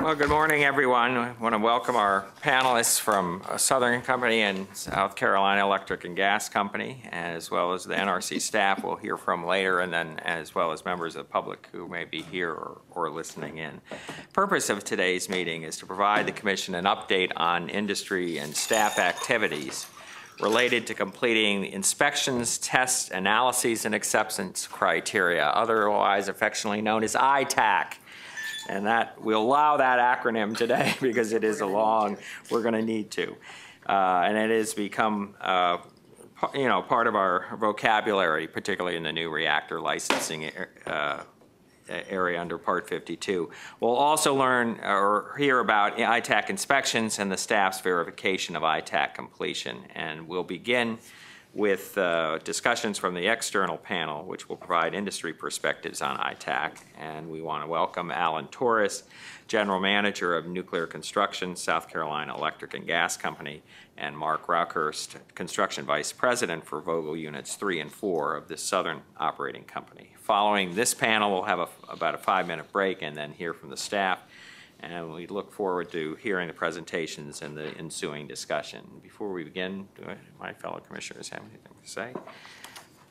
Well, good morning, everyone. I want to welcome our panelists from uh, Southern Company and South Carolina Electric and Gas Company, as well as the NRC staff we'll hear from later, and then as well as members of the public who may be here or, or listening in. Purpose of today's meeting is to provide the commission an update on industry and staff activities related to completing inspections, tests, analyses, and acceptance criteria, otherwise affectionately known as ITAAC. And that, we'll allow that acronym today because it is a long, we're going to need to. Uh, and it has become, uh, you know, part of our vocabulary, particularly in the new reactor licensing uh, area under Part 52. We'll also learn or hear about ITAAC inspections and the staff's verification of ITAAC completion. And we'll begin with uh, discussions from the external panel, which will provide industry perspectives on ITAAC. And we want to welcome Alan Torres, General Manager of Nuclear Construction, South Carolina Electric and Gas Company, and Mark Rauckhorst, Construction Vice President for Vogtle Units 3 and 4 of the Southern Operating Company. Following this panel, we'll have a, about a five-minute break and then hear from the staff. And we look forward to hearing the presentations and the ensuing discussion. Before we begin, do my fellow commissioners have anything to say?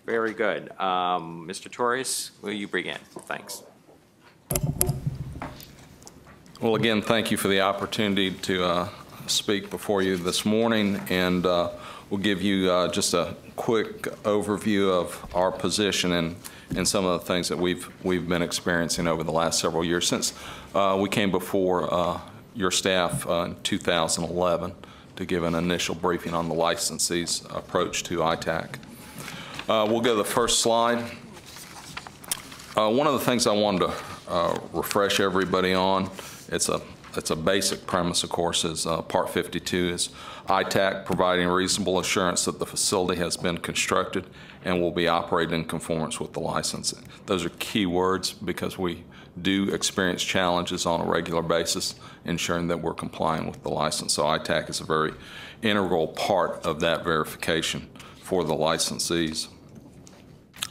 Very good. Um, Mr. Torres, will you begin? Thanks. Well, again, thank you for the opportunity to uh, speak before you this morning, and uh, we'll give you uh, just a quick overview of our position and, and some of the things that we've, we've been experiencing over the last several years since uh, we came before uh, your staff uh, in 2011 to give an initial briefing on the licensee's approach to ITAAC. Uh, We'll go to the first slide. Uh, One of the things I wanted to refresh everybody on, it's a, it's a basic premise, of course, is uh, Part 52 is ITAAC providing reasonable assurance that the facility has been constructed and will be operated in conformance with the license. Those are key words because we do experience challenges on a regular basis ensuring that we're complying with the license. So ITAAC is a very integral part of that verification for the licensees.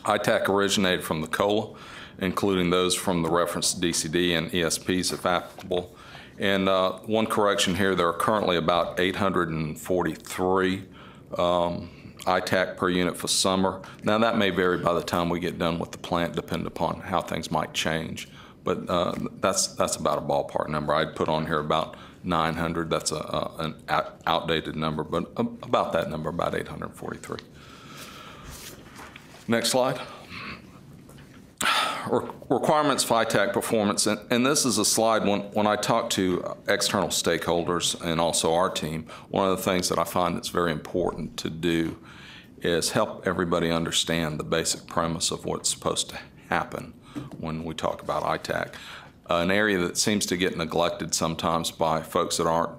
ITAAC originated from the COLA, including those from the reference DCD and ESPs if applicable. And uh, one correction here, there are currently about 843 um, ITAAC per unit for summer. Now, that may vary by the time we get done with the plant, depending upon how things might change. But uh, that's, that's about a ballpark number. I'd put on here about 900. That's a, a- an out- outdated number, but about that number, about 843. Next slide. Re- Requirements for ITAAC performance, and, and this is a slide, when, when I talk to external stakeholders and also our team, one of the things that I find that's very important to do is help everybody understand the basic premise of what's supposed to happen when we talk about ITAAC. An area that seems to get neglected sometimes by folks that aren't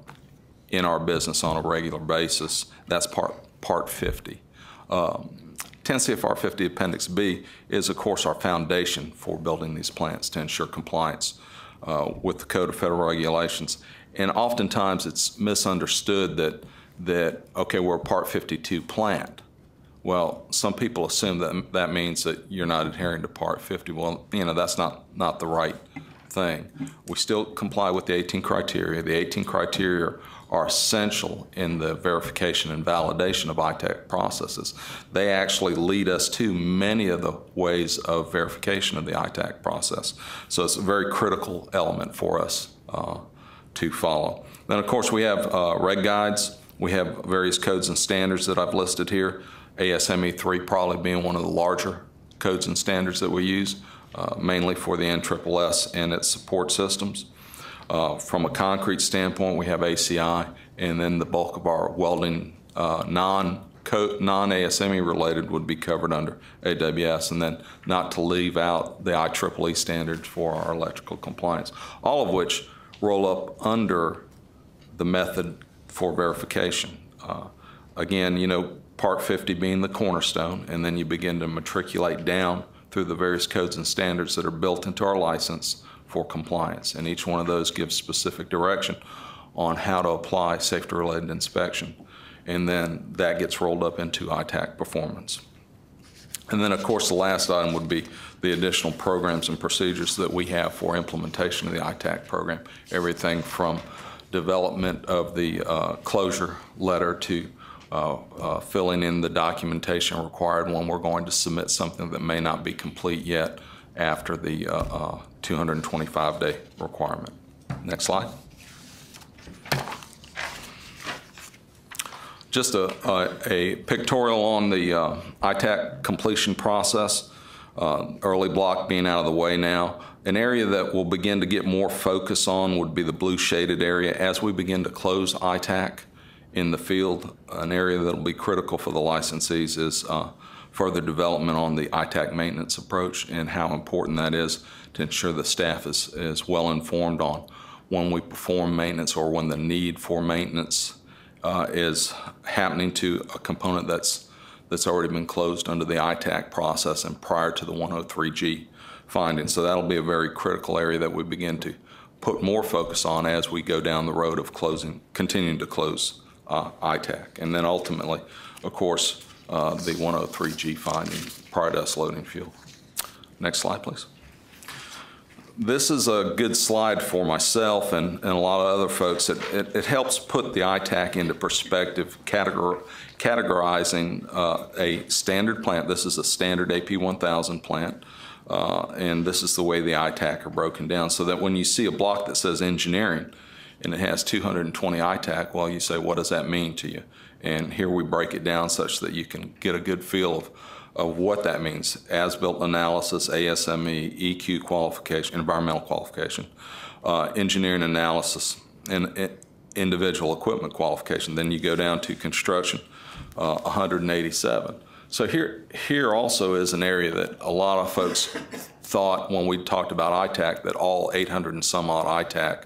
in our business on a regular basis, that's part, part 50. Um, 10 CFR 50 Appendix B is, of course, our foundation for building these plants to ensure compliance uh, with the Code of Federal Regulations. And oftentimes, it's misunderstood that, that, okay, we're a Part 52 plant. Well, some people assume that that means that you're not adhering to Part 50. Well, you know, that's not, not the right thing. We still comply with the 18 criteria. The 18 criteria are essential in the verification and validation of ITAAC processes. They actually lead us to many of the ways of verification of the ITAAC process. So it's a very critical element for us uh, to follow. Then, of course, we have uh, reg guides. We have various codes and standards that I've listed here. ASME 3 probably being one of the larger codes and standards that we use, uh, mainly for the NSSS and its support systems. Uh, From a concrete standpoint, we have ACI, and then the bulk of our welding, uh, non non-ASME related would be covered under AWS, and then not to leave out the IEEE standards for our electrical compliance, all of which roll up under the method for verification. Uh, Again, you know, Part 50 being the cornerstone, and then you begin to matriculate down through the various codes and standards that are built into our license for compliance. And each one of those gives specific direction on how to apply safety-related inspection. And then that gets rolled up into ITAAC performance. And then, of course, the last item would be the additional programs and procedures that we have for implementation of the ITAAC program. Everything from development of the uh, closure letter to uh, uh, filling in the documentation required when we're going to submit something that may not be complete yet after the 225-day requirement. Next slide. Just a, a- a pictorial on the uh, ITAAC completion process, uh, early block being out of the way now. An area that we'll begin to get more focus on would be the blue shaded area as we begin to close ITAC in the field. An area that'll be critical for the licensees is uh, further development on the ITAAC maintenance approach and how important that is to ensure the staff is, is well informed on when we perform maintenance or when the need for maintenance uh, is happening to a component that's, that's already been closed under the ITAAC process and prior to the 103G finding. So that'll be a very critical area that we begin to put more focus on as we go down the road of closing, continuing to close uh, ITAAC. And then ultimately, of course, uh, the 103G finding prior to us loading fuel. Next slide, please. This is a good slide for myself and, and a lot of other folks. It, it, it helps put the ITAAC into perspective, categor, categorizing uh, a standard plant. This is a standard AP 1000 plant. Uh, and this is the way the ITAAC are broken down so that when you see a block that says engineering and it has 220 ITAAC, well, you say, what does that mean to you? And here we break it down such that you can get a good feel of, of what that means. As-built analysis, ASME, EQ qualification, environmental qualification, uh, engineering analysis, and uh, individual equipment qualification. Then you go down to construction, uh, 187. So here, here also is an area that a lot of folks thought when we talked about ITAAC that all 800 and some odd ITAAC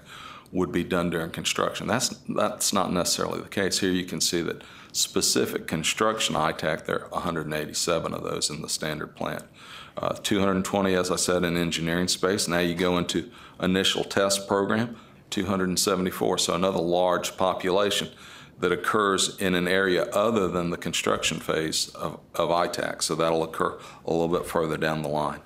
would be done during construction. That's, that's not necessarily the case. Here you can see that specific construction ITAAC, there are 187 of those in the standard plant. Uh, 220, as I said, in engineering space. Now you go into initial test program, 274, so another large population that occurs in an area other than the construction phase of, of ITAAC. So that'll occur a little bit further down the line.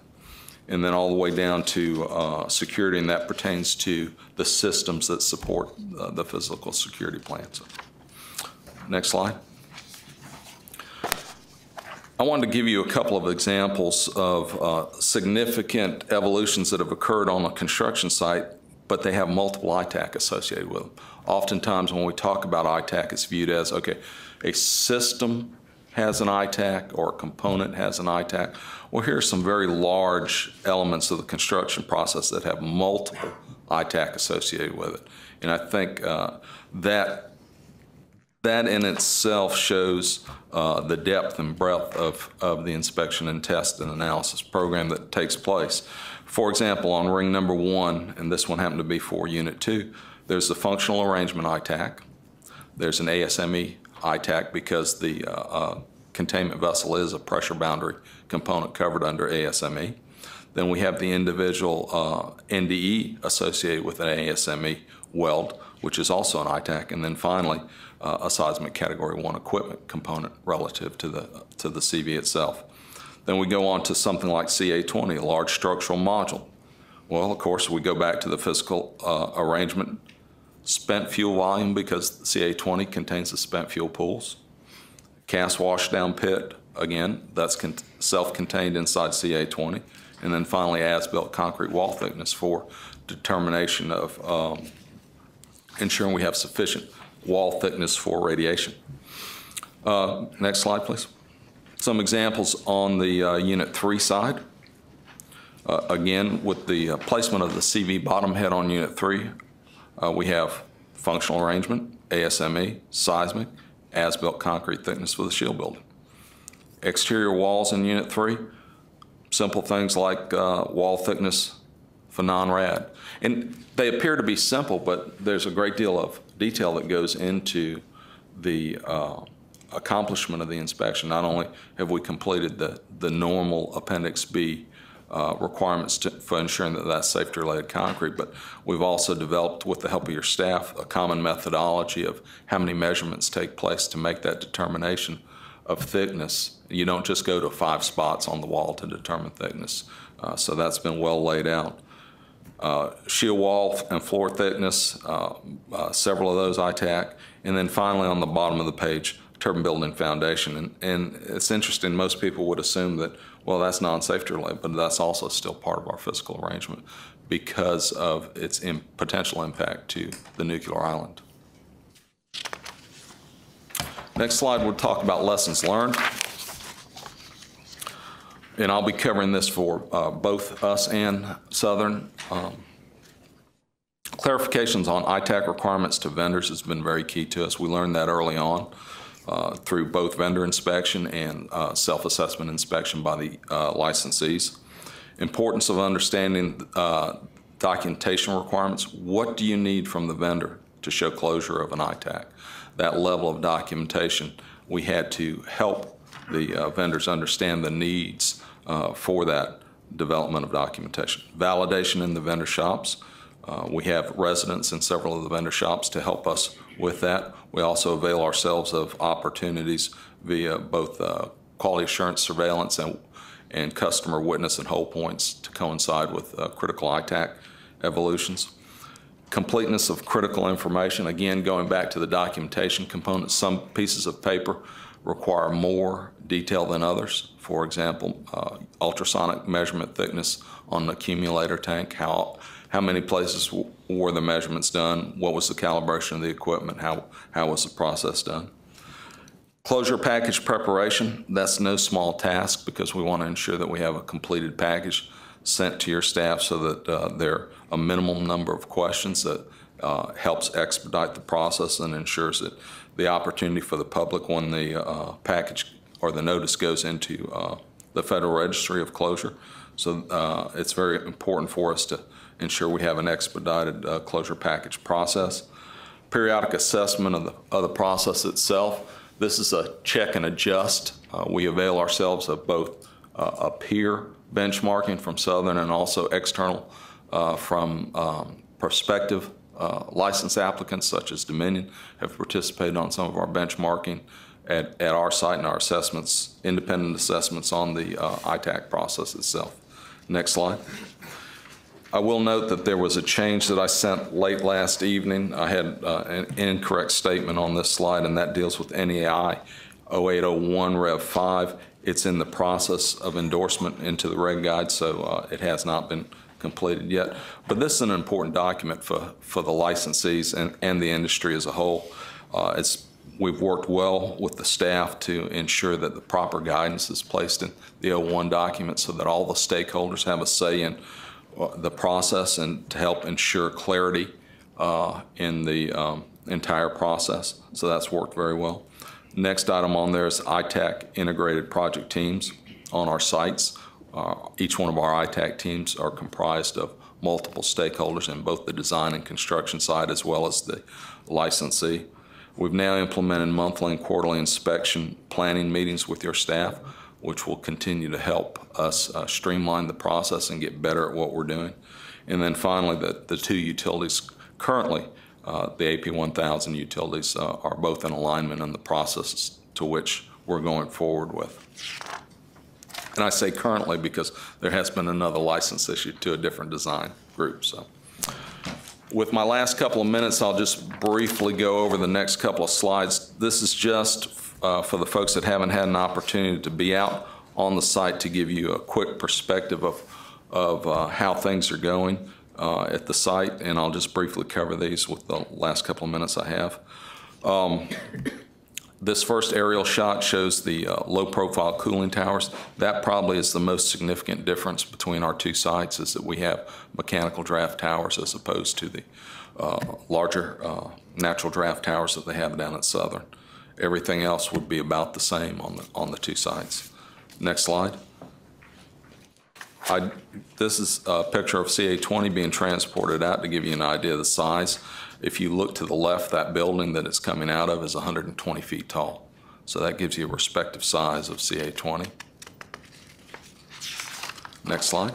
And then all the way down to uh, security, and that pertains to the systems that support uh, the physical security plans. Next slide. I wanted to give you a couple of examples of uh, significant evolutions that have occurred on a construction site, but they have multiple ITAAC associated with them. Oftentimes, when we talk about ITAAC, it's viewed as okay, a system has an ITAAC or a component has an ITAAC. Well, here are some very large elements of the construction process that have multiple ITAAC associated with it. And I think uh, that that in itself shows uh, the depth and breadth of, of the inspection and test and analysis program that takes place. For example, on ring number one, and this one happened to be for unit two, there's the functional arrangement ITAAC. There's an ASME ITAAC because the uh, uh, containment vessel is a pressure boundary component covered under ASME. Then we have the individual uh, NDE associated with an ASME weld, which is also an ITAAC. And then finally, uh, a seismic category one equipment component relative to the, to the CV itself. Then we go on to something like CA20, a large structural module. Well, of course, we go back to the physical uh, arrangement spent fuel volume because CA20 contains the spent fuel pools. Cask washdown pit, again, that's self-contained inside CA20. And then finally, as-built concrete wall thickness for determination of um, ensuring we have sufficient wall thickness for radiation. Uh, next slide, please. Some examples on the uh, Unit 3 side. Uh, again, with the uh, placement of the CV bottom head on Unit 3, uh, we have functional arrangement, ASME, seismic, as-built concrete thickness for the shield building. Exterior walls in Unit 3, simple things like uh, wall thickness for non-rad. And they appear to be simple, but there's a great deal of detail that goes into the uh, accomplishment of the inspection. Not only have we completed the, the normal Appendix B uh, requirements to, for ensuring that that's safety-related concrete, but we've also developed, with the help of your staff, a common methodology of how many measurements take place to make that determination of thickness. You don't just go to five spots on the wall to determine thickness. Uh, So that's been well laid out. Uh, Shear wall and floor thickness, uh, uh, several of those ITAAC. And then finally, on the bottom of the page, turbine building foundation. And, and it's interesting, most people would assume that, well, that's non-safety related, but that's also still part of our fiscal arrangement because of its potential impact to the nuclear island. Next slide, we'll talk about lessons learned. And I'll be covering this for uh, both us and Southern. Um, Clarifications on ITAAC requirements to vendors has been very key to us. We learned that early on uh, through both vendor inspection and uh, self-assessment inspection by the uh, licensees. Importance of understanding uh, documentation requirements. What do you need from the vendor to show closure of an ITAAC? That level of documentation, we had to help the vendors understand the needs for that development of documentation. Validation in the vendor shops. Uh, We have residents in several of the vendor shops to help us with that. We also avail ourselves of opportunities via both uh, quality assurance surveillance and, and customer witness and hold points to coincide with uh, critical ITAAC evolutions. Completeness of critical information, again, going back to the documentation component, some pieces of paper require more detail than others. For example, uh, ultrasonic measurement thickness on an accumulator tank, how, how many places were the measurements done? What was the calibration of the equipment? How, how was the process done? Closure package preparation, that's no small task because we want to ensure that we have a completed package sent to your staff so that uh, there are a minimum number of questions that uh, helps expedite the process and ensures that the opportunity for the public when the uh, package or the notice goes into uh, the Federal Registry of Closure. So uh, it's very important for us to ensure we have an expedited uh, closure package process periodic assessment of the, of the process itself. This is a check and adjust. Uh, we avail ourselves of both uh, a peer benchmarking from Southern and also external uh, from um, prospective uh, license applicants such as Dominion have participated on some of our benchmarking at, at our site and our assessments, independent assessments on the uh, ITAAC process itself. Next slide. I will note that there was a change that I sent late last evening. I had uh, an incorrect statement on this slide, and that deals with NEI 0801 Rev 5. It's in the process of endorsement into the reg guide, so uh, it has not been completed yet. But this is an important document for, for the licensees and, and the industry as a whole. Uh, It's, we've worked well with the staff to ensure that the proper guidance is placed in the 01 document so that all the stakeholders have a say in the process and to help ensure clarity uh, in the um, entire process. So that's worked very well. Next item on there is ITAAC integrated project teams on our sites. Uh, Each one of our ITAAC teams are comprised of multiple stakeholders in both the design and construction side as well as the licensee. We've now implemented monthly and quarterly inspection planning meetings with your staff, which will continue to help us uh, streamline the process and get better at what we're doing. And then finally, the, the two utilities currently, uh, the AP 1000 utilities uh, are both in alignment in the processes to which we're going forward with. And I say currently because there has been another license issued to a different design group, so. With my last couple of minutes, I'll just briefly go over the next couple of slides. This is just uh, for the folks that haven't had an opportunity to be out on the site to give you a quick perspective of, of uh, how things are going uh, at the site, and I'll just briefly cover these with the last couple of minutes I have. This first aerial shot shows the uh, low-profile cooling towers. That probably is the most significant difference between our two sites, is that we have mechanical draft towers as opposed to the uh, larger uh, natural draft towers that they have down at Southern. Everything else would be about the same on the, on the two sites. Next slide. I, this is a picture of CA-20 being transported out to give you an idea of the size. If you look to the left, that building that it's coming out of is 120 feet tall. So that gives you a respective size of CA-20. Next slide.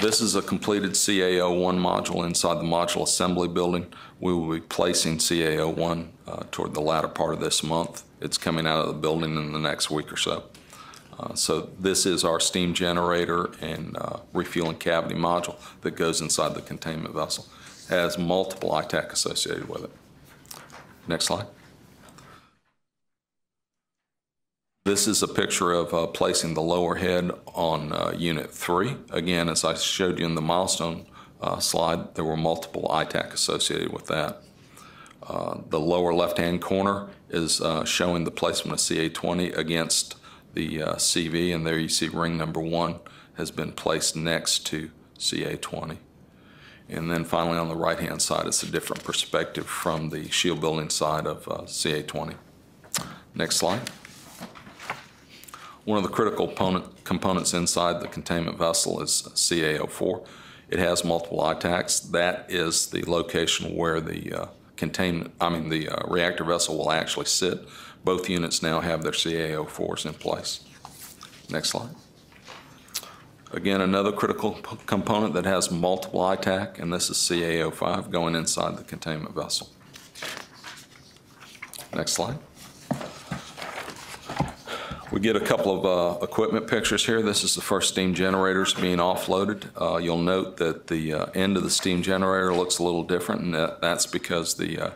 This is a completed CA01 module inside the module assembly building. We will be placing CA01 uh, toward the latter part of this month. It's coming out of the building in the next week or so. Uh, So this is our steam generator and uh, refueling cavity module that goes inside the containment vessel. Has multiple ITAAC associated with it. Next slide. This is a picture of uh, placing the lower head on uh, Unit 3. Again, as I showed you in the milestone uh, slide, there were multiple ITAAC associated with that. Uh, The lower left-hand corner is uh, showing the placement of CA20 against the uh, CV, and there you see ring number one has been placed next to CA20. And then finally, on the right-hand side, it's a different perspective from the shield building side of uh, CA20. Next slide. One of the critical component, components inside the containment vessel is CA04. It has multiple ITAACs. That is the location where the uh, containment, I mean, the uh, reactor vessel will actually sit. Both units now have their CA04s in place. Next slide. Again, another critical component that has multiple ITAAC, and this is CA05 going inside the containment vessel. Next slide. We get a couple of uh, equipment pictures here. This is the first steam generators being offloaded. Uh, You'll note that the uh, end of the steam generator looks a little different, and that- that's because the uh,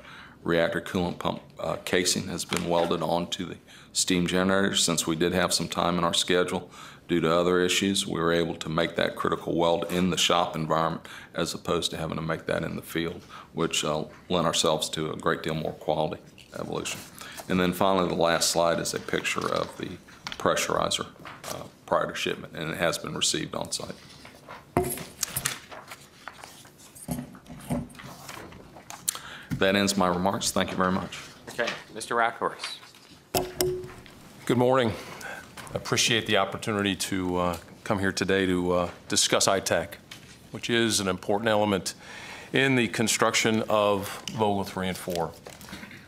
reactor coolant pump uh, casing has been welded onto the steam generator. Since we did have some time in our schedule due to other issues, we were able to make that critical weld in the shop environment as opposed to having to make that in the field, which uh, lent ourselves to a great deal more quality evolution. And then finally, the last slide is a picture of the pressurizer uh, prior to shipment, and it has been received on site. That ends my remarks. Thank you very much. Okay, Mr. Rauckhorst. Good morning. Appreciate the opportunity to uh, come here today to uh, discuss ITAAC, which is an important element in the construction of Vogtle 3 and 4.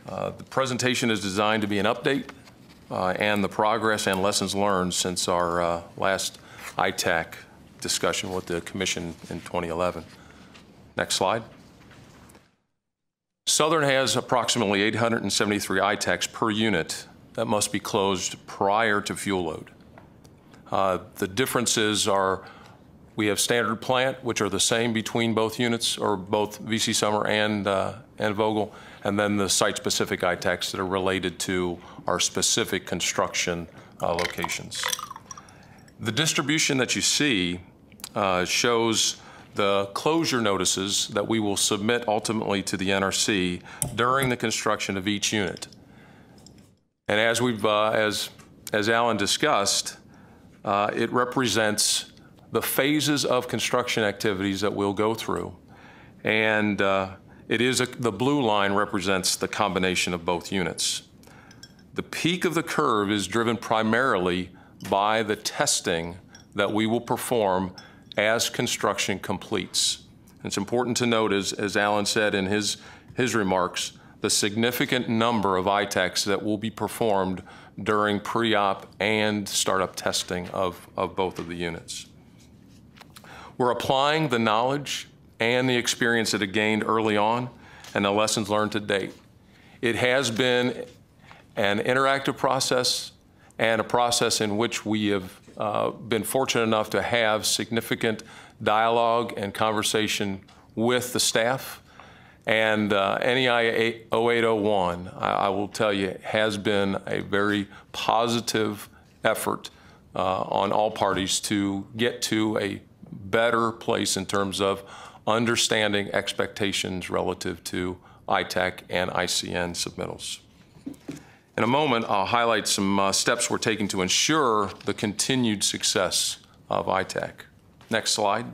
Uh, The presentation is designed to be an update and the progress and lessons learned since our uh, last ITAAC discussion with the commission in 2011. Next slide. Southern has approximately 873 ITAACs per unit that must be closed prior to fuel load. Uh, The differences are, we have standard plant, which are the same between both units, or both VC Summer and, uh, and Vogtle, and then the site-specific ITAACs that are related to our specific construction uh, locations. The distribution that you see uh, shows the closure notices that we will submit ultimately to the NRC during the construction of each unit. And as we've, uh, as, as Alan discussed, uh, it represents the phases of construction activities that we'll go through. And uh, it is, a- the blue line represents the combination of both units. The peak of the curve is driven primarily by the testing that we will perform as construction completes. It's important to note, as, as Alan said in his, his remarks, the significant number of ITAACs that will be performed during pre-op and startup testing of, of both of the units. We're applying the knowledge and the experience that it gained early on and the lessons learned to date. It has been an interactive process and a process in which we have uh, been fortunate enough to have significant dialogue and conversation with the staff. And uh, NEI 0801, I I will tell you, has been a very positive effort uh, on all parties to get to a better place in terms of understanding expectations relative to ITAAC and ICN submittals. In a moment, I'll highlight some uh, steps we're taking to ensure the continued success of ITAAC. Next slide.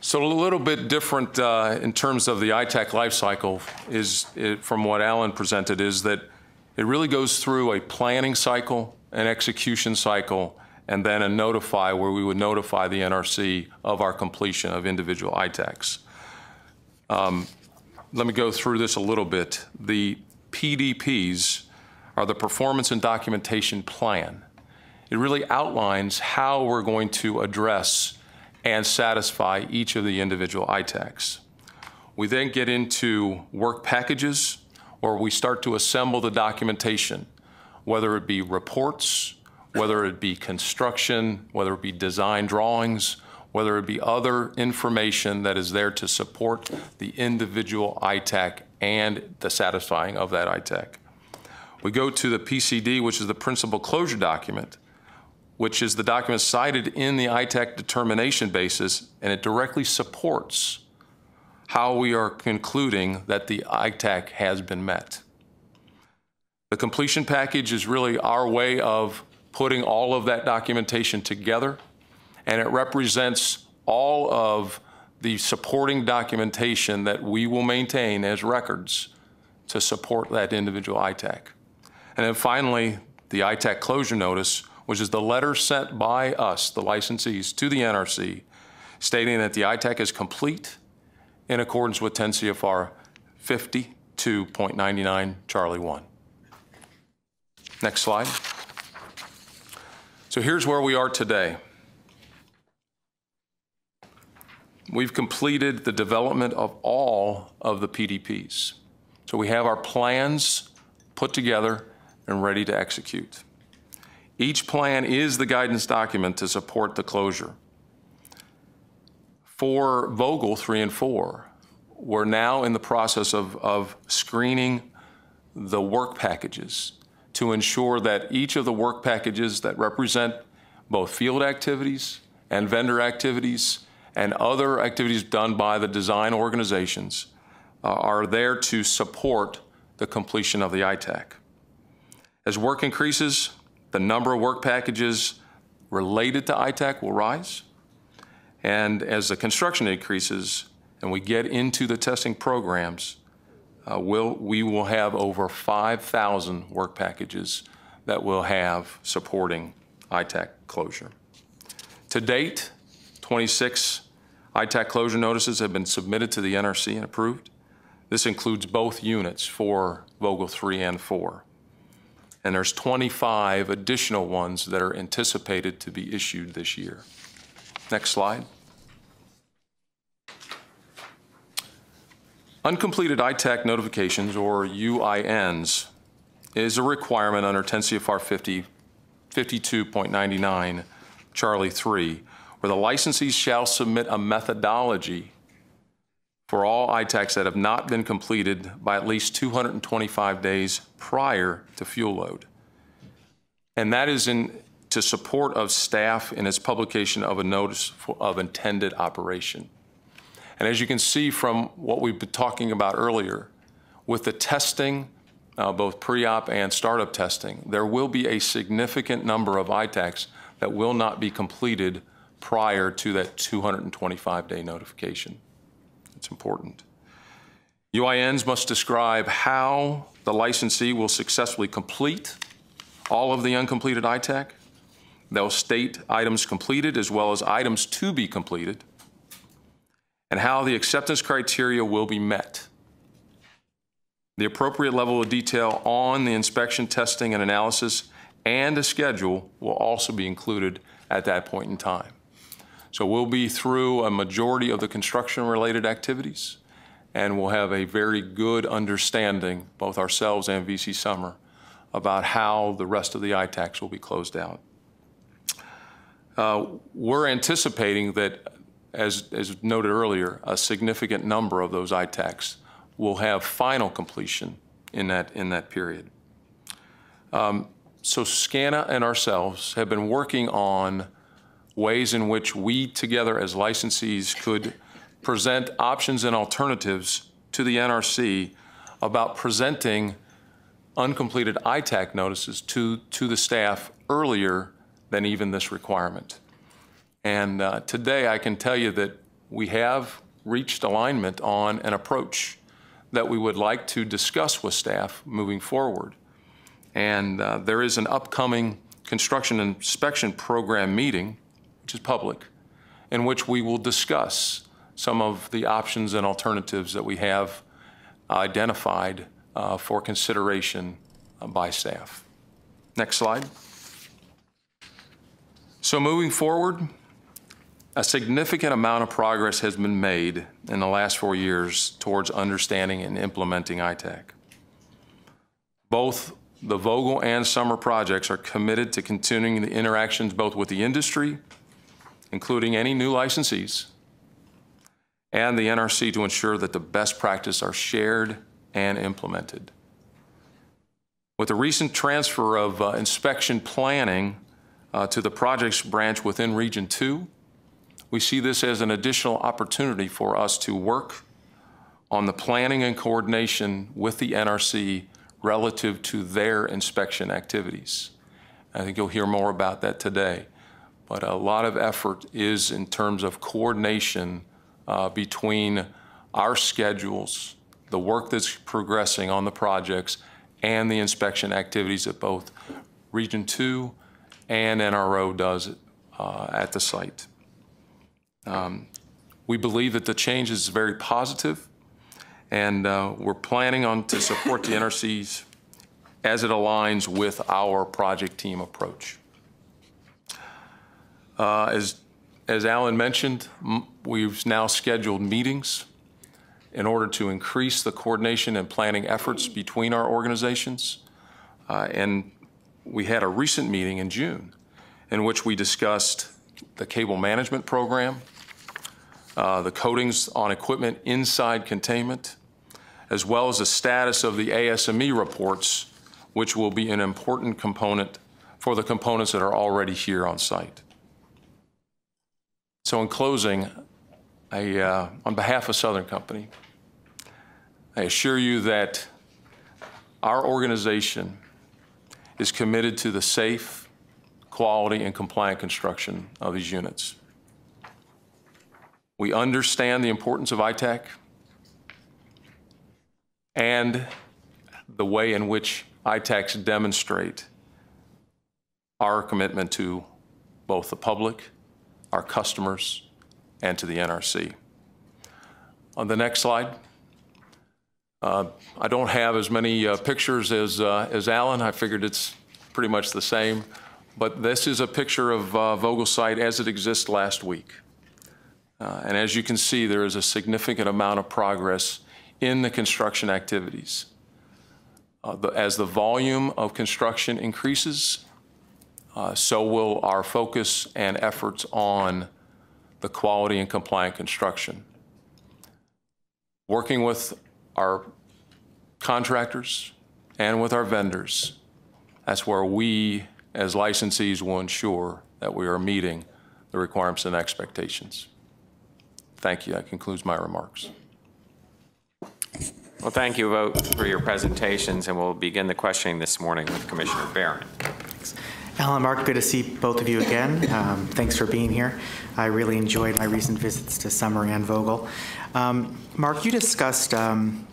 So a little bit different uh, in terms of the ITAAC life cycle is, it- from what Alan presented, is that it really goes through a planning cycle, an execution cycle, and then a notify, where we would notify the NRC of our completion of individual ITAACs um, let me go through this a little bit. The PDPs are the Performance and Documentation Plan. it really outlines how we're going to address and satisfy each of the individual ITAACs. We then get into work packages, or we start to assemble the documentation, whether it be reports, whether it be construction, whether it be design drawings, whether it be other information that is there to support the individual ITAAC and the satisfying of that ITAAC. We go to the PCD, which is the principal closure document, which is the document cited in the ITAAC determination basis, and it directly supports how we are concluding that the ITAAC has been met. The completion package is really our way of putting all of that documentation together, and it represents all of the supporting documentation that we will maintain as records to support that individual ITAAC. And then finally, the ITAAC closure notice, which is the letter sent by us, the licensees, to the NRC, stating that the ITAAC is complete in accordance with 10 CFR 52.99 Charlie 1. Next slide. So here's where we are today. We've completed the development of all of the PDPs. So we have our plans put together and ready to execute. Each plan is the guidance document to support the closure. For Vogtle 3 and 4, we're now in the process of, of screening the work packages to ensure that each of the work packages that represent both field activities and vendor activities and other activities done by the design organizations uh, are there to support the completion of the ITAAC. As work increases, the number of work packages related to ITAAC will rise. And as the construction increases and we get into the testing programs, uh, we'll, we will have over 5,000 work packages that will have supporting ITAAC closure. To date, 26 ITAAC closure notices have been submitted to the NRC and approved. This includes both units for Vogtle 3 and 4. And there's 25 additional ones that are anticipated to be issued this year. Next slide. Uncompleted ITAAC notifications, or UINs, is a requirement under 10 CFR 50, 52.99 Charlie 3, where the licensees shall submit a methodology for all ITAACs that have not been completed by at least 225 days prior to fuel load. And that is in to support of staff in its publication of a notice for, of intended operation. And as you can see from what we've been talking about earlier, with the testing, uh, both pre-op and startup testing, there will be a significant number of ITAACs that will not be completed prior to that 225-day notification. It's important. UINs must describe how the licensee will successfully complete all of the uncompleted ITAAC. They'll state items completed as well as items to be completed and how the acceptance criteria will be met. The appropriate level of detail on the inspection, testing, and analysis and a schedule will also be included at that point in time. So we'll be through a majority of the construction-related activities, and we'll have a very good understanding, both ourselves and VC Summer, about how the rest of the ITAACs will be closed out. Uh, we're anticipating that as, as noted earlier, a significant number of those ITAACs will have final completion in that, in that period. Um, so SCANA and ourselves have been working on ways in which we together as licensees could present options and alternatives to the NRC about presenting uncompleted ITAAC notices to, to the staff earlier than even this requirement. And uh, today I can tell you that we have reached alignment on an approach that we would like to discuss with staff moving forward. And uh, there is an upcoming construction inspection program meeting, which is public, in which we will discuss some of the options and alternatives that we have identified uh, for consideration uh, by staff. Next slide. So moving forward, a significant amount of progress has been made in the last four years towards understanding and implementing ITAAC. Both the Vogtle and Summer projects are committed to continuing the interactions both with the industry, including any new licensees, and the NRC to ensure that the best practices are shared and implemented. With the recent transfer of uh, inspection planning uh, to the projects branch within Region 2, we see this as an additional opportunity for us to work on the planning and coordination with the NRC relative to their inspection activities. I think you'll hear more about that today. But a lot of effort is in terms of coordination uh, between our schedules, the work that's progressing on the projects, and the inspection activities that both Region 2 and NRO does uh, at the site. Um, We believe that the change is very positive, and uh, we're planning on to support the NRCs as it aligns with our project team approach. Uh, As, as Alan mentioned, we've now scheduled meetings in order to increase the coordination and planning efforts between our organizations. Uh, And we had a recent meeting in June in which we discussed the cable management program, uh, the coatings on equipment inside containment, as well as the status of the ASME reports, which will be an important component for the components that are already here on site. So in closing, I, uh, on behalf of Southern Company, I assure you that our organization is committed to the safe, quality, and compliant construction of these units. We understand the importance of ITAAC and the way in which ITAACs demonstrate our commitment to both the public, our customers, and to the NRC. On the next slide. Uh, I don't have as many uh, pictures as, uh, as Alan. I figured it's pretty much the same. But this is a picture of uh, Vogtle site as it exists last week. Uh, And as you can see, there is a significant amount of progress in the construction activities. Uh, the- As the volume of construction increases, uh, so will our focus and efforts on the quality and compliant construction. Working with our contractors and with our vendors, that's where we, as licensees, will ensure that we are meeting the requirements and expectations. Thank you. That concludes my remarks. Well, thank you both for your presentations, and we'll begin the questioning this morning with Commissioner Baran. Alan, Mark, good to see both of you again. Um, Thanks for being here. I really enjoyed my recent visits to Summer and Vogtle. Um, Mark, you discussed um,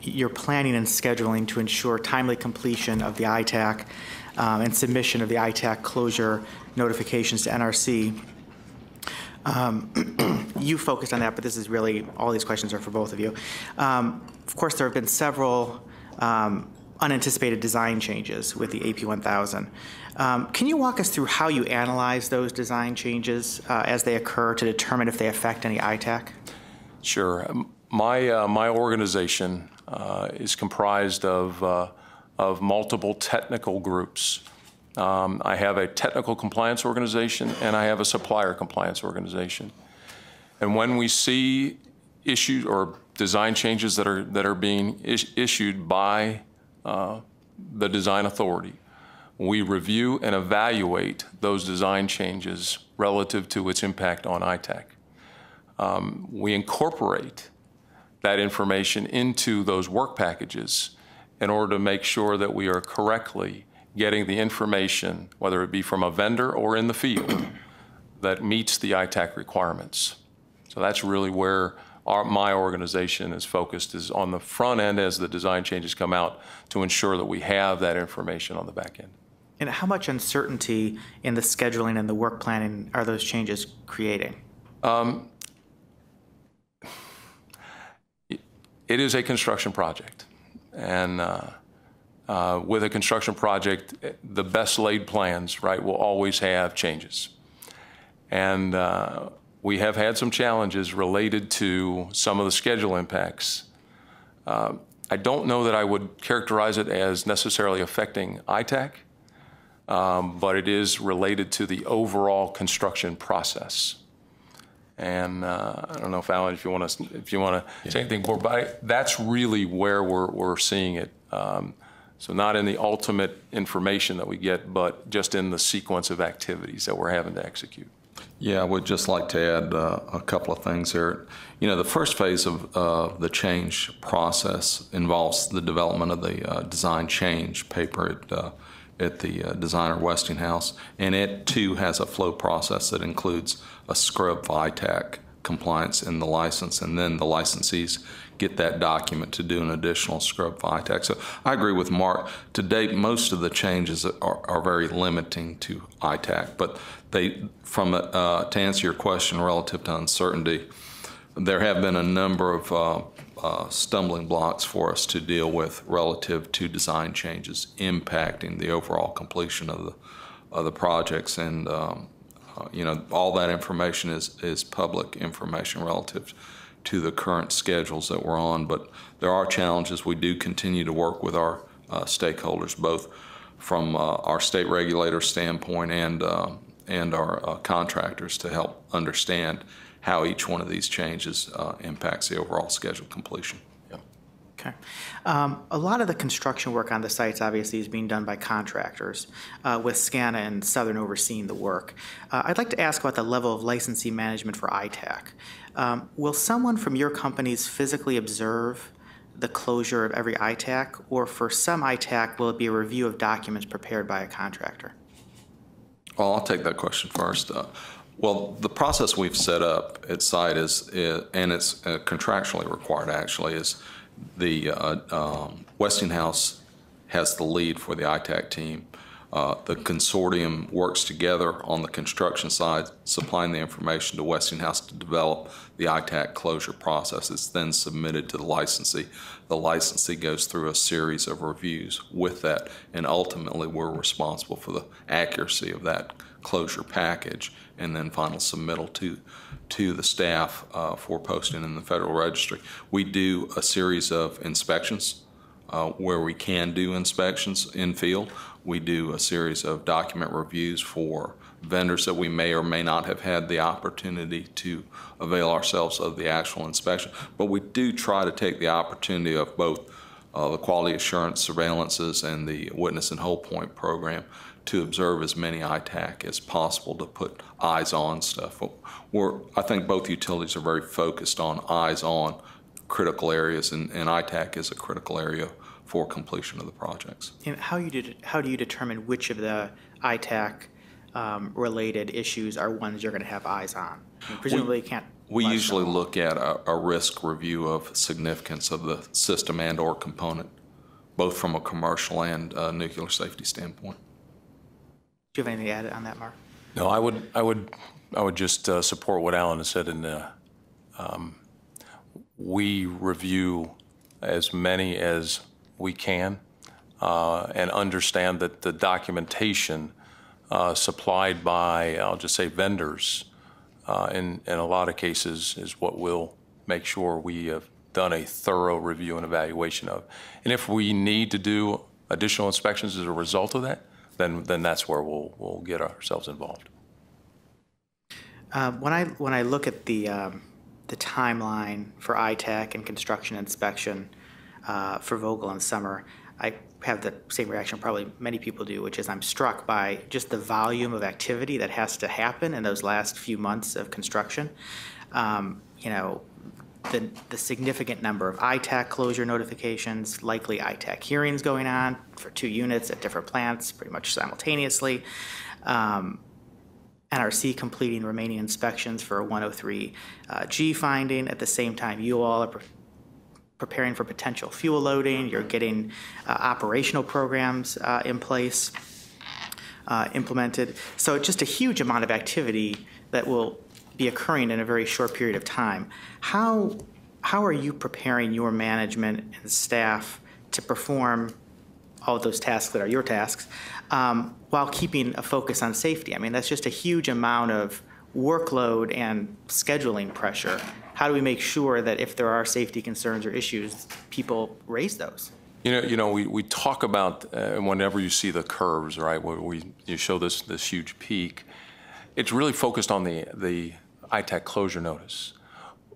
your planning and scheduling to ensure timely completion of the ITAAC um, and submission of the ITAAC closure notifications to NRC. Um, You focused on that, but this is really, all these questions are for both of you. Um, Of course, there have been several um, unanticipated design changes with the AP 1000. Um, Can you walk us through how you analyze those design changes uh, as they occur to determine if they affect any ITAAC? Sure. My, uh, my organization uh, is comprised of, uh, of multiple technical groups. Um, I have a technical compliance organization and I have a supplier compliance organization. And when we see issues or design changes that are, that are being is- issued by uh, the design authority, we review and evaluate those design changes relative to its impact on ITAAC we incorporate that information into those work packages in order to make sure that we are correctly getting the information, whether it be from a vendor or in the field, that meets the ITAAC requirements. So that's really where our, my organization is focused, is on the front end as the design changes come out to ensure that we have that information on the back end. And how much uncertainty in the scheduling and the work planning are those changes creating? It is a construction project. And uh, uh, with a construction project, the best laid plans, right, will always have changes. And uh, we have had some challenges related to some of the schedule impacts. Uh, I don't know that I would characterize it as necessarily affecting ITAAC, um, but it is related to the overall construction process. And uh, I don't know if Alan, if you want to, if you want to say anything more, but I- that's really where we're, we're seeing it. Um, So not in the ultimate information that we get, but just in the sequence of activities that we're having to execute. Yeah, I would just like to add uh, a couple of things here. You know, the first phase of uh, the change process involves the development of the uh, design change paper at, uh, at the uh, designer Westinghouse, and it too has a flow process that includes a scrub VITAC compliance in the license, and then the licensees get that document to do an additional scrub VITAC. So I agree with Mark. To date, most of the changes are, are very limiting to ITAAC, but they, from, uh, to answer your question relative to uncertainty, there have been a number of uh, uh, stumbling blocks for us to deal with relative to design changes impacting the overall completion of the, of the projects. And, um, you know, all that information is, is public information relative to the current schedules that we're on. But there are challenges. We do continue to work with our uh, stakeholders, both from uh, our state regulator standpoint and, uh, and our uh, contractors to help understand how each one of these changes uh, impacts the overall schedule completion. Okay. Um, A lot of the construction work on the sites obviously is being done by contractors, uh, with SCANA and Southern overseeing the work. Uh, I'd like to ask about the level of licensee management for ITAAC. Um, Will someone from your companies physically observe the closure of every ITAAC? Or for some ITAAC, will it be a review of documents prepared by a contractor? Well, I'll take that question first. Uh, Well, the process we've set up at site is, i- and it's uh, contractually required actually, is the uh, um, Westinghouse has the lead for the ITAAC team. Uh, The consortium works together on the construction side, supplying the information to Westinghouse to develop the ITAAC closure process. It's then submitted to the licensee. The licensee goes through a series of reviews with that, and ultimately, we're responsible for the accuracy of that closure package and then final submittal to, to the staff uh, for posting in the Federal Registry. We do a series of inspections uh, where we can do inspections in field. We do a series of document reviews for vendors that we may or may not have had the opportunity to avail ourselves of the actual inspection. But we do try to take the opportunity of both uh, the quality assurance surveillances and the witness and hold point program to observe as many ITAAC as possible to put eyes on stuff. We're, I think both utilities are very focused on eyes on critical areas, and, and ITAAC is a critical area for completion of the projects. And how you did, how do you determine which of the ITAAC-related issues are ones you're going to have eyes on? I mean, Presumably, you can't. We usually them look at a, a risk review of significance of the system and/or component, both from a commercial and uh, nuclear safety standpoint. Do you have anything to add on that, Mark? No, I would, I would, I would just uh, support what Alan has said And um, we review as many as we can uh, and understand that the documentation uh, supplied by, I'll just say vendors, uh, in, in a lot of cases is what we'll make sure we have done a thorough review and evaluation of. And if we need to do additional inspections as a result of that, then, then that's where we'll, we'll get ourselves involved. Uh, When I, when I look at the, um, the timeline for ITAAC and construction inspection uh, for Vogtle and Summer, I have the same reaction probably many people do, which is I'm struck by just the volume of activity that has to happen in those last few months of construction. Um, You know, the, the significant number of ITAAC closure notifications, likely ITAAC hearings going on for two units at different plants pretty much simultaneously. Um, NRC completing remaining inspections for a 103G finding. At the same time, you all are pre- preparing for potential fuel loading. You're getting uh, operational programs uh, in place, uh, implemented. So just a huge amount of activity that will be occurring in a very short period of time. How, how are you preparing your management and staff to perform all those tasks that are your tasks, um, while keeping a focus on safety. I mean, that's just a huge amount of workload and scheduling pressure, how do we make sure that if there are safety concerns or issues, people raise those? You know, you know, we, we talk about, uh, whenever you see the curves, right, where we, you show this, this huge peak, it's really focused on the, the ITAAC closure notice.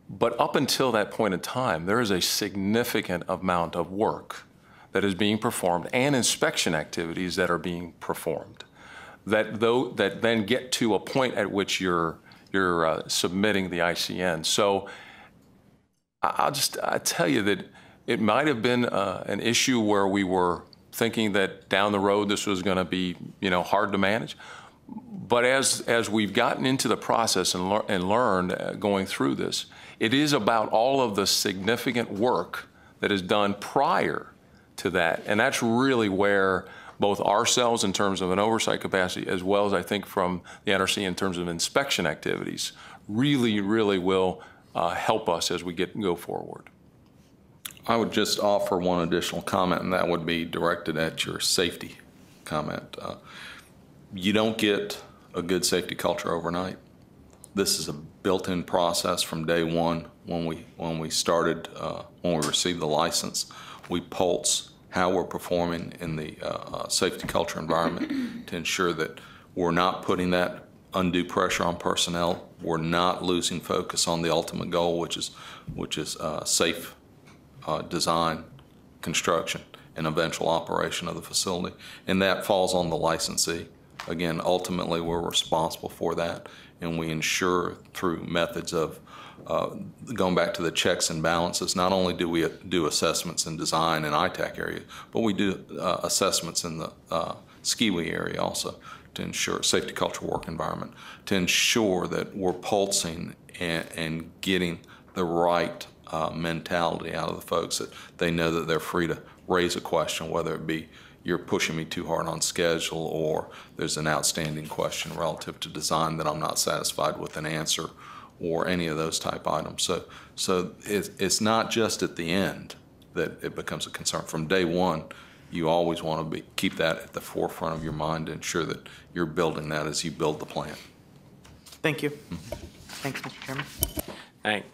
But up until that point in time, there is a significant amount of work that is being performed and inspection activities that are being performed that though that then get to a point at which you're you're uh, submitting the ICN. So I'll just I tell you that it might have been uh, an issue where we were thinking that down the road this was going to be you know hard to manage. But as as we've gotten into the process and, lear- and learned uh, going through this, it is about all of the significant work that is done prior to that, and that's really where both ourselves in terms of an oversight capacity, as well as I think from the NRC in terms of inspection activities, really, really will uh, help us as we get go forward. I would just offer one additional comment, and that would be directed at your safety comment. Uh, You don't get a good safety culture overnight. This is a built-in process from day one when we, when we started, uh, when we received the license. We pulse how we're performing in the uh, uh, safety culture environment to ensure that we're not putting that undue pressure on personnel. We're not losing focus on the ultimate goal, which is, which is uh, safe uh, design, construction, and eventual operation of the facility. And that falls on the licensee. Again, ultimately, we're responsible for that, and we ensure through methods of, uh, going back to the checks and balances, not only do we do assessments in design and ITAAC area, but we do uh, assessments in the uh, SCWE area also to ensure safety culture work environment, to ensure that we're pulsing and, and getting the right uh, mentality out of the folks that they know that they're free to raise a question, whether it be you're pushing me too hard on schedule or there's an outstanding question relative to design that I'm not satisfied with an answer or any of those type items. So, so it's, it's not just at the end that it becomes a concern. From day one, you always want to be, keep that at the forefront of your mind to ensure that you're building that as you build the plan. Thank you. Mm-hmm. Thanks, Mr. Chairman. Thank-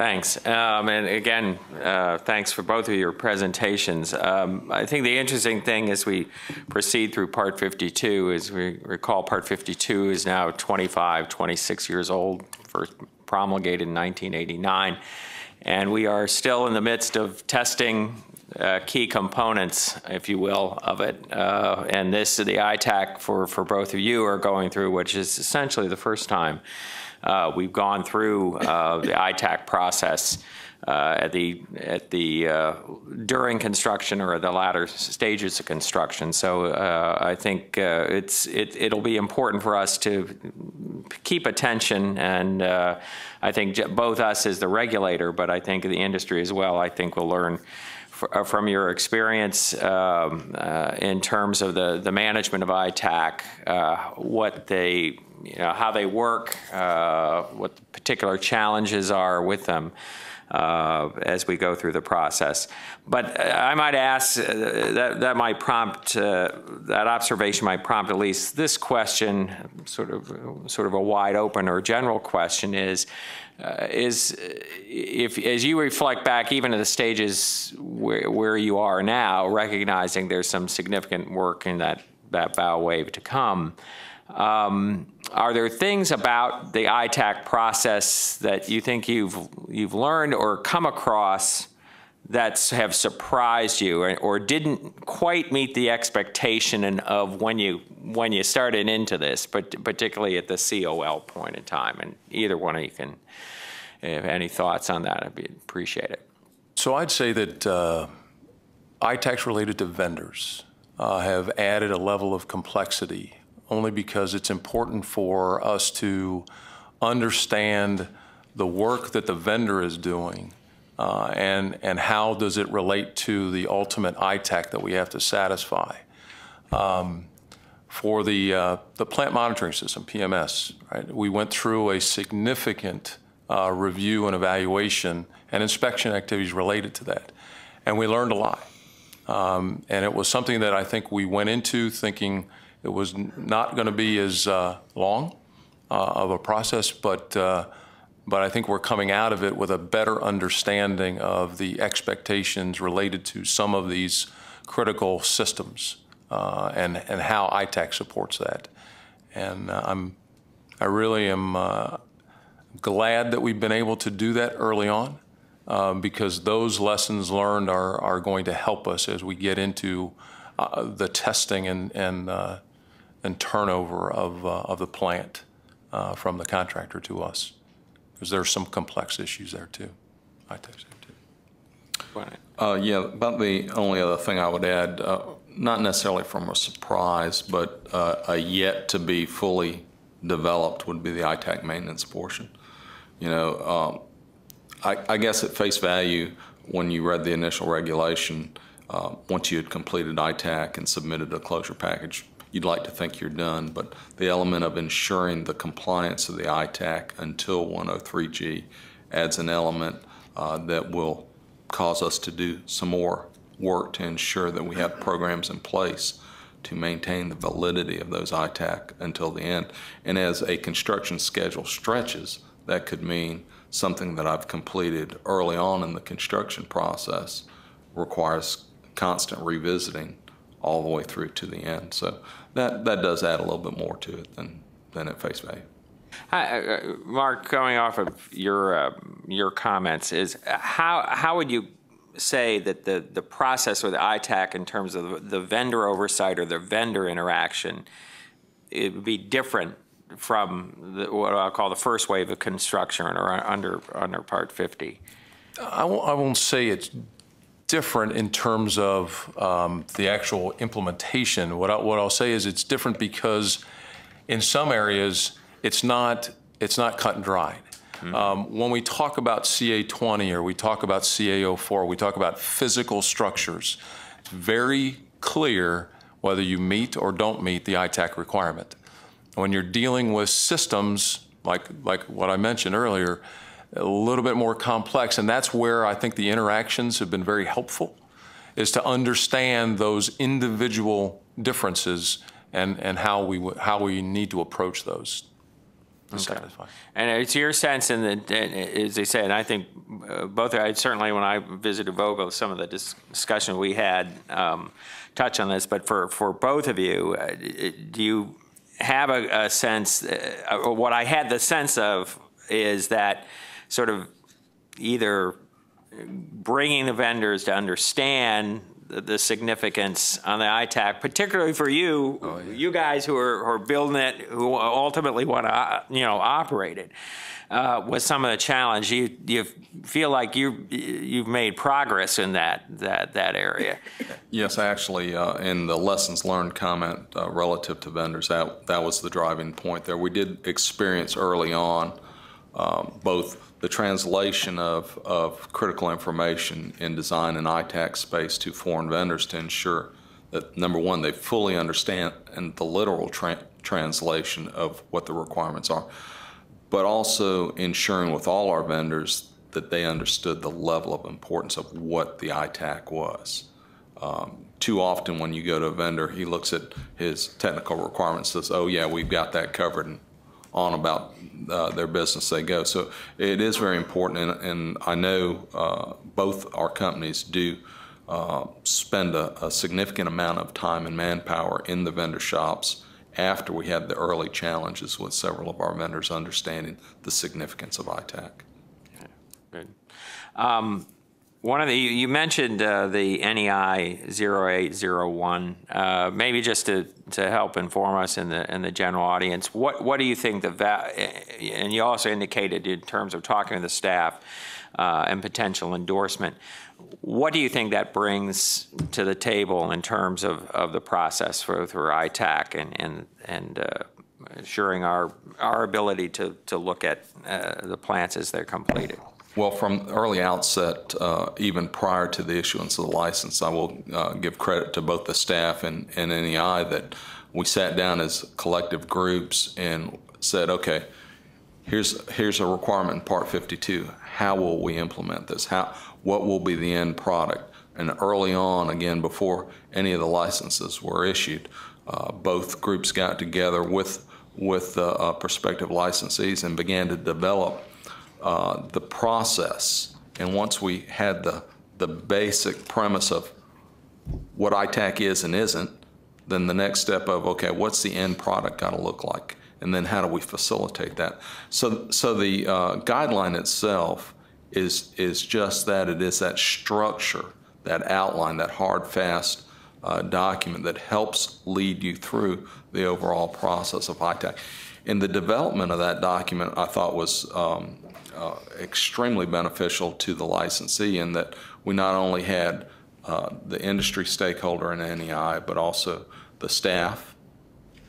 Thanks. Um, And again, uh, thanks for both of your presentations. Um, I think the interesting thing as we proceed through Part 52 is we recall Part 52 is now 25, 26 years old, first promulgated in 1989. And we are still in the midst of testing uh, key components, if you will, of it. Uh, And this, the ITAAC for, for both of you are going through, which is essentially the first time uh, we've gone through uh, the ITAAC process uh, at the, at the, uh, during construction or the latter stages of construction. So uh, I think uh, it's, it, it'll be important for us to keep attention and I think both us as the regulator, but I think the industry as well, I think will learn from your experience um, uh, in terms of the, the management of ITAAC, uh, what they, you know, how they work, uh, what the particular challenges are with them uh, as we go through the process. But uh, I might ask, uh, that, that might prompt, uh, that observation might prompt at least this question, sort of, sort of a wide open or general question is, uh, is if, as you reflect back even at the stages where, where you are now, recognizing there's some significant work in that, that bow wave to come, um, are there things about the ITAAC process that you think you've, you've learned or come across that have surprised you or, or didn't quite meet the expectation of when you, when you started into this, but particularly at the COL point in time? And either one of you can, if any thoughts on that, I'd be, appreciate it. So I'd say that uh, ITAACs related to vendors uh, have added a level of complexity only because it's important for us to understand the work that the vendor is doing uh, and, and how does it relate to the ultimate ITAAC that we have to satisfy. Um, for the, uh, the plant monitoring system, PMS, right, we went through a significant uh, review and evaluation and inspection activities related to that. And we learned a lot. Um, and it was something that I think we went into thinking it was not going to be as uh, long uh, of a process, but, uh, but I think we're coming out of it with a better understanding of the expectations related to some of these critical systems uh, and, and how ITAAC supports that. And uh, I'm, I really am uh, glad that we've been able to do that early on um, because those lessons learned are, are going to help us as we get into uh, the testing and, and, uh, and turnover of, uh, of the plant uh, from the contractor to us. Because there's some complex issues there too. ITAAC's there too. Uh, yeah, about the only other thing I would add, uh, not necessarily from a surprise, but uh, a yet to be fully developed would be the ITAAC maintenance portion. You know, um, I, I guess at face value, when you read the initial regulation, uh, once you had completed ITAAC and submitted a closure package, you'd like to think you're done, but the element of ensuring the compliance of the ITAAC until 103G adds an element uh, that will cause us to do some more work to ensure that we have programs in place to maintain the validity of those ITAAC until the end. And as a construction schedule stretches, that could mean something that I've completed early on in the construction process requires constant revisiting all the way through to the end. So that, that does add a little bit more to it than, than at face value. Hi, uh, Mark, going off of your, uh, your comments, is how, how would you say that the, the process with ITAAC in terms of the vendor oversight or the vendor interaction, it would be different from the, what I'll call the first wave of construction or under, under Part 50? I won't, I won't say it's different in terms of um, the actual implementation. What, I, what I'll say is it's different because in some areas it's not it's not cut and dried. Um, when we talk about CA20 or we talk about CA04, we talk about physical structures. It's very clear whether you meet or don't meet the ITAAC requirement. When you're dealing with systems like like what I mentioned earlier, a little bit more complex, and that's where I think the interactions have been very helpful, is to understand those individual differences and, and how we how we need to approach those to satisfy. And it's your sense, in the, and as they say, and I think uh, both, I certainly when I visited Vogtle, some of the dis- discussion we had um, touch on this, but for, for both of you, uh, do you have a, a sense, uh, what I had the sense of is that sort of either bringing the vendors to understand the, the significance on the ITAAC, particularly for you, you guys who are, who are building it, who ultimately want to, you know, operate it, uh, was some of the challenge. You, you feel like you, you've made progress in that, that, that area. Yes, actually, uh, in the lessons learned comment uh, relative to vendors, that, that was the driving point there. We did experience early on um, both the translation of, of critical information in design and ITAAC space to foreign vendors to ensure that, number one, they fully understand and the literal tra- translation of what the requirements are, but also ensuring with all our vendors that they understood the level of importance of what the ITAAC was. Um, too often when you go to a vendor, he looks at his technical requirements, says, oh yeah, we've got that covered, and on about uh, their business they go. So it is very important, and, and I know uh, both our companies do uh, spend a, a, significant amount of time and manpower in the vendor shops after we had the early challenges with several of our vendors understanding the significance of ITAAC. Good. Um, one of the, you mentioned uh, the NEI 0801. Uh, maybe just to, to help inform us in the in the general audience, what what do you think the va- and you also indicated in terms of talking to the staff uh, and potential endorsement. What do you think that brings to the table in terms of, of the process for through ITAAC and and and uh, assuring our our ability to to look at uh, the plants as they're completed? Well, from early outset, uh, even prior to the issuance of the license, I will uh, give credit to both the staff and, and NEI that we sat down as collective groups and said, okay, here's here's a requirement in Part 52. How will we implement this? How what will be the end product? And early on, again, before any of the licenses were issued, uh, both groups got together with with the uh, prospective licensees and began to develop uh, the process. And once we had the, the basic premise of what ITAAC is and isn't, then the next step of, okay, what's the end product got to look like? And then how do we facilitate that? So, so the uh, guideline itself is, is just that. It is that structure, that outline, that hard, fast uh, document that helps lead you through the overall process of ITAAC. And the development of that document, I thought, was um, uh, extremely beneficial to the licensee in that we not only had uh, the industry stakeholder in NEI, but also the staff.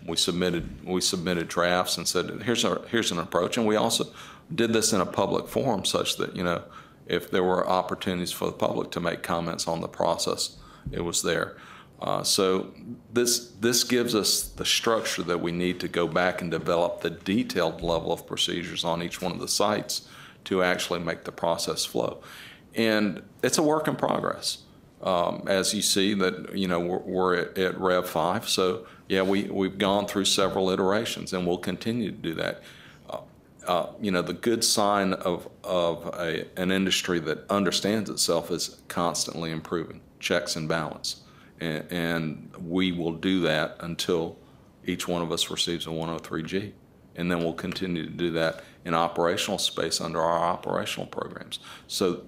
We submitted we submitted drafts and said here's our here's an approach, and we also did this in a public forum such that you know if there were opportunities for the public to make comments on the process, it was there. Uh, so this this gives us the structure that we need to go back and develop the detailed level of procedures on each one of the sites to actually make the process flow. And it's a work in progress. Um, as you see that you know we're, we're at, at Rev five, so yeah, we we've gone through several iterations, and we'll continue to do that. Uh, uh, you know, the good sign of of a, an industry that understands itself is constantly improving, checks and balance, and, and we will do that until each one of us receives a 103G, and then we'll continue to do that in operational space under our operational programs. So,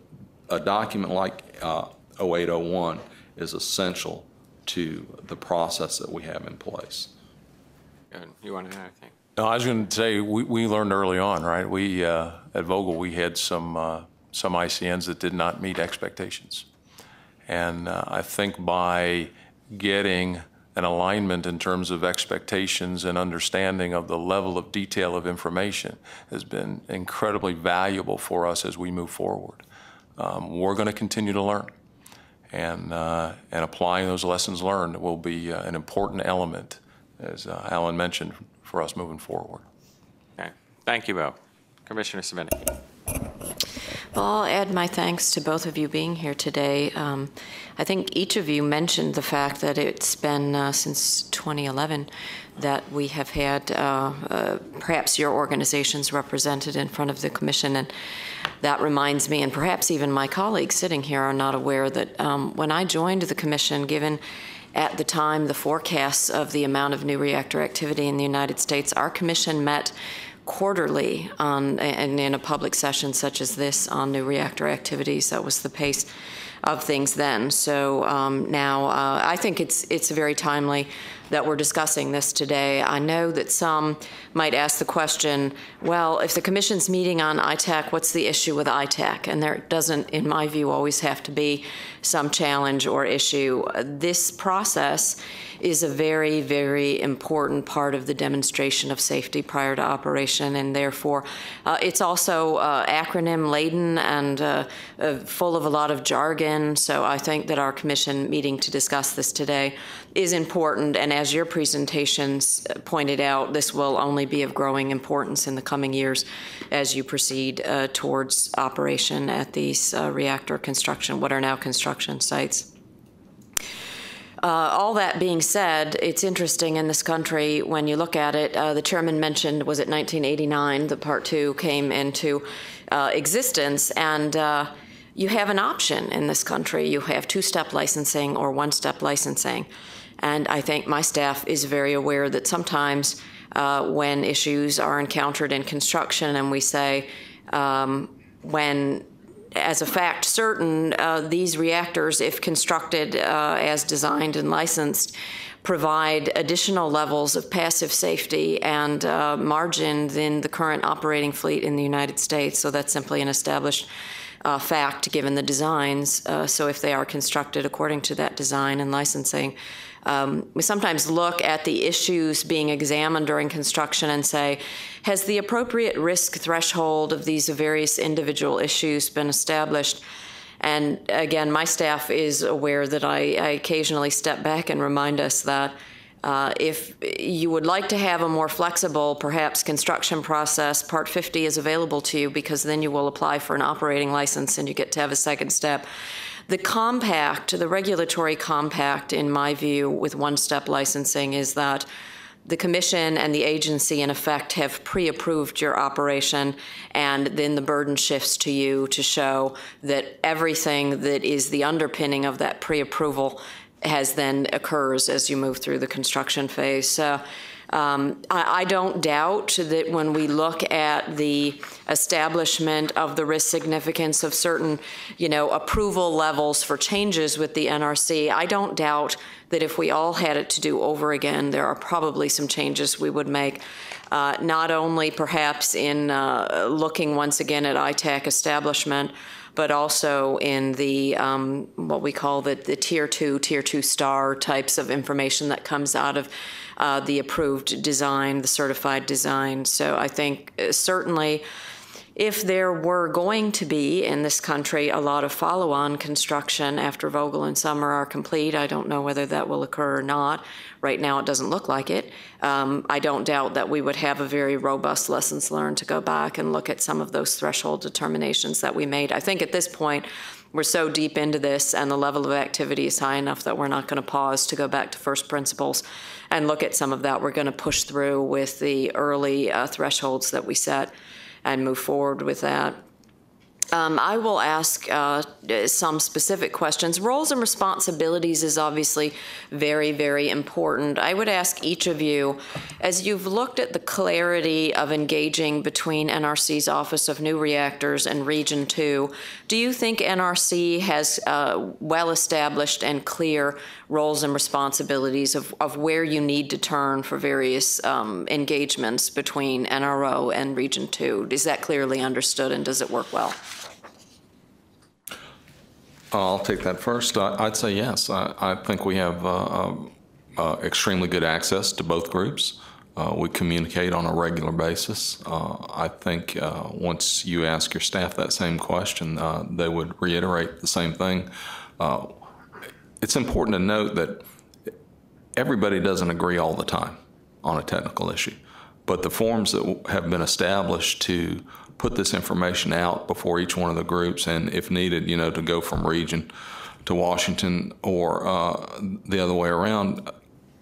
a document like uh, 0801 is essential to the process that we have in place. Good. You wanted another thing? No, I was going to say, we, we learned early on, right? We, uh, at Vogtle, we had some, uh, some ICNs that did not meet expectations. And uh, I think by getting an alignment in terms of expectations and understanding of the level of detail of information has been incredibly valuable for us as we move forward. Um, we're going to continue to learn. And, uh, and applying those lessons learned will be uh, an important element, as uh, Alan mentioned, for us moving forward. Okay. Thank you, Bo. Commissioner Svinicki. Well, I'll add my thanks to both of you being here today. Um, I think each of you mentioned the fact that it's been uh, since 2011 that we have had uh, uh, perhaps your organizations represented in front of the commission, and that reminds me, and perhaps even my colleagues sitting here are not aware that um, when I joined the commission, given at the time the forecasts of the amount of new reactor activity in the United States, our commission met quarterly on, and in a public session such as this on new reactor activities. That was the pace of things then. So um, now uh, I think it's it's very timely that we're discussing this today. I know that some might ask the question, well, if the commission's meeting on ITAAC, what's the issue with ITAAC? And there doesn't, in my view, always have to be some challenge or issue. This process is a very, very important part of the demonstration of safety prior to operation, and therefore uh, it's also uh, acronym laden and uh, uh, full of a lot of jargon. So I think that our commission meeting to discuss this today is important, and as your presentations pointed out, this will only be of growing importance in the coming years as you proceed uh, towards operation at these uh, reactor construction, what are now construction sites. Uh, all that being said, it's interesting in this country when you look at it. Uh, the chairman mentioned, was it 1989, the Part 2 came into uh, existence, and uh, you have an option in this country. You have two step licensing or one step licensing. And I think my staff is very aware that sometimes uh, when issues are encountered in construction and we say, um, when as a fact certain, uh, these reactors, if constructed uh, as designed and licensed, provide additional levels of passive safety and uh, margin than the current operating fleet in the United States. So that's simply an established uh, fact given the designs. Uh, so if they are constructed according to that design and licensing, um, we sometimes look at the issues being examined during construction and say, has the appropriate risk threshold of these various individual issues been established? And again, my staff is aware that I, I occasionally step back and remind us that uh, if you would like to have a more flexible, perhaps, construction process, Part 50 is available to you because then you will apply for an operating license and you get to have a second step. The compact, the regulatory compact, in my view, with one step licensing is that the commission and the agency, in effect, have pre-approved your operation, and then the burden shifts to you to show that everything that is the underpinning of that pre-approval has then occurs as you move through the construction phase. So um, I, I don't doubt that when we look at the establishment of the risk significance of certain, you know, approval levels for changes with the NRC, I don't doubt that if we all had it to do over again, there are probably some changes we would make. Uh, not only perhaps in uh, looking once again at ITAAC establishment, but also in the um, what we call the, the tier two, tier two star types of information that comes out of uh, the approved design, the certified design. So I think uh, certainly if there were going to be in this country a lot of follow-on construction after Vogtle and Summer are complete, I don't know whether that will occur or not. Right now, it doesn't look like it. Um, I don't doubt that we would have a very robust lessons learned to go back and look at some of those threshold determinations that we made. I think at this point, we're so deep into this and the level of activity is high enough that we're not going to pause to go back to first principles and look at some of that. We're going to push through with the early uh, thresholds that we set and move forward with that. Um, I will ask uh, some specific questions. Roles and responsibilities is obviously very, very important. I would ask each of you, as you've looked at the clarity of engaging between NRC's Office of New Reactors and Region 2, do you think NRC has uh, well established and clear roles and responsibilities of, of where you need to turn for various um, engagements between NRO and Region 2? Is that clearly understood and does it work well? I'll take that first. I- I'd say yes. I I think we have uh, um, uh, extremely good access to both groups. Uh, We communicate on a regular basis. Uh, I think uh, once you ask your staff that same question, uh, they would reiterate the same thing. Uh, It's important to note that everybody doesn't agree all the time on a technical issue, but the forms that have been established to put this information out before each one of the groups, and if needed, you know, to go from region to Washington or uh, the other way around,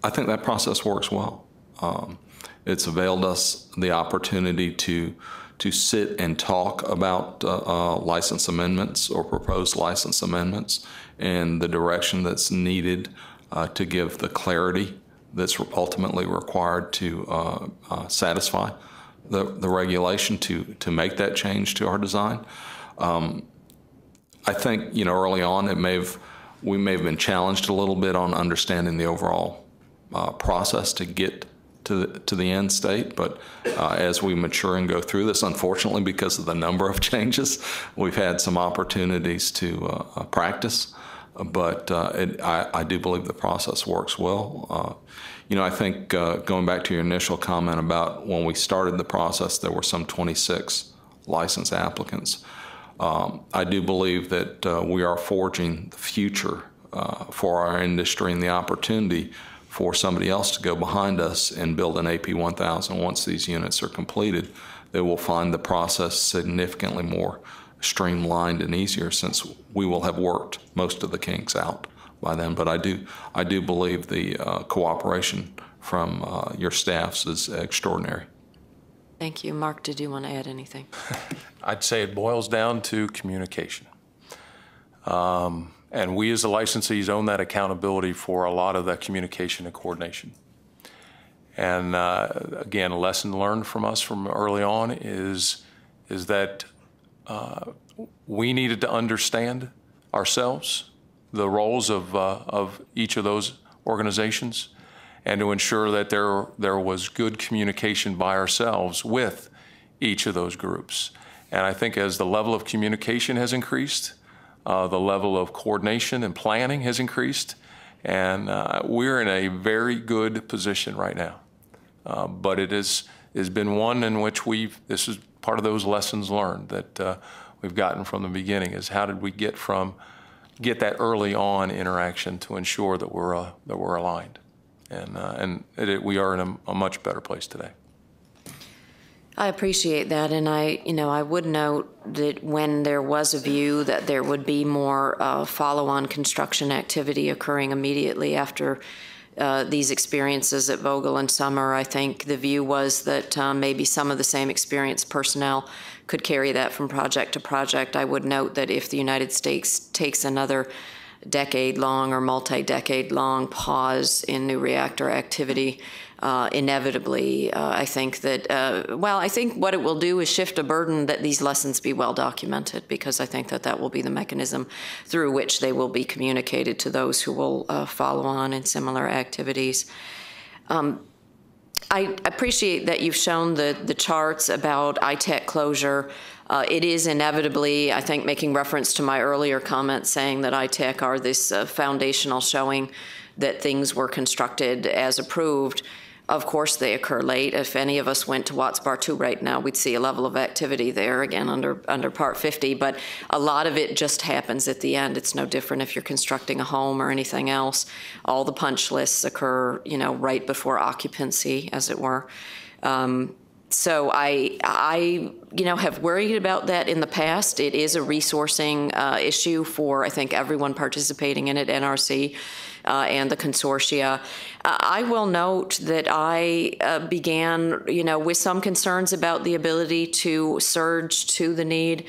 I think that process works well. Um, it's availed us the opportunity to to sit and talk about uh, uh, license amendments or proposed license amendments and the direction that's needed uh, to give the clarity that's ultimately required to uh, uh, satisfy the, the regulation to, to make that change to our design. Um, I think, you know, early on, it may have, we may have been challenged a little bit on understanding the overall uh, process to get to the, to the end state. But uh, as we mature and go through this, unfortunately, because of the number of changes, we've had some opportunities to uh, uh practice. But uh, it, I, I, do believe the process works well. Uh, you know, I think uh, going back to your initial comment about when we started the process, there were some 26 license applicants. Um, I do believe that we are forging the future for our industry and the opportunity for somebody else to go behind us and build an AP 1000 once these units are completed. They will find the process significantly more streamlined and easier since we will have worked most of the kinks out by then. But I do, I do believe the uh, cooperation from uh, your staffs is extraordinary. Thank you. Mark, did you want to add anything? I'd say it boils down to communication. Um, and we as the licensees own that accountability for a lot of that communication and coordination. And uh, again, a lesson learned from us from early on is, is that uh, we needed to understand ourselves the roles of, uh, of each of those organizations and to ensure that there, there was good communication by ourselves with each of those groups. And I think as the level of communication has increased, uh, the level of coordination and planning has increased, and uh, we're in a very good position right now. Uh, but it is, has been one in which we've, this is part of those lessons learned that uh, we've gotten from the beginning is how did we get from get that early on interaction to ensure that we're uh, that we're aligned, and uh, and it, we are in a, a, much better place today. I appreciate that, and I you know I would note that when there was a view that there would be more uh, follow-on construction activity occurring immediately after uh, these experiences at Vogtle and Summer. I think the view was that uh, maybe some of the same experienced personnel could carry that from project to project. I would note that if the United States takes another decade long or multi decade long pause in new reactor activity, uh, inevitably, uh, I think that, uh, well, I think what it will do is shift a burden that these lessons be well documented because I think that that will be the mechanism through which they will be communicated to those who will uh, follow on in similar activities. Um, I appreciate that you've shown the, the charts about ITAAC closure. Uh, it is inevitably, I think, making reference to my earlier comment saying that ITAAC are this uh, foundational showing that things were constructed as approved. Of course, they occur late. If any of us went to Watts Bar 2 right now, we'd see a level of activity there again under, under Part 50, but a lot of it just happens at the end. It's no different if you're constructing a home or anything else. All the punch lists occur, you know, right before occupancy, as it were. Um, so I, I, you know, have worried about that in the past. It is a resourcing uh, issue for I think everyone participating in it, NRC uh, and the consortia. Uh, I will note that I uh, began, you know, with some concerns about the ability to surge to the need.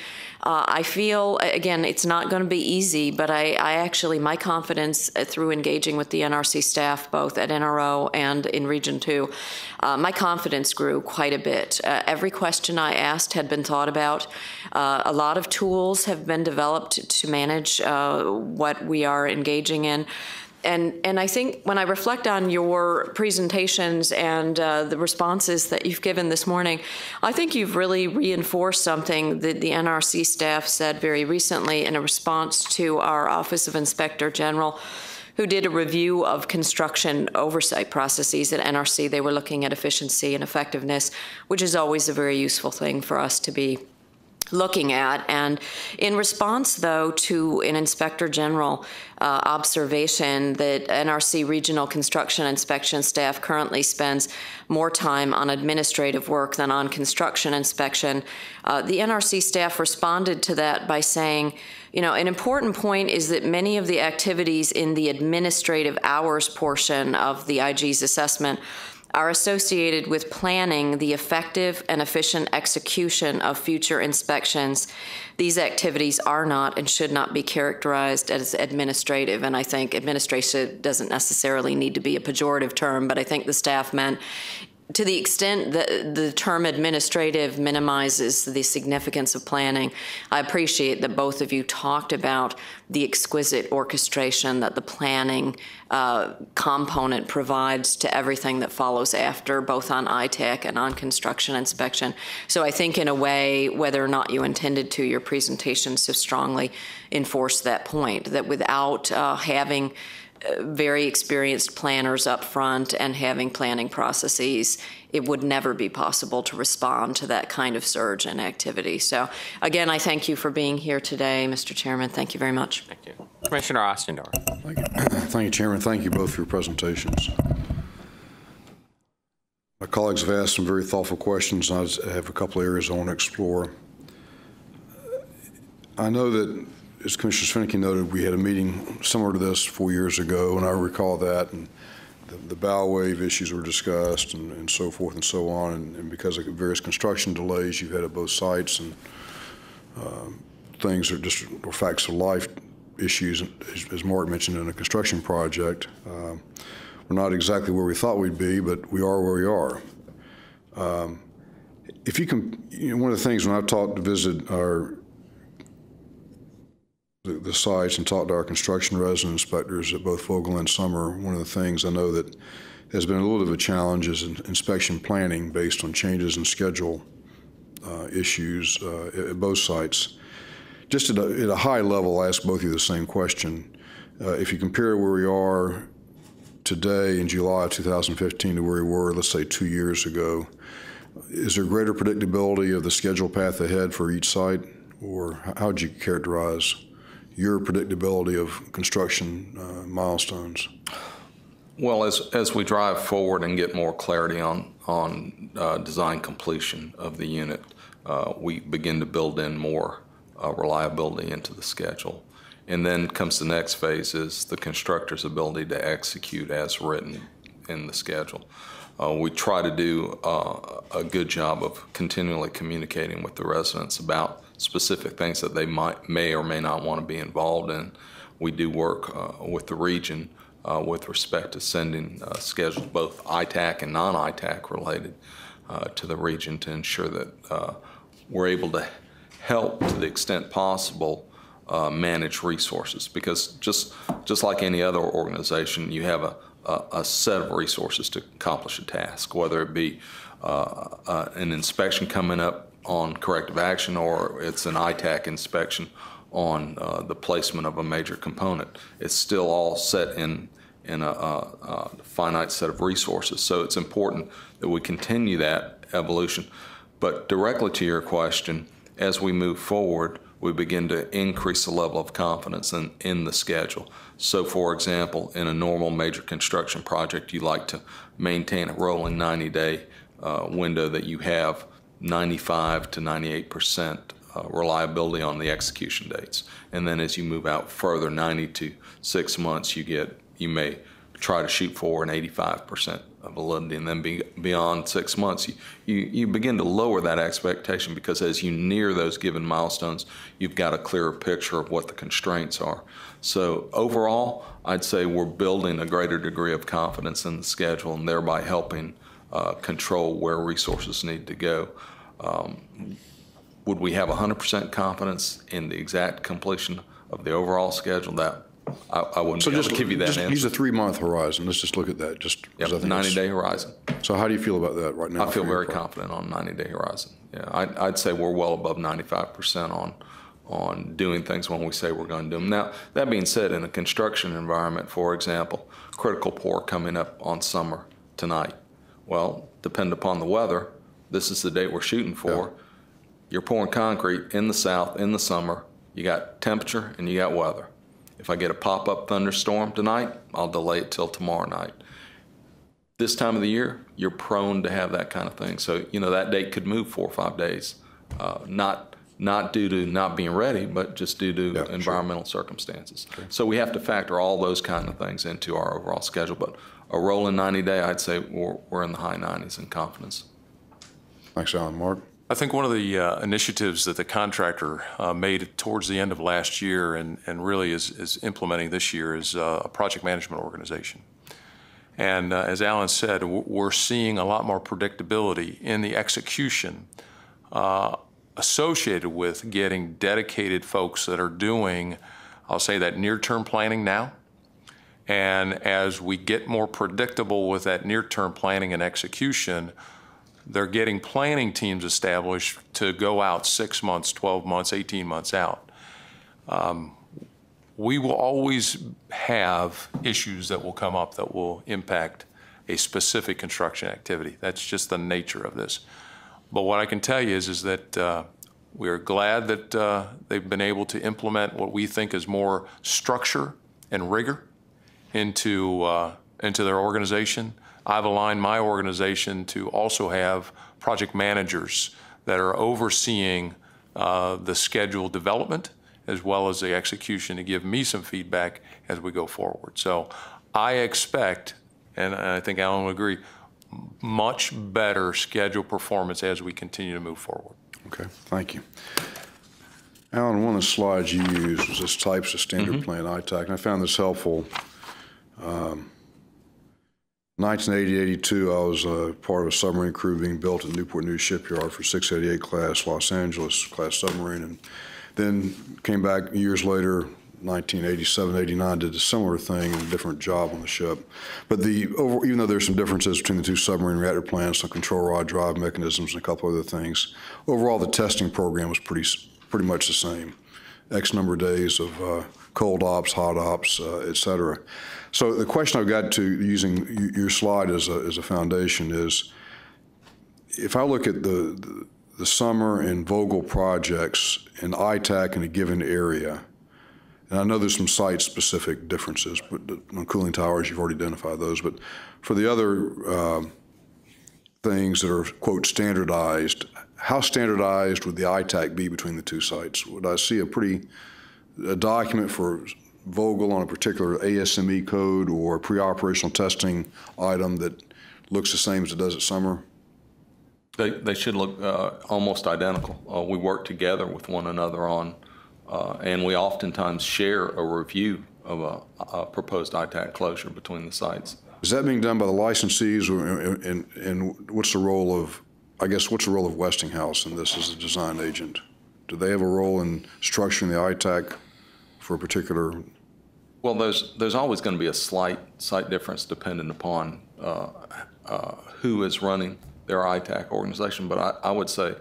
Uh, I feel, again, it's not going to be easy, but I, I, actually, my confidence uh, through engaging with the NRC staff, both at NRO and in Region 2, uh, my confidence grew quite a bit. Every question I asked had been thought about. A lot of tools have been developed to manage what we are engaging in and and I think when I reflect on your presentations and uh, the responses that you've given this morning, I think you've really reinforced something that the NRC staff said very recently in a response to our Office of Inspector General who did a review of construction oversight processes at NRC. They were looking at efficiency and effectiveness, which is always a very useful thing for us to be looking at. And in response, though, to an inspector general uh, observation that NRC regional construction inspection staff currently spends more time on administrative work than on construction inspection, uh, the NRC staff responded to that by saying, you know, an important point is that many of the activities in the administrative hours portion of the IG's assessment are associated with planning the effective and efficient execution of future inspections. These activities are not and should not be characterized as administrative, and I think administration doesn't necessarily need to be a pejorative term, but I think the staff meant to the extent that the term administrative minimizes the significance of planning, I appreciate that both of you talked about the exquisite orchestration that the planning uh, component provides to everything that follows after, both on ITAAC and on construction inspection. So I think, in a way, whether or not you intended to, your presentation so strongly enforced that point that without uh, having very experienced planners up front and having planning processes, it would never be possible to respond to that kind of surge in activity. So again, I thank you for being here today, Mr. Chairman. Thank you very much. Thank you. Commissioner Ostendorf. Thank you. Thank you, Chairman. Thank you both for your presentations. My colleagues have asked some very thoughtful questions. I have a couple of areas I want to explore. I know that as Commissioner Finnegan noted, we had a meeting similar to this four years ago, and I recall that. And the, the bow wave issues were discussed and, and so forth and so on. And, and, because of various construction delays you've had at both sites and um, things are just or facts of life issues, as, as Mark mentioned in a construction project. Um, we're not exactly where we thought we'd be, but we are where we are. Um, if you can, you know, one of the things when I've talked to visit our the, the sites and talked to our construction resident inspectors at both Vogtle and Summer, one of the things I know that has been a little bit of a challenge is in inspection planning based on changes in schedule uh, issues uh, at both sites. Just at a, at a, high level, I ask both of you the same question. Uh, if you compare where we are today in July of 2015 to where we were, let's say, two years ago, is there greater predictability of the schedule path ahead for each site, or how would you characterize your predictability of construction uh, milestones? Well, as, as we drive forward and get more clarity on, on uh, design completion of the unit, uh, we begin to build in more uh, reliability into the schedule. And then comes the next phase is the constructor's ability to execute as written in the schedule. Uh, we try to do uh, a good job of continually communicating with the residents about specific things that they might, may or may not want to be involved in. We do work uh, with the region uh, with respect to sending uh, schedules, both ITAAC and non-ITAAC related, uh, to the region to ensure that uh, we're able to help to the extent possible uh, manage resources. Because just, just like any other organization, you have a, a, a set of resources to accomplish a task, whether it be an inspection coming up on corrective action or it's an ITAAC inspection on uh, the placement of a major component. It's still all set in, in a, a, a finite set of resources. So it's important that we continue that evolution. But directly to your question, as we move forward, we begin to increase the level of confidence in, in the schedule. So, for example, in a normal major construction project, you like to maintain a rolling 90 day uh, window that you have 95 to 98 percent uh, reliability on the execution dates. And then as you move out further, 90 to six months, you get you may try to shoot for an 85 percent of validity, and then be, beyond six months, you, you you begin to lower that expectation because as you near those given milestones, you've got a clearer picture of what the constraints are. So overall, I'd say we're building a greater degree of confidence in the schedule, and thereby helping uh, control where resources need to go. Um, would we have 100% confidence in the exact completion of the overall schedule? That I, I wouldn't So be able just, to give you that just answer. He's a three-month horizon. Let's just look at that, just. Yep, think 90-day horizon. So how do you feel about that right now? I feel very confident on 90 day horizon. Yeah, I'd, I'd say we're well above 95% on on doing things when we say we're going to do them. Now, that being said, in a construction environment, for example, critical pour coming up on summer tonight. Well, depend upon the weather. This is the date we're shooting for. You're pouring concrete in the south in the summer. You got temperature and you got weather. If I get a pop up thunderstorm tonight, I'll delay it till tomorrow night this time of the year, you're prone to have that kind of thing. So, you know, that date could move four or five days, uh, not not due to not being ready, but just due to Yeah, sure. environmental circumstances. So we have to factor all those kind of things into our overall schedule. But a rolling 90 day, I'd say we're, we're in the high 90s in confidence. Thanks, Alan. Mark? I think one of the uh, initiatives that the contractor uh, made towards the end of last year and, and really is, is implementing this year is uh, a project management organization. And uh, as Alan said, we're seeing a lot more predictability in the execution uh, associated with getting dedicated folks that are doing, I'll say that near-term planning now. And as we get more predictable with that near-term planning and execution, they're getting planning teams established to go out six months, 12 months, 18 months out. Um, We will always have issues that will come up that will impact a specific construction activity. That's just the nature of this. But what I can tell you is, is that uh, we're glad that uh, they've been able to implement what we think is more structure and rigor into, uh, into their organization. I've aligned my organization to also have project managers that are overseeing uh, the schedule development as well as the execution to give me some feedback as we go forward. So I expect, and I think Alan would agree, much better schedule performance as we continue to move forward. Okay, thank you. Alan, one of the slides you used was this types of standard plan ITAAC, and I found this helpful. Um, 1980, 82, I was uh, part of a submarine crew being built at Newport News Shipyard for 688 class Los Angeles class submarine, and then came back years later, 1987, 89, did a similar thing in a different job on the ship. But the over, even though there's some differences between the two submarine reactor plants, some control rod drive mechanisms, and a couple other things, overall the testing program was pretty pretty much the same. X number of days of uh, cold ops, hot ops, uh, et cetera. So the question I've got to using your slide as a, as a foundation is, if I look at the, the, summer and Vogtle projects in ITAAC in a given area, and I know there's some site-specific differences, but on cooling towers, you've already identified those, but for the other um, things that are, quote, standardized, how standardized would the ITAAC be between the two sites? Would I see a pretty a document for Vogtle on a particular ASME code or pre-operational testing item that looks the same as it does at Summer? They, they should look uh, almost identical. Uh, We work together with one another on, uh, and we oftentimes share a review of a, a proposed ITAAC closure between the sites. Is that being done by the licensees, or- and, and what's the role of, I guess, what's the role of Westinghouse in this as a design agent? Do they have a role in structuring the ITAAC for a particular, Well, there's, there's always going to be a slight, slight difference depending upon uh, uh, who is running their ITAAC organization, but I, I would say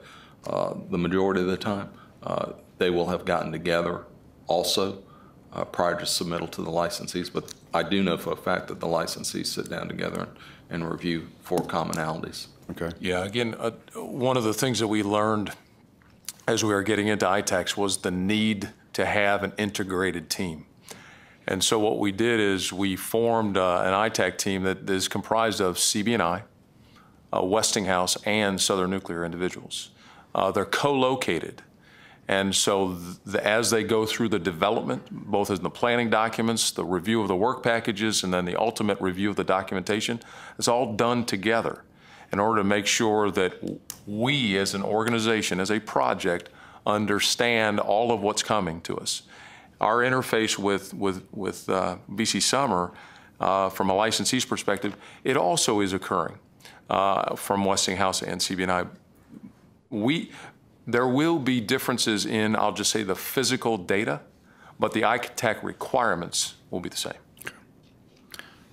uh, the majority of the time, uh, they will have gotten together also uh, prior to submittal to the licensees, but I do know for a fact that the licensees sit down together and, and review for commonalities. okay? Yeah, again, uh, one of the things that we learned as we were getting into ITAACs was the need to have an integrated team. And so what we did is we formed uh, an ITAAC team that is comprised of CB&I, uh, Westinghouse, and Southern Nuclear individuals. Uh, They're co-located. And so as they go through the development, both in the planning documents, the review of the work packages, and then the ultimate review of the documentation, it's all done together in order to make sure that we, as an organization, as a project, understand all of what's coming to us. Our interface with, with, with uh, VC Summer, uh, from a licensee's perspective, it also is occurring uh, from Westinghouse and CB&I we, there will be differences in, I'll just say, the physical data, but the ITAAC requirements will be the same.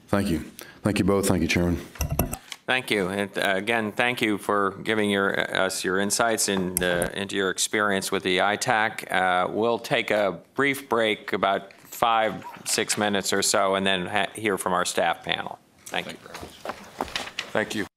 Thank you. Thank you both. Thank you, Chairman. Thank you. And uh, again, thank you for giving your, us your insights in, uh, into your experience with the ITAAC. Uh, We'll take a brief break, about five, six minutes or so, and then ha- hear from our staff panel. Thank you. Thank you.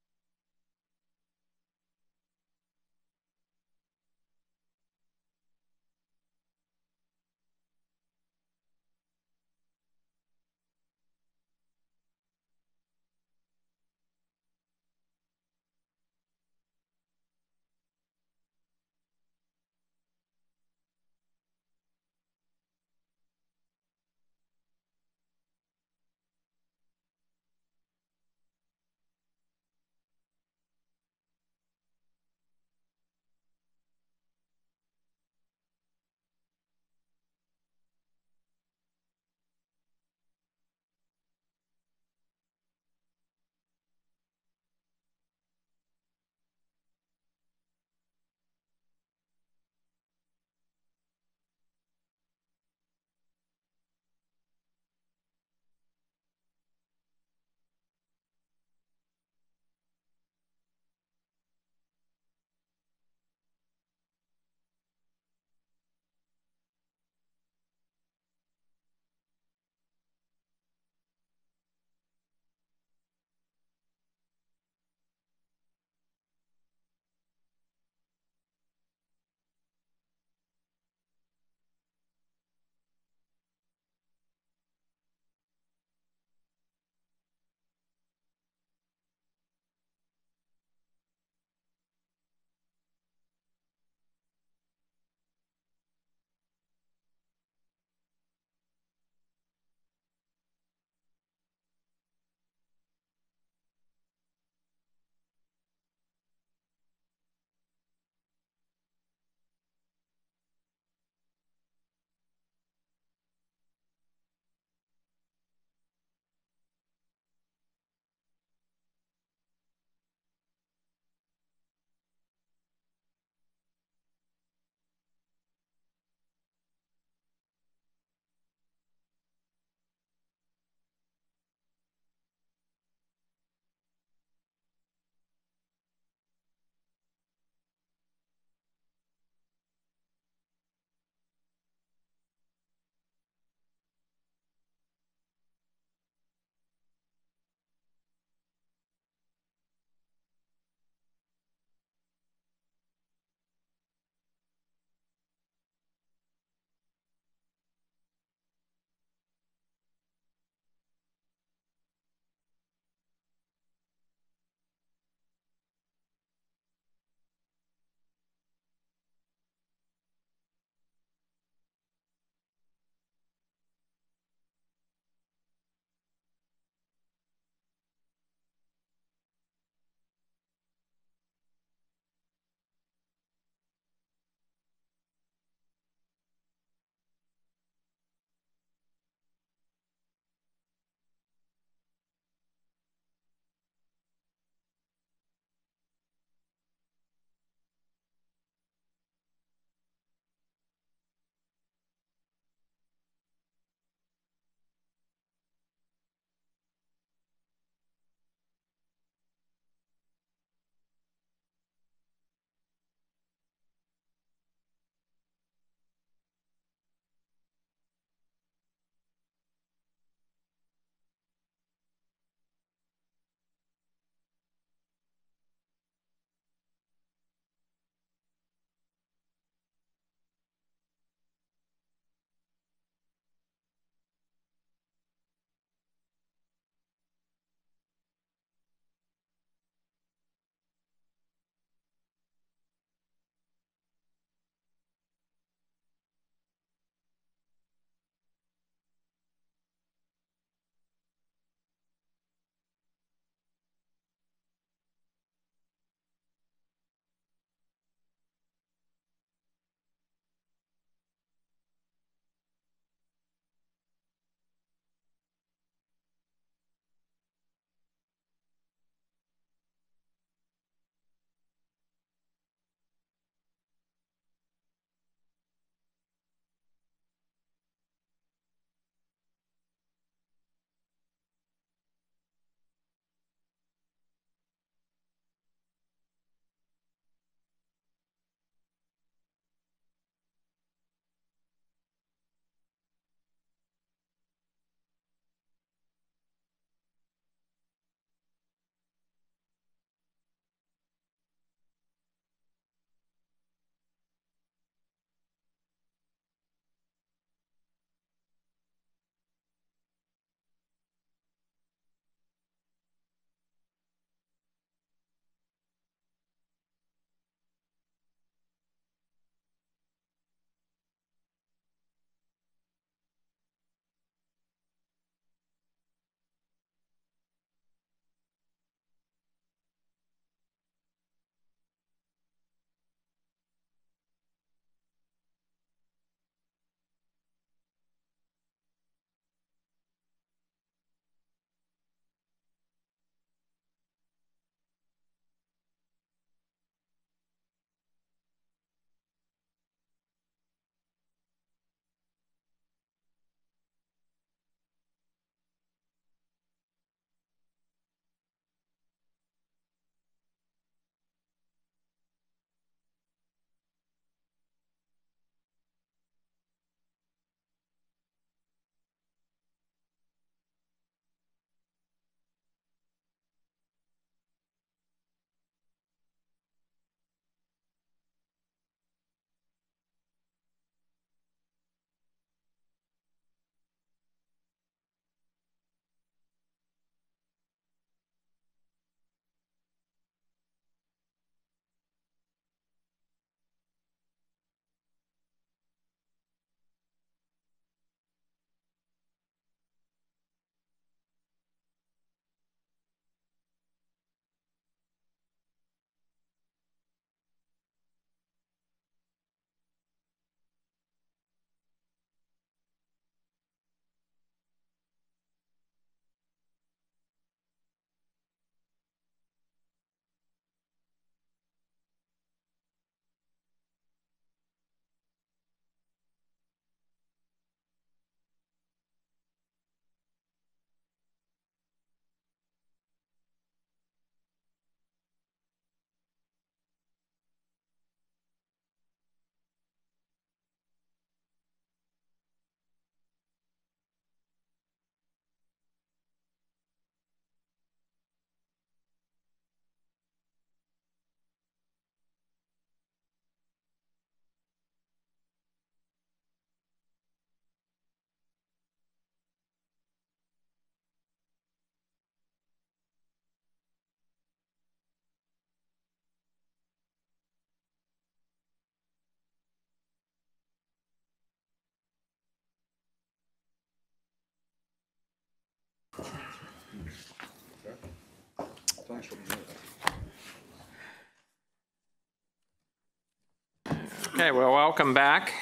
Okay, well, welcome back.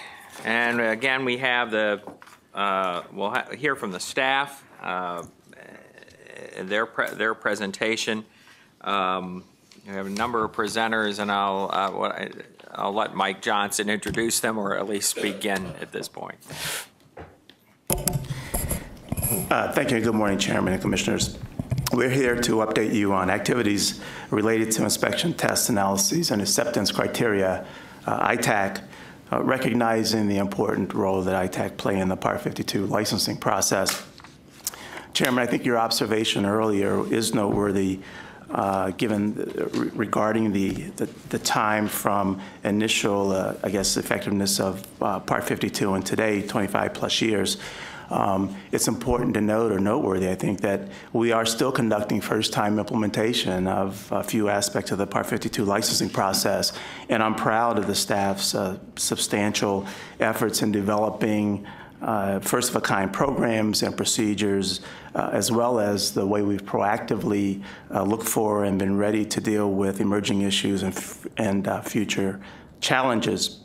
And again, we have the, uh, we'll ha- hear from the staff, uh, their, pre- their presentation. Um, We have a number of presenters, and I'll, uh, I'll let Mike Johnson introduce them, or at least begin at this point. Uh, Thank you, good morning, Chairman and Commissioners. We're here to update you on activities related to inspection tests, analyses, and acceptance criteria, uh, ITAAC, uh, recognizing the important role that ITAAC play in the Part 52 licensing process. Chairman, I think your observation earlier is noteworthy, uh, given the- regarding the, the the time from initial, uh, I guess, effectiveness of uh, Part 52 and today, 25-plus years. Um, It's important to note or noteworthy, I think, that we are still conducting first-time implementation of a few aspects of the Part 52 licensing process, and I'm proud of the staff's uh, substantial efforts in developing uh, first-of-a-kind programs and procedures, uh, as well as the way we've proactively uh, looked for and been ready to deal with emerging issues and, and uh, future challenges.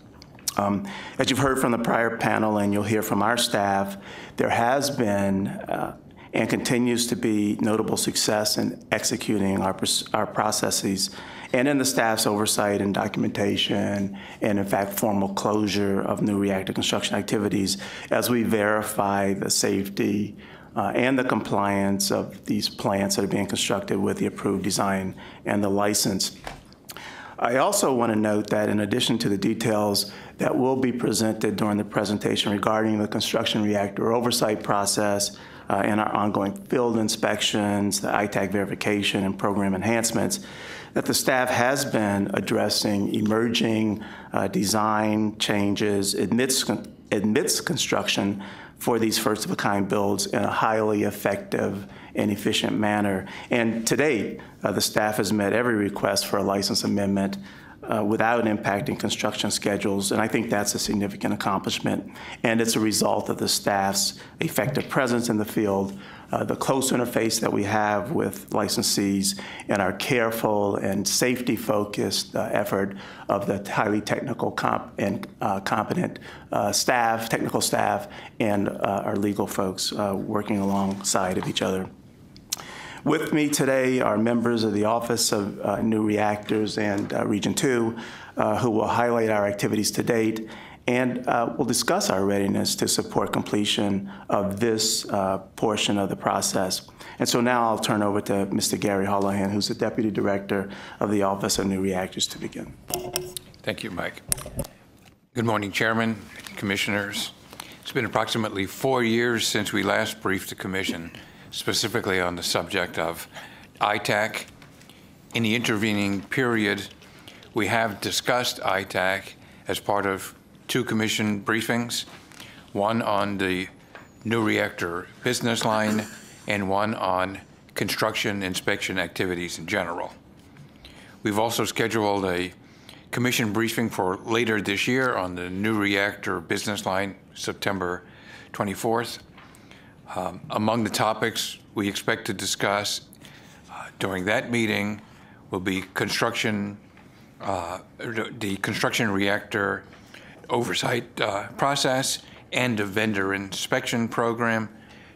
Um, As you've heard from the prior panel, and you'll hear from our staff, there has been uh, and continues to be notable success in executing our, our processes and in the staff's oversight and documentation, and in fact, formal closure of new reactor construction activities as we verify the safety uh, and the compliance of these plants that are being constructed with the approved design and the license. I also want to note that in addition to the details that will be presented during the presentation regarding the construction reactor oversight process uh, and our ongoing field inspections, the ITAAC verification and program enhancements, that the staff has been addressing emerging uh, design changes amidst, amidst construction for these first-of-a-kind builds in a highly effective and efficient manner. And to date, uh, the staff has met every request for a license amendment uh, without impacting construction schedules, and I think that's a significant accomplishment. And it's a result of the staff's effective presence in the field, uh, the close interface that we have with licensees, and our careful and safety-focused uh, effort of the highly technical comp and uh, competent uh, staff, technical staff, and uh, our legal folks working alongside of each other. With me today are members of the Office of uh, New Reactors and uh, Region 2, uh, who will highlight our activities to date and uh, will discuss our readiness to support completion of this uh, portion of the process. And so now I'll turn over to Mr. Gary Holahan, who's the Deputy Director of the Office of New Reactors, to begin. Thank you, Mike. Good morning, Chairman, Commissioners. It's been approximately four years since we last briefed the Commission specifically on the subject of ITAAC. In the intervening period, we have discussed ITAAC as part of two Commission briefings, one on the new reactor business line and one on construction inspection activities in general. We've also scheduled a commission briefing for later this year on the new reactor business line, September 24th. Um, Among the topics we expect to discuss uh, during that meeting will be construction, uh, the construction reactor oversight uh, process and the vendor inspection program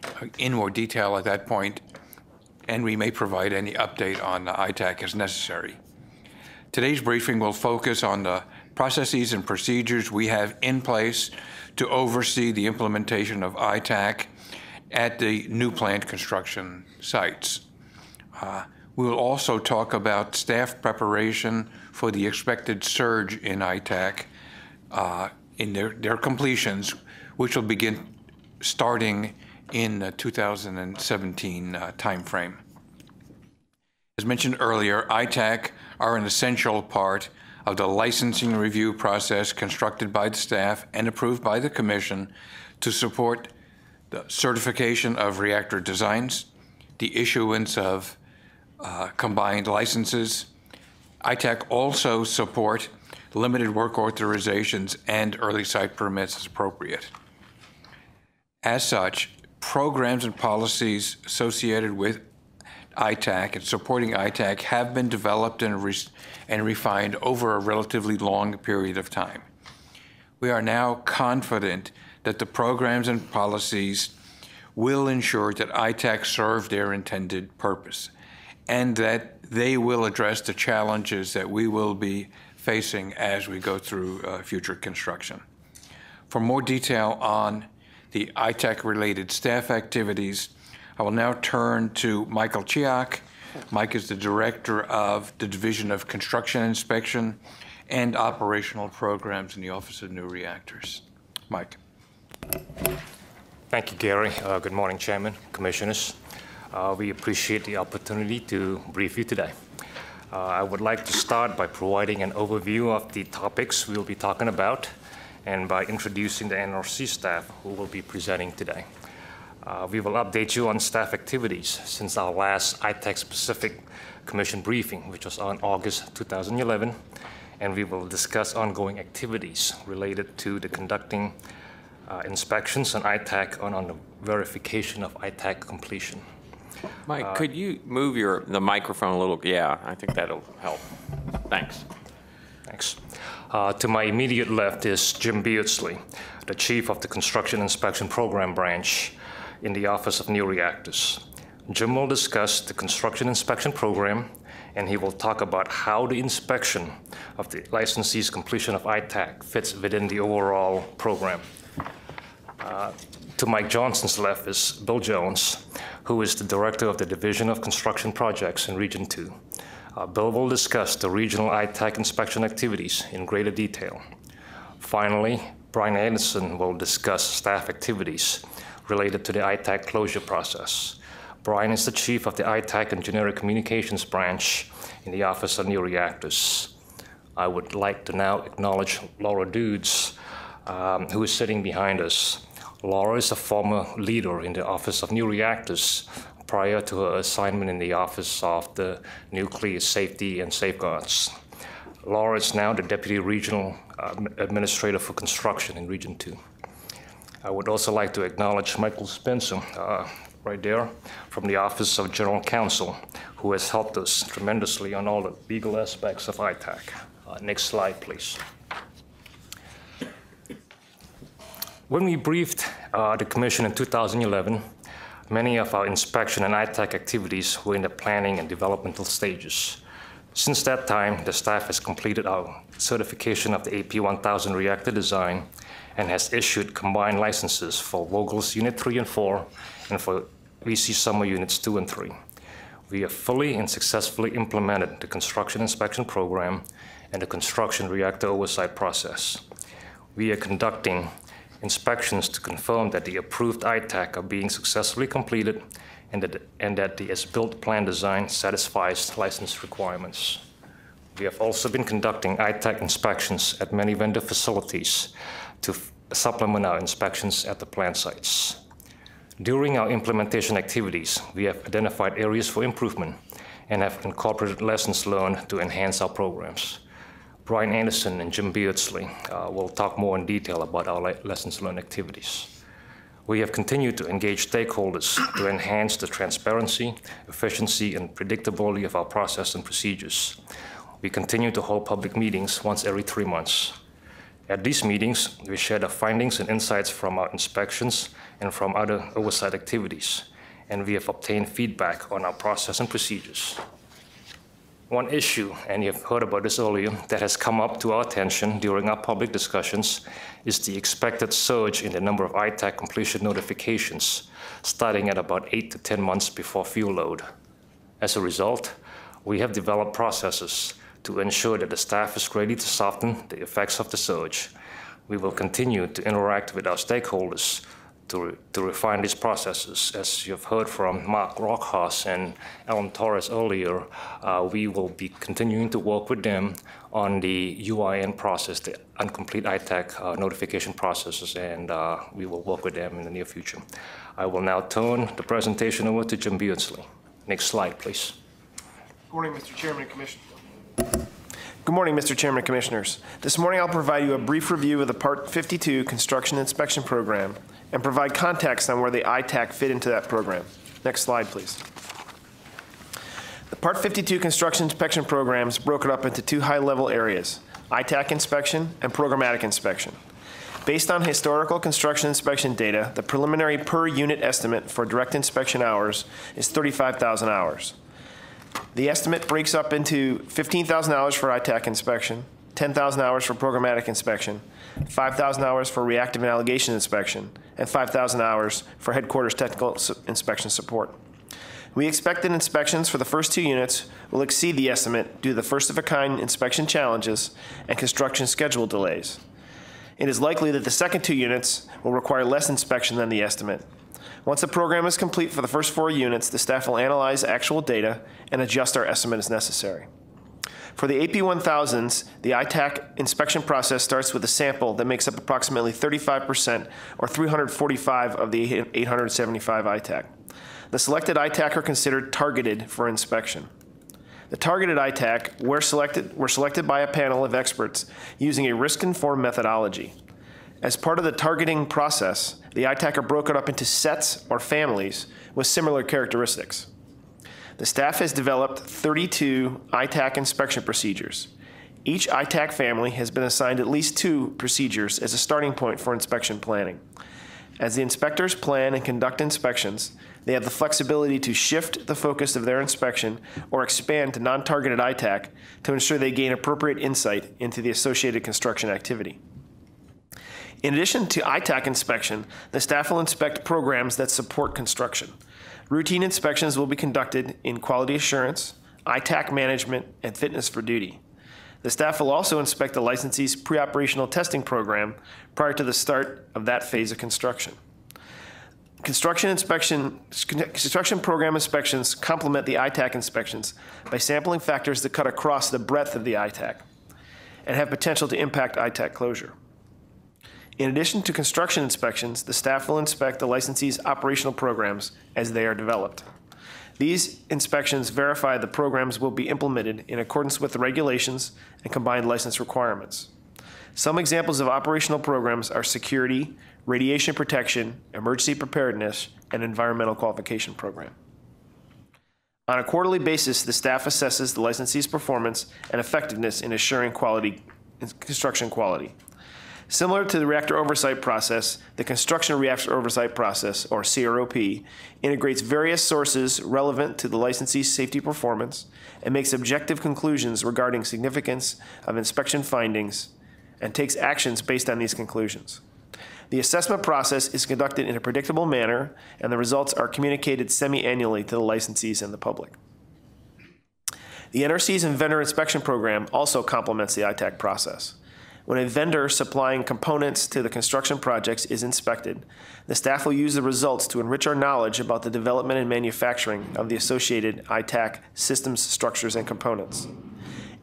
uh, in more detail at that point, and we may provide any update on the ITAAC as necessary. Today's briefing will focus on the processes and procedures we have in place to oversee the implementation of ITAAC at the new plant construction sites. Uh, We will also talk about staff preparation for the expected surge in ITAAC uh, in their, their completions, which will begin starting in the 2017 uh, timeframe. As mentioned earlier, ITAAC are an essential part of the licensing review process constructed by the staff and approved by the Commission to support the certification of reactor designs, the issuance of uh, combined licenses. ITAAC also support limited work authorizations and early site permits as appropriate. As such, programs and policies associated with ITAAC and supporting ITAAC have been developed and, re- and refined over a relatively long period of time. We are now confident that the programs and policies will ensure that ITAAC serve their intended purpose and that they will address the challenges that we will be facing as we go through uh, future construction. For more detail on the ITAAC-related staff activities, I will now turn to Michael Cheok. Mike is the Director of the Division of Construction Inspection and Operational Programs in the Office of New Reactors. Mike. Thank you, Gary. Uh, Good morning, Chairman, Commissioners. Uh, We appreciate the opportunity to brief you today. Uh, I would like to start by providing an overview of the topics we'll be talking about and by introducing the NRC staff who will be presenting today. Uh, We will update you on staff activities since our last ITAAC-specific commission briefing, which was on August 2011, and we will discuss ongoing activities related to the conducting uh, inspections on ITAAC and on the verification of ITAAC completion. Mike, could you move your, the microphone a little? Yeah, I think that'll help. Thanks. Thanks. Uh, To my immediate left is Jim Beardsley, the Chief of the Construction Inspection Program Branch in the Office of New Reactors. Jim will discuss the construction inspection program, and he will talk about how the inspection of the licensee's completion of ITAAC fits within the overall program. Uh, To Mike Johnson's left is Bill Jones, who is the Director of the Division of Construction Projects in Region 2. Uh, Bill will discuss the regional ITAAC inspection activities in greater detail. Finally, Brian Anderson will discuss staff activities related to the ITAAC closure process. Brian is the Chief of the ITAAC and Generic Communications Branch in the Office of New Reactors. I would like to now acknowledge Laura Dudes, um, who is sitting behind us. Laura is a former leader in the Office of New Reactors prior to her assignment in the Office of the Nuclear Safety and Safeguards. Laura is now the Deputy Regional uh, Administrator for Construction in Region 2. I would also like to acknowledge Michael Spencer, uh, right there, from the Office of General Counsel, who has helped us tremendously on all the legal aspects of ITAAC. Uh, Next slide, please. When we briefed uh, the Commission in 2011, many of our inspection and ITAAC activities were in the planning and developmental stages. Since that time, the staff has completed our certification of the AP1000 reactor design and has issued combined licenses for Vogtle's Unit 3 and 4 and for VC Summer Units 2 and 3. We have fully and successfully implemented the construction inspection program and the construction reactor oversight process. We are conducting inspections to confirm that the approved ITAAC are being successfully completed and that, and that the as-built plan design satisfies license requirements. We have also been conducting ITAAC inspections at many vendor facilities to supplement our inspections at the plant sites. During our implementation activities, we have identified areas for improvement and have incorporated lessons learned to enhance our programs. Brian Anderson and Jim Beardsley uh, will talk more in detail about our le- lessons learned activities. We have continued to engage stakeholders to enhance the transparency, efficiency, and predictability of our process and procedures. We continue to hold public meetings once every three months. At these meetings, we share the findings and insights from our inspections and from other oversight activities, and we have obtained feedback on our process and procedures. One issue, and you've heard about this earlier, that has come up to our attention during our public discussions is the expected surge in the number of ITAAC completion notifications, starting at about eight to 10 months before fuel load. As a result, we have developed processes to ensure that the staff is ready to soften the effects of the surge. We will continue to interact with our stakeholders to, to refine these processes. As you've heard from Mark Rauckhorst and Alan Torres earlier, uh, we will be continuing to work with them on the UIN process, the incomplete ITAAC uh, notification processes, and uh, we will work with them in the near future. I will now turn the presentation over to Jim Beardsley. Next slide, please. Good morning, Mr. Chairman and Commission. Good morning, Mr. Chairman and Commissioners. This morning, I'll provide you a brief review of the Part 52 Construction Inspection Program and provide context on where the ITAAC fit into that program. Next slide, please. The Part 52 construction inspection programs broke it up into two high-level areas, ITAAC inspection and programmatic inspection. Based on historical construction inspection data, the preliminary per-unit estimate for direct inspection hours is 35,000 hours. The estimate breaks up into $15,000 for ITAAC inspection, 10,000 hours for programmatic inspection, 5,000 hours for reactive and allegation inspection, and 5,000 hours for headquarters technical inspection support. We expect that inspections for the first two units will exceed the estimate due to the first-of-a-kind inspection challenges and construction schedule delays. It is likely that the second two units will require less inspection than the estimate. Once the program is complete for the first four units, the staff will analyze actual data and adjust our estimate as necessary. For the AP1000s, the ITAAC inspection process starts with a sample that makes up approximately 35% or 345 of the 875 ITAAC. The selected ITAAC are considered targeted for inspection. The targeted ITAAC were selected, were selected by a panel of experts using a risk-informed methodology. As part of the targeting process, the ITAAC are broken up into sets or families with similar characteristics. The staff has developed 32 ITAAC inspection procedures. Each ITAAC family has been assigned at least two procedures as a starting point for inspection planning. As the inspectors plan and conduct inspections, they have the flexibility to shift the focus of their inspection or expand to non-targeted ITAAC to ensure they gain appropriate insight into the associated construction activity. In addition to ITAAC inspection, the staff will inspect programs that support construction. Routine inspections will be conducted in quality assurance, ITAAC management, and fitness for duty. The staff will also inspect the licensee's pre-operational testing program prior to the start of that phase of construction. Construction inspection, construction program inspections complement the ITAAC inspections by sampling factors that cut across the breadth of the ITAAC and have potential to impact ITAAC closure. In addition to construction inspections, the staff will inspect the licensee's operational programs as they are developed. These inspections verify the programs will be implemented in accordance with the regulations and combined license requirements. Some examples of operational programs are security, radiation protection, emergency preparedness, and environmental qualification program. On a quarterly basis, the staff assesses the licensee's performance and effectiveness in assuring quality, construction quality. Similar to the reactor oversight process, the construction reactor oversight process, or CROP, integrates various sources relevant to the licensee's safety performance and makes objective conclusions regarding significance of inspection findings and takes actions based on these conclusions. The assessment process is conducted in a predictable manner, and the results are communicated semi-annually to the licensees and the public. The NRC's Inventor inspection program also complements the ITAAC process. When a vendor supplying components to the construction projects is inspected, the staff will use the results to enrich our knowledge about the development and manufacturing of the associated ITAAC systems, structures, and components.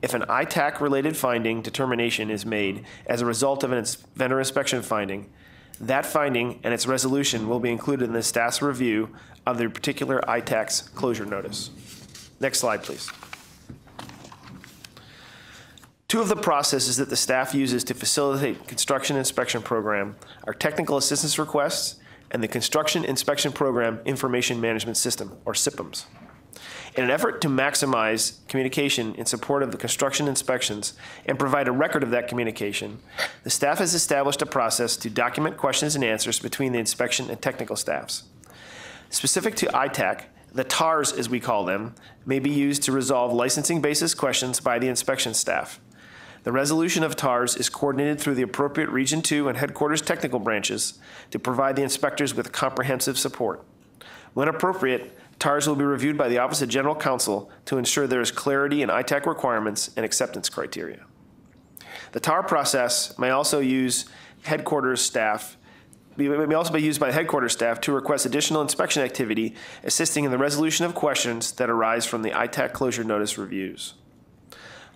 If an ITAAC-related finding determination is made as a result of a vendor inspection finding, that finding and its resolution will be included in the staff's review of the particular ITAAC's closure notice. Next slide, please. Two of the processes that the staff uses to facilitate construction inspection program are technical assistance requests and the Construction Inspection Program Information Management System, or CIPIMS. In an effort to maximize communication in support of the construction inspections and provide a record of that communication, the staff has established a process to document questions and answers between the inspection and technical staffs. Specific to ITAAC, the TARs, as we call them, may be used to resolve licensing basis questions by the inspection staff. The resolution of TARs is coordinated through the appropriate Region 2 and headquarters technical branches to provide the inspectors with comprehensive support. When appropriate, TARs will be reviewed by the Office of General Counsel to ensure there is clarity in ITAAC requirements and acceptance criteria. The TAR process may also use headquarters staff may also be used by headquarters staff to request additional inspection activity, assisting in the resolution of questions that arise from the ITAAC closure notice reviews.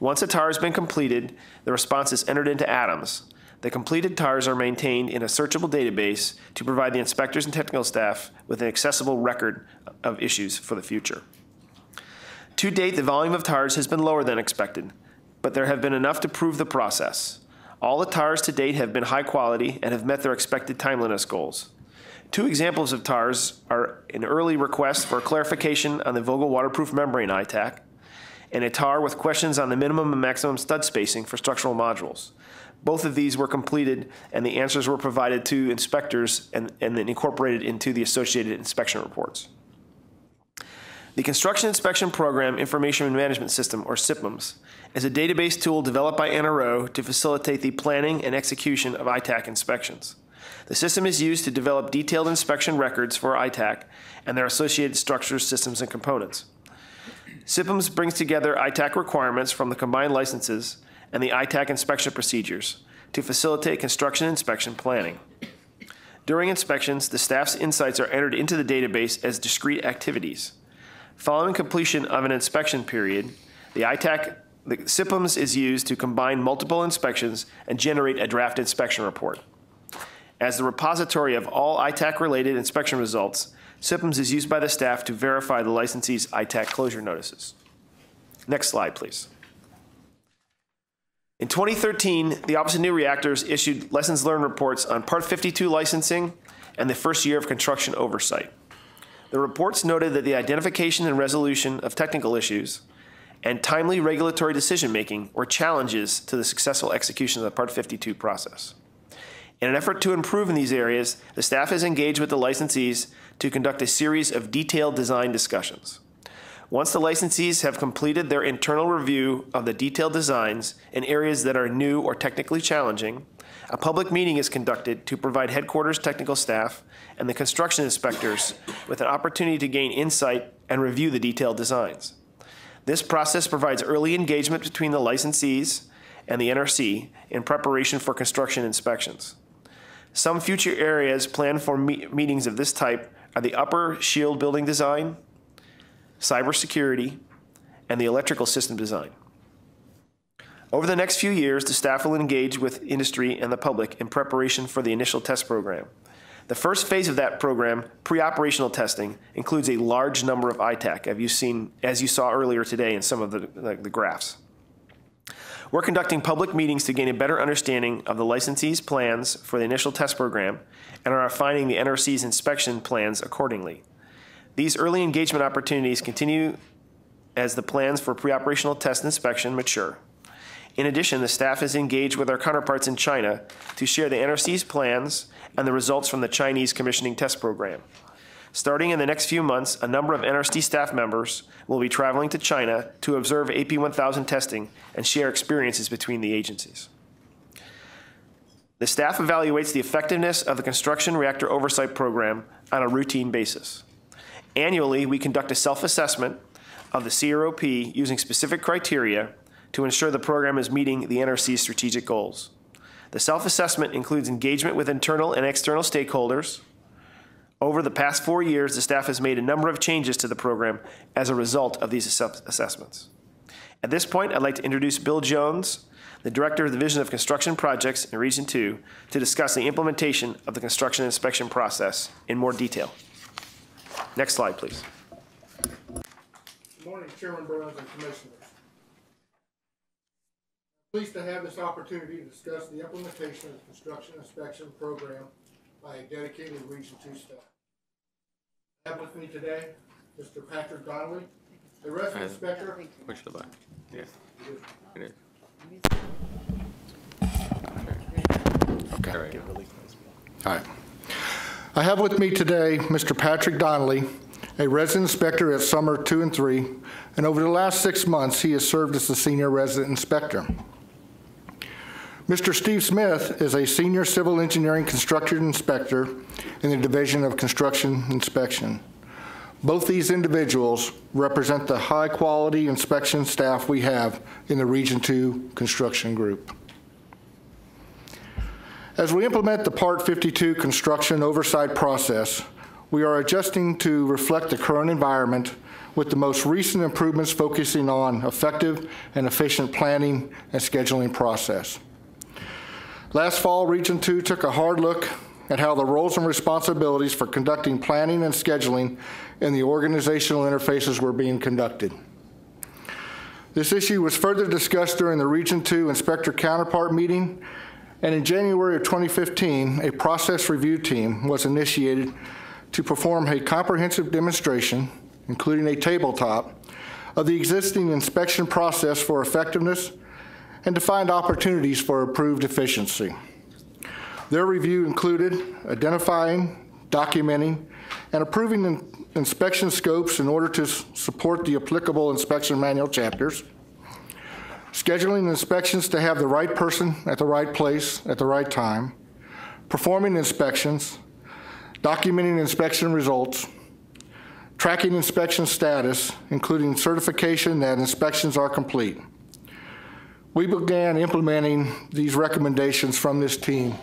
Once a TAR has been completed, the response is entered into ADAMS. The completed TARs are maintained in a searchable database to provide the inspectors and technical staff with an accessible record of issues for the future. To date, the volume of TARs has been lower than expected, but there have been enough to prove the process. All the TARs to date have been high quality and have met their expected timeliness goals. Two examples of TARs are an early request for clarification on the Vogtle waterproof membrane ITAAC and a TAR with questions on the minimum and maximum stud spacing for structural modules. Both of these were completed and the answers were provided to inspectors and, and then incorporated into the associated inspection reports. The Construction Inspection Program Information Management System, or CIPIMS, is a database tool developed by NRO to facilitate the planning and execution of ITAAC inspections. The system is used to develop detailed inspection records for ITAAC and their associated structures, systems, and components. CIPIMS brings together ITAAC requirements from the combined licenses and the ITAAC inspection procedures to facilitate construction inspection planning. During inspections, the staff's insights are entered into the database as discrete activities. Following completion of an inspection period, the ITAAC the CIPIMS is used to combine multiple inspections and generate a draft inspection report. As the repository of all ITAAC-related inspection results, CIPIMS is used by the staff to verify the licensee's ITAAC closure notices. Next slide, please. In 2013, the Office of New Reactors issued lessons learned reports on Part 52 licensing and the first year of construction oversight. The reports noted that the identification and resolution of technical issues and timely regulatory decision-making were challenges to the successful execution of the Part 52 process. In an effort to improve in these areas, the staff has engaged with the licensees to conduct a series of detailed design discussions. Once the licensees have completed their internal review of the detailed designs in areas that are new or technically challenging, a public meeting is conducted to provide headquarters technical staff and the construction inspectors with an opportunity to gain insight and review the detailed designs. This process provides early engagement between the licensees and the NRC in preparation for construction inspections. Some future areas planned for me meetings of this type are the upper shield building design, cybersecurity, and the electrical system design. Over the next few years, the staff will engage with industry and the public in preparation for the initial test program. The first phase of that program, pre-operational testing, includes a large number of ITAAC, as, you seen, as you saw earlier today in some of the, the, the graphs. We're conducting public meetings to gain a better understanding of the licensee's plans for the initial test program and are refining the NRC's inspection plans accordingly. These early engagement opportunities continue as the plans for pre-operational test inspection mature. In addition, the staff is engaged with our counterparts in China to share the NRC's plans and the results from the Chinese commissioning test program. Starting in the next few months, a number of NRC staff members will be traveling to China to observe AP1000 testing and share experiences between the agencies. The staff evaluates the effectiveness of the construction reactor oversight program on a routine basis. Annually, we conduct a self-assessment of the CROP using specific criteria to ensure the program is meeting the NRC's strategic goals. The self-assessment includes engagement with internal and external stakeholders. Over the past four years, the staff has made a number of changes to the program as a result of these assessments. At this point, I'd like to introduce Bill Jones, the Director of the Division of Construction Projects in Region 2, to discuss the implementation of the construction inspection process in more detail. Next slide, please. Good morning, Chairman Burns and Commissioners. Pleased to have this opportunity to discuss the implementation of the construction inspection program by a dedicated Region 2 staff. I have with me today Mr. Patrick Donnelly, the resident inspector. Push the button. Yeah. It is. Okay. All right. I have with me today Mr. Patrick Donnelly, a resident inspector at Summer 2 and 3, and over the last six months, he has served as the senior resident inspector. Mr. Steve Smith is a senior civil engineering construction inspector in the Division of Construction Inspection. Both these individuals represent the high quality inspection staff we have in the Region 2 construction group. As we implement the Part 52 construction oversight process, we are adjusting to reflect the current environment with the most recent improvements focusing on effective and efficient planning and scheduling process. Last fall, Region 2 took a hard look at how the roles and responsibilities for conducting planning and scheduling in the organizational interfaces were being conducted. This issue was further discussed during the Region 2 Inspector Counterpart meeting And in January of 2015, a process review team was initiated to perform a comprehensive demonstration, including a tabletop, of the existing inspection process for effectiveness and to find opportunities for improved efficiency. Their review included identifying, documenting, and approving in- inspection scopes in order to support the applicable inspection manual chapters, scheduling inspections to have the right person at the right place at the right time, performing inspections, documenting inspection results, tracking inspection status, including certification that inspections are complete. We began implementing these recommendations from this team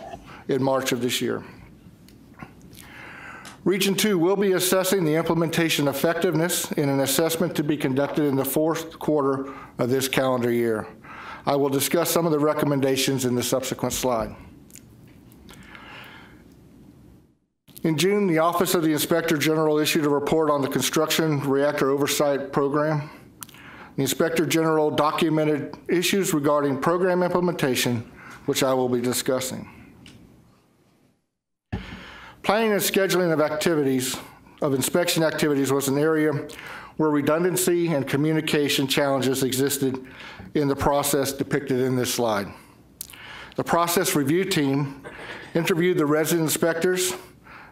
in March of this year. Region 2 will be assessing the implementation effectiveness in an assessment to be conducted in the fourth quarter of this calendar year. I will discuss some of the recommendations in the subsequent slide. In June, the Office of the Inspector General issued a report on the Construction Reactor Oversight Program. The Inspector General documented issues regarding program implementation, which I will be discussing. Planning and scheduling of activities, of inspection activities was an area where redundancy and communication challenges existed in the process depicted in this slide. The process review team interviewed the resident inspectors,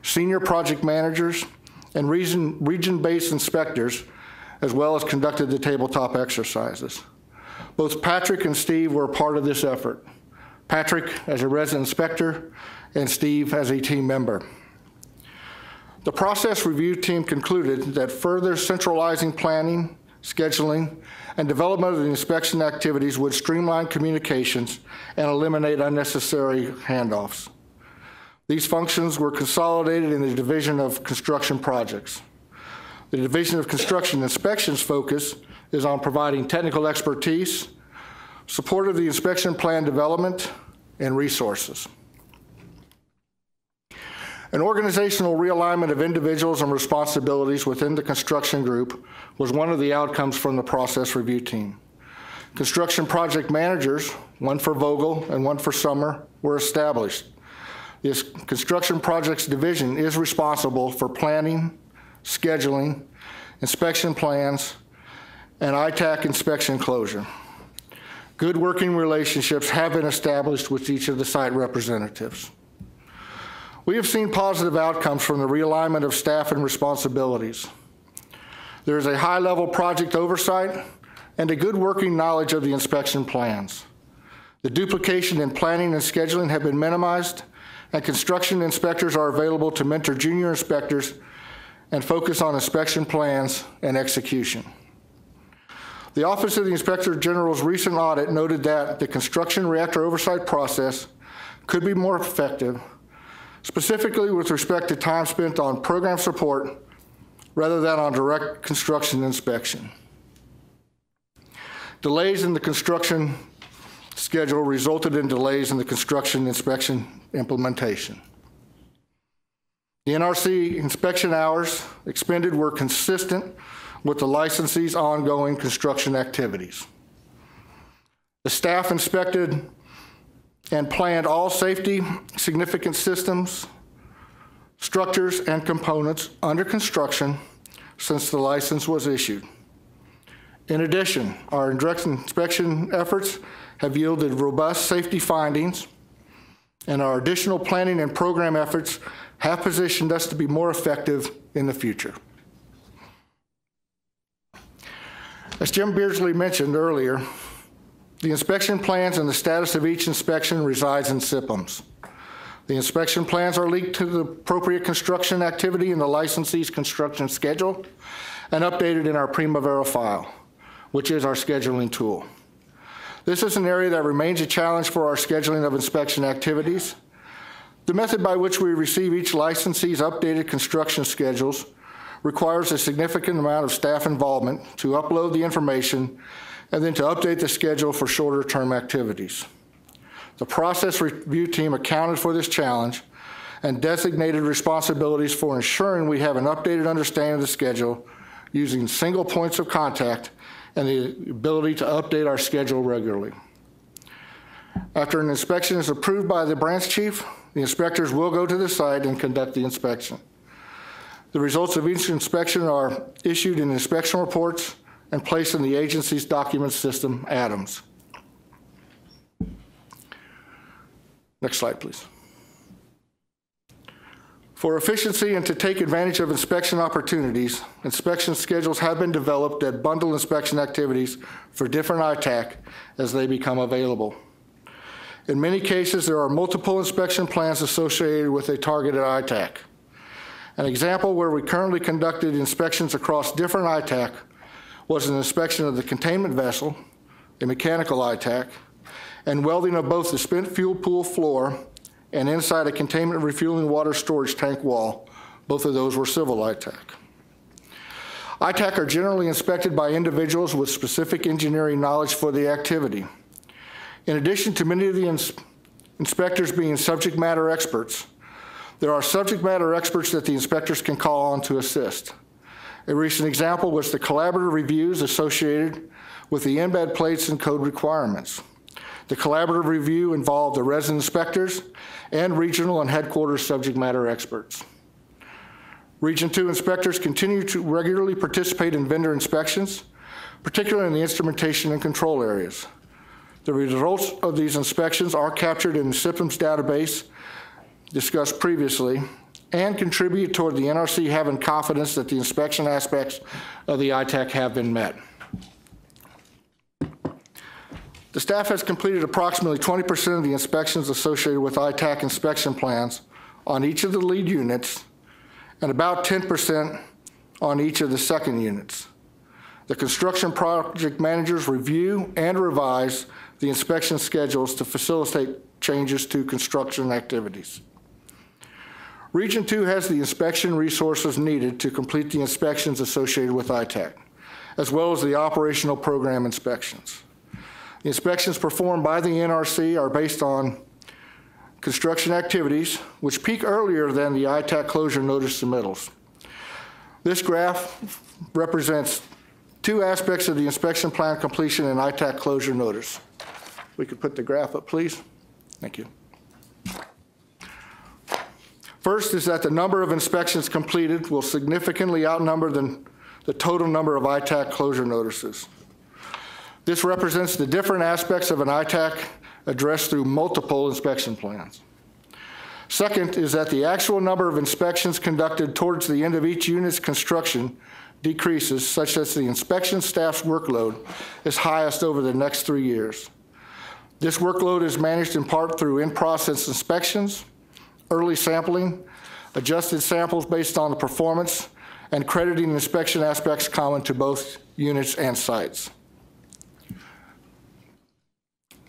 senior project managers, and region, region-based inspectors, as well as conducted the tabletop exercises. Both Patrick and Steve were part of this effort. Patrick as a resident inspector and Steve as a team member. The process review team concluded that further centralizing planning, scheduling, and development of the inspection activities would streamline communications and eliminate unnecessary handoffs. These functions were consolidated in the Division of Construction Projects. The Division of Construction Inspections focus is on providing technical expertise, support of the inspection plan development, and resources. An organizational realignment of individuals and responsibilities within the construction group was one of the outcomes from the process review team. Construction project managers, one for Vogtle and one for Summer, were established. This construction projects division is responsible for planning, scheduling, inspection plans, and ITAAC inspection closure. Good working relationships have been established with each of the site representatives. We have seen positive outcomes from the realignment of staff and responsibilities. There is a high-level project oversight and a good working knowledge of the inspection plans. The duplication in planning and scheduling have been minimized, and construction inspectors are available to mentor junior inspectors and focus on inspection plans and execution. The Office of the Inspector General's recent audit noted that the construction reactor oversight process could be more effective specifically with respect to time spent on program support rather than on direct construction inspection. Delays in the construction schedule resulted in delays in the construction inspection implementation. The NRC inspection hours expended were consistent with the licensee's ongoing construction activities. The staff inspected and planned all safety significant systems, structures, and components under construction since the license was issued. In addition, our direct inspection efforts have yielded robust safety findings, and our additional planning and program efforts have positioned us to be more effective in the future. As Jim Beardsley mentioned earlier, the inspection plans and the status of each inspection resides in CIPIMS. The inspection plans are linked to the appropriate construction activity in the licensee's construction schedule and updated in our Primavera file, which is our scheduling tool. This is an area that remains a challenge for our scheduling of inspection activities. The method by which we receive each licensee's updated construction schedules requires a significant amount of staff involvement to upload the information and then to update the schedule for shorter term activities. The process review team accounted for this challenge and designated responsibilities for ensuring we have an updated understanding of the schedule using single points of contact and the ability to update our schedule regularly. After an inspection is approved by the branch chief, the inspectors will go to the site and conduct the inspection. The results of each inspection are issued in inspection reports and placed in the agency's document system, Adams. Next slide, please. For efficiency and to take advantage of inspection opportunities, inspection schedules have been developed that bundle inspection activities for different ITAAC as they become available. In many cases, there are multiple inspection plans associated with a targeted ITAAC. An example where we currently conducted inspections across different ITAAC was an inspection of the containment vessel, a mechanical ITAAC, and welding of both the spent fuel pool floor and inside a containment refueling water storage tank wall. Both of those were civil ITAAC. ITAAC are generally inspected by individuals with specific engineering knowledge for the activity. In addition to many of the ins inspectors being subject matter experts, there are subject matter experts that the inspectors can call on to assist. A recent example was the collaborative reviews associated with the embed plates and code requirements. The collaborative review involved the resident inspectors and regional and headquarters subject matter experts. Region 2 inspectors continue to regularly participate in vendor inspections, particularly in the instrumentation and control areas. The results of these inspections are captured in the systems database discussed previously and contribute toward the NRC having confidence that the inspection aspects of the ITAAC have been met. The staff has completed approximately 20% of the inspections associated with ITAAC inspection plans on each of the lead units and about 10% on each of the second units. The construction project managers review and revise the inspection schedules to facilitate changes to construction activities. Region 2 has the inspection resources needed to complete the inspections associated with ITAAC, as well as the operational program inspections. The inspections performed by the NRC are based on construction activities, which peak earlier than the ITAAC closure notice submittals. This graph represents two aspects of the inspection plan completion and ITAAC closure notice. We could put the graph up, please. Thank you. First is that the number of inspections completed will significantly outnumber the, the total number of ITAAC closure notices. This represents the different aspects of an ITAAC addressed through multiple inspection plans. Second is that the actual number of inspections conducted towards the end of each unit's construction decreases such that the inspection staff's workload is highest over the next three years. This workload is managed in part through in-process inspections, early sampling, adjusted samples based on the performance, and crediting inspection aspects common to both units and sites.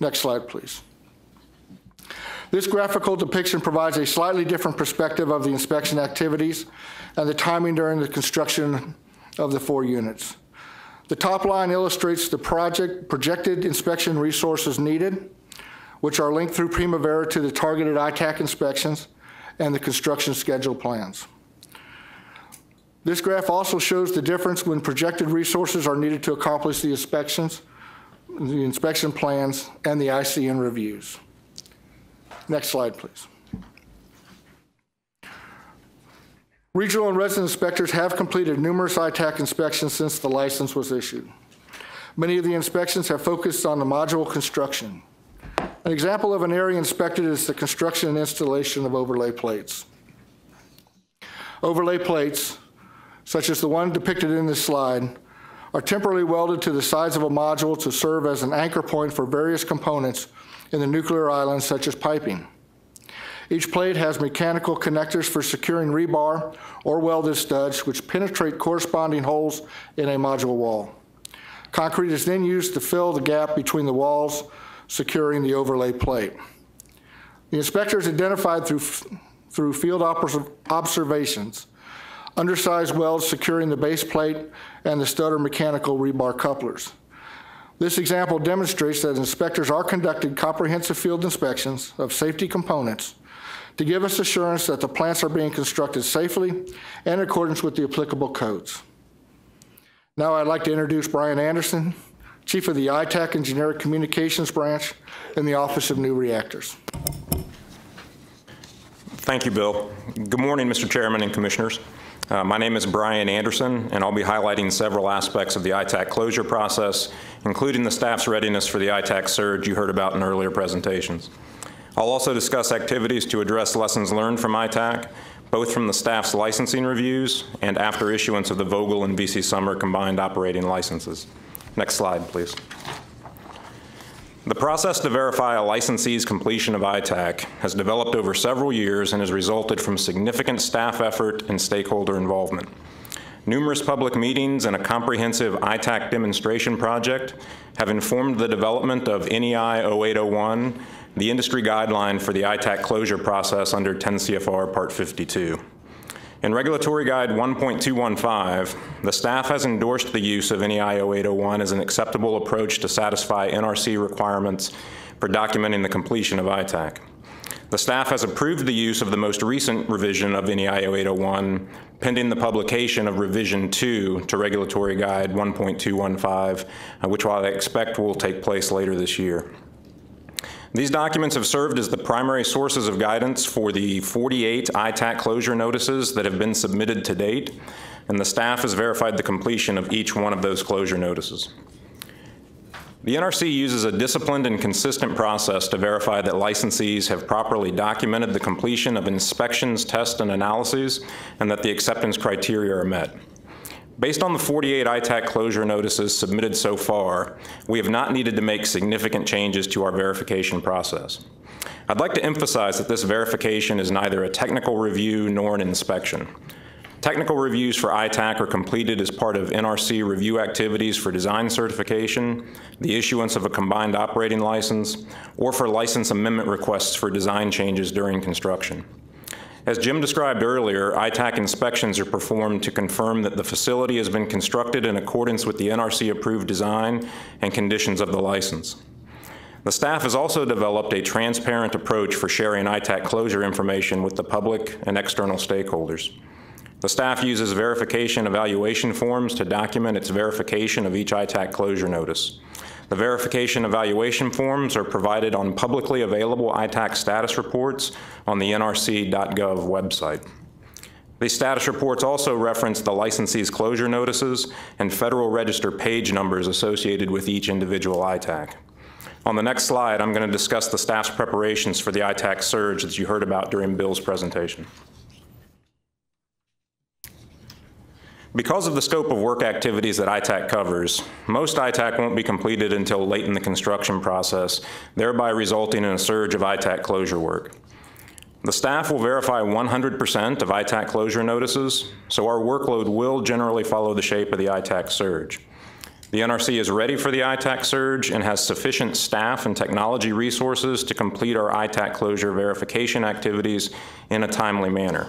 Next slide, please. This graphical depiction provides a slightly different perspective of the inspection activities and the timing during the construction of the four units. The top line illustrates the project projected inspection resources needed, which are linked through Primavera to the targeted ITAAC inspections and the construction schedule plans. This graph also shows the difference when projected resources are needed to accomplish the inspections, the inspection plans, and the ICN reviews. Next slide, please. Regional and resident inspectors have completed numerous ITAAC inspections since the license was issued. Many of the inspections have focused on the module construction. An example of an area inspected is the construction and installation of overlay plates. Overlay plates, such as the one depicted in this slide, are temporarily welded to the sides of a module to serve as an anchor point for various components in the nuclear island, such as piping. Each plate has mechanical connectors for securing rebar or welded studs, which penetrate corresponding holes in a module wall. Concrete is then used to fill the gap between the walls, securing the overlay plate. The inspectors identified through, through field observations undersized welds securing the base plate and the stud or mechanical rebar couplers. This example demonstrates that inspectors are conducting comprehensive field inspections of safety components to give us assurance that the plants are being constructed safely and in accordance with the applicable codes. Now I'd like to introduce Brian Anderson Chief of the ITAAC and Generic Communications Branch in the Office of New Reactors. Thank you, Bill. Good morning, Mr. Chairman and Commissioners. Uh, My name is Brian Anderson, and I'll be highlighting several aspects of the ITAAC closure process, including the staff's readiness for the ITAAC surge you heard about in earlier presentations. I'll also discuss activities to address lessons learned from ITAAC, both from the staff's licensing reviews and after issuance of the Vogtle and VC Summer combined operating licenses. Next slide, please. The process to verify a licensee's completion of ITAAC has developed over several years and has resulted from significant staff effort and stakeholder involvement. Numerous public meetings and a comprehensive ITAAC demonstration project have informed the development of NEI 0801, the industry guideline for the ITAAC closure process under 10 CFR Part 52. In Regulatory Guide 1.215, the staff has endorsed the use of NEI 0801 as an acceptable approach to satisfy NRC requirements for documenting the completion of ITAAC. The staff has approved the use of the most recent revision of NEI 0801 pending the publication of Revision 2 to Regulatory Guide 1.215, uh, which I expect will take place later this year. These documents have served as the primary sources of guidance for the 48 ITAAC closure notices that have been submitted to date, and the staff has verified the completion of each one of those closure notices. The NRC uses a disciplined and consistent process to verify that licensees have properly documented the completion of inspections, tests, and analyses, and that the acceptance criteria are met. Based on the 48 ITAAC closure notices submitted so far, we have not needed to make significant changes to our verification process. I'd like to emphasize that this verification is neither a technical review nor an inspection. Technical reviews for ITAAC are completed as part of NRC review activities for design certification, the issuance of a combined operating license, or for license amendment requests for design changes during construction. As Jim described earlier, ITAAC inspections are performed to confirm that the facility has been constructed in accordance with the NRC-approved design and conditions of the license. The staff has also developed a transparent approach for sharing ITAAC closure information with the public and external stakeholders. The staff uses verification evaluation forms to document its verification of each ITAAC closure notice. The verification evaluation forms are provided on publicly available ITAAC status reports on the nrc.gov website. These status reports also reference the licensee's closure notices and Federal Register page numbers associated with each individual ITAAC. On the next slide, I'm going to discuss the staff's preparations for the ITAAC surge that you heard about during Bill's presentation. Because of the scope of work activities that ITAAC covers, most ITAAC won't be completed until late in the construction process, thereby resulting in a surge of ITAAC closure work. The staff will verify 100% of ITAAC closure notices, so our workload will generally follow the shape of the ITAAC surge. The NRC is ready for the ITAAC surge and has sufficient staff and technology resources to complete our ITAAC closure verification activities in a timely manner.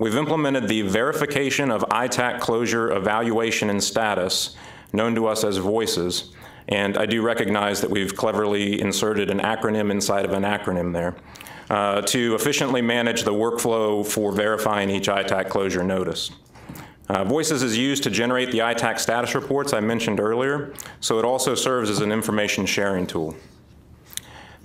We've implemented the verification of ITAAC closure evaluation and status, known to us as VOICES, and I do recognize that we've cleverly inserted an acronym inside of an acronym there, uh, to efficiently manage the workflow for verifying each ITAAC closure notice. Uh, Voices is used to generate the ITAAC status reports I mentioned earlier, so it also serves as an information sharing tool.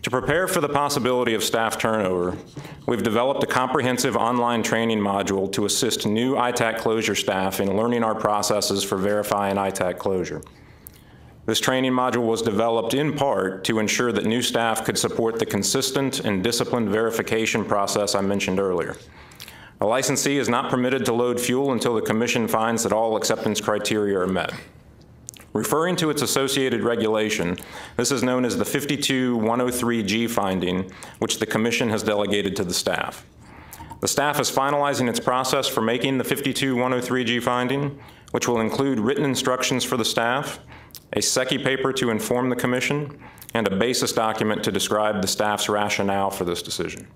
To prepare for the possibility of staff turnover, we've developed a comprehensive online training module to assist new ITAAC closure staff in learning our processes for verifying ITAAC closure. This training module was developed in part to ensure that new staff could support the consistent and disciplined verification process I mentioned earlier. A licensee is not permitted to load fuel until the commission finds that all acceptance criteria are met. Referring to its associated regulation, this is known as the 52103G finding, which the Commission has delegated to the staff. The staff is finalizing its process for making the 52103G finding, which will include written instructions for the staff, a SECY paper to inform the Commission, and a basis document to describe the staff's rationale for this decision.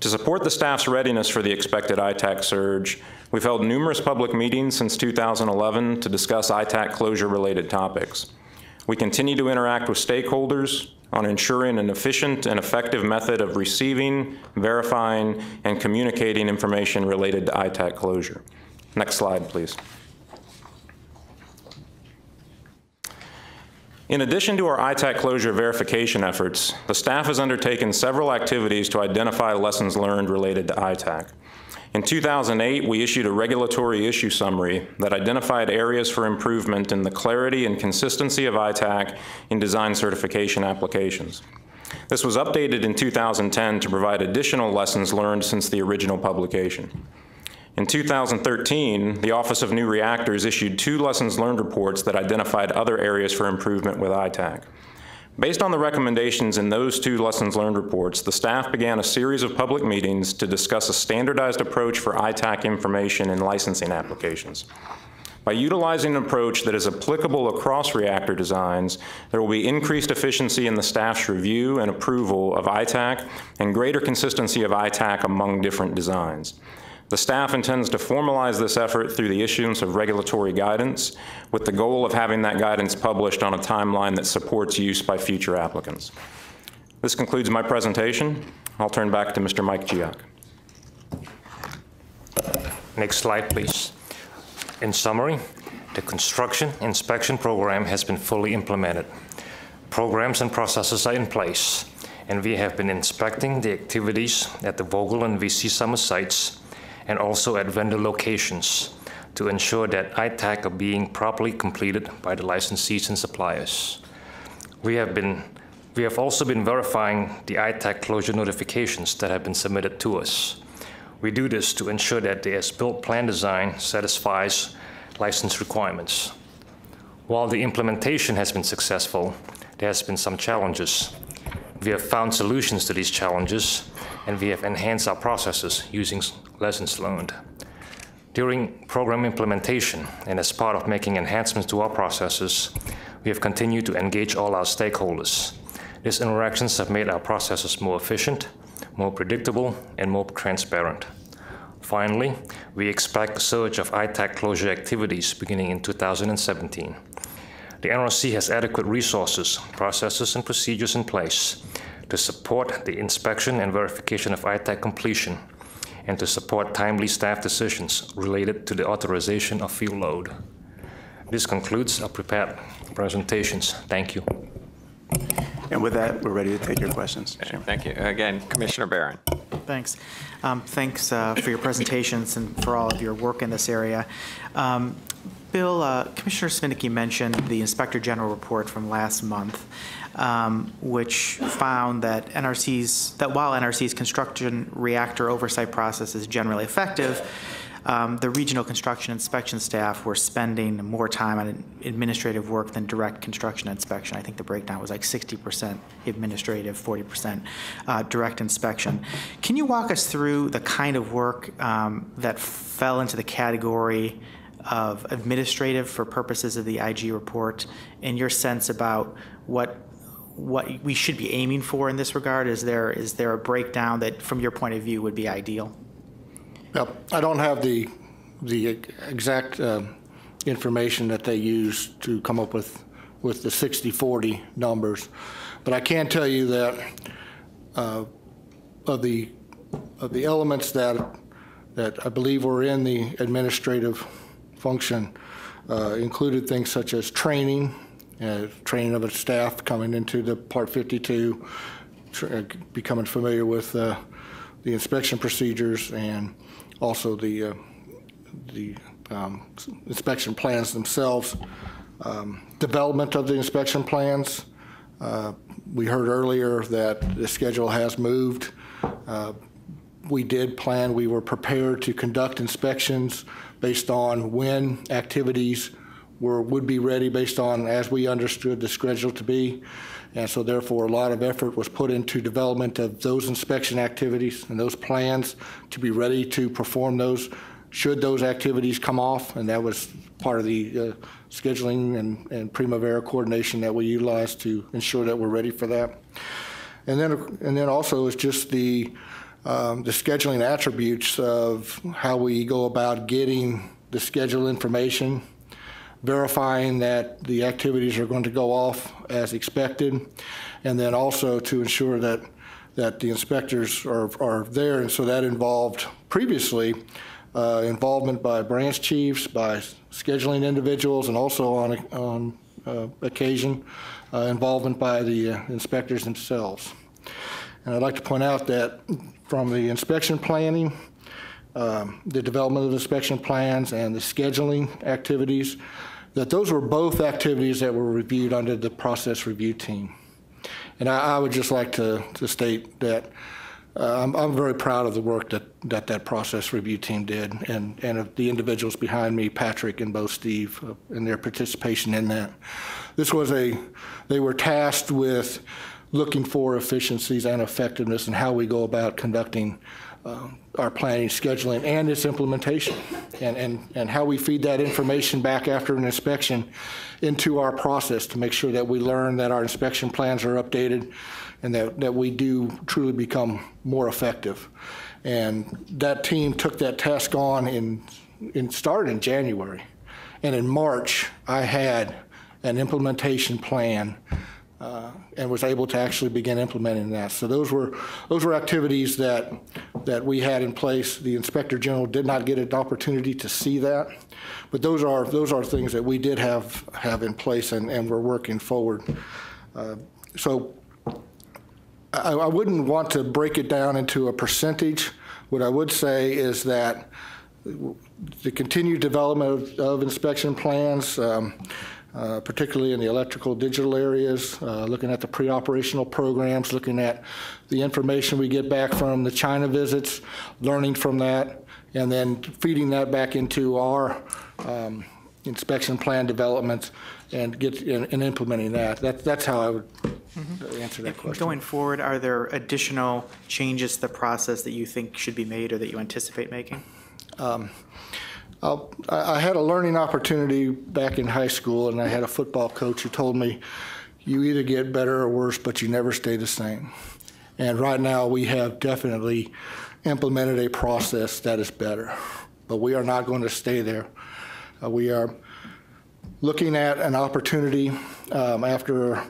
To support the staff's readiness for the expected ITAAC surge, we've held numerous public meetings since 2011 to discuss ITAAC closure-related topics. We continue to interact with stakeholders on ensuring an efficient and effective method of receiving, verifying, and communicating information related to ITAAC closure. Next slide, please. In addition to our ITAAC closure verification efforts, the staff has undertaken several activities to identify lessons learned related to ITAAC. In 2008, we issued a regulatory issue summary that identified areas for improvement in the clarity and consistency of ITAAC in design certification applications. This was updated in 2010 to provide additional lessons learned since the original publication. In 2013, the Office of New Reactors issued two lessons learned reports that identified other areas for improvement with ITAAC. Based on the recommendations in those two lessons learned reports, the staff began a series of public meetings to discuss a standardized approach for ITAAC information in licensing applications. By utilizing an approach that is applicable across reactor designs, there will be increased efficiency in the staff's review and approval of ITAAC and greater consistency of ITAAC among different designs. The staff intends to formalize this effort through the issuance of regulatory guidance with the goal of having that guidance published on a timeline that supports use by future applicants. This concludes my presentation. I'll turn back to Mr. Mike Cheok. Next slide, please. In summary, the construction inspection program has been fully implemented. Programs and processes are in place, and we have been inspecting the activities at the Vogtle and VC Summer sites and also at vendor locations to ensure that ITAAC are being properly completed by the licensees and suppliers. We have been we have also been verifying the ITAAC closure notifications that have been submitted to us. We do this to ensure that the as-built plan design satisfies license requirements. While the implementation has been successful, there has been some challenges. We have found solutions to these challenges, and we have enhanced our processes using lessons learned. During program implementation and as part of making enhancements to our processes, we have continued to engage all our stakeholders. These interactions have made our processes more efficient, more predictable, and more transparent. Finally, we expect a surge of ITAAC closure activities beginning in 2017. The NRC has adequate resources, processes, and procedures in place to support the inspection and verification of ITAAC completion and to support timely staff decisions related to the authorization of fuel load. This concludes our prepared presentations. Thank you. And with that, we're ready to take your questions. Chairman. Thank you. Again, Commissioner Baran. Thanks. Um, Thanks uh, for your presentations and for all of your work in this area. Um, Bill, uh, Commissioner Svinicki mentioned the Inspector General report from last month, um, which found that NRC's, that while NRC's construction reactor oversight process is generally effective, um, the regional construction inspection staff were spending more time on administrative work than direct construction inspection. I think the breakdown was like 60% administrative, 40% uh, direct inspection. Can you walk us through the kind of work um, that fell into the category of administrative for purposes of the IG report and your sense about what what we should be aiming for in this regard? Is there is there a breakdown that, from your point of view, would be ideal? Well, I don't have the the exact uh, information that they use to come up with with the 60-40 numbers, but I can tell you that uh, of the of the elements that that I believe were in the administrative function uh, included things such as training, uh, training of the staff coming into the Part 52, uh, becoming familiar with uh, the inspection procedures and also the uh, the um, inspection plans themselves, um, development of the inspection plans. Uh, we heard earlier that the schedule has moved. Uh, we did plan, we were prepared to conduct inspections based on when activities were, would be ready based on as we understood the schedule to be. And so therefore, a lot of effort was put into development of those inspection activities and those plans to be ready to perform those should those activities come off. And that was part of the uh, scheduling and, and Primavera coordination that we utilized to ensure that we're ready for that. And then, and then also it's just the, um, the scheduling attributes of how we go about getting the schedule information verifying that the activities are going to go off as expected, and then also to ensure that that the inspectors are, are there. And so that involved previously uh, involvement by branch chiefs, by scheduling individuals, and also on, on uh, occasion, uh, involvement by the uh, inspectors themselves. And I'd like to point out that from the inspection planning, um, the development of inspection plans, and the scheduling activities, that those were both activities that were reviewed under the process review team. And I, I would just like to, to state that uh, I'm, I'm very proud of the work that, that that process review team did and, and of the individuals behind me, Patrick and Bo Steve, uh, and their participation in that. This was a, they were tasked with looking for efficiencies and effectiveness and how we go about conducting uh, our planning, scheduling, and its implementation, and, and, and how we feed that information back after an inspection into our process to make sure that we learn that our inspection plans are updated and that, that we do truly become more effective. And that team took that task on in, in started in January. And in March, I had an implementation plan uh, and was able to actually begin implementing that. So those were those were activities that that we had in place. The inspector general did not get an opportunity to see that, but those are those are things that we did have have in place and, and we're working forward. Uh, so I, I wouldn't want to break it down into a percentage. What I would say is that the continued development of, of inspection plans. Um, uh, particularly in the electrical digital areas, uh, looking at the pre-operational programs, looking at the information we get back from the China visits, learning from that, and then feeding that back into our um, inspection plan developments and get and, and implementing that. that. That's how I would answer that question. Going forward, are there additional changes to the process that you think should be made or that you anticipate making? Um, I I had a learning opportunity back in high school, and I had a football coach who told me, you either get better or worse, but you never stay the same. And right now, we have definitely implemented a process that is better, but we are not going to stay there. Uh, we are looking at an opportunity um, after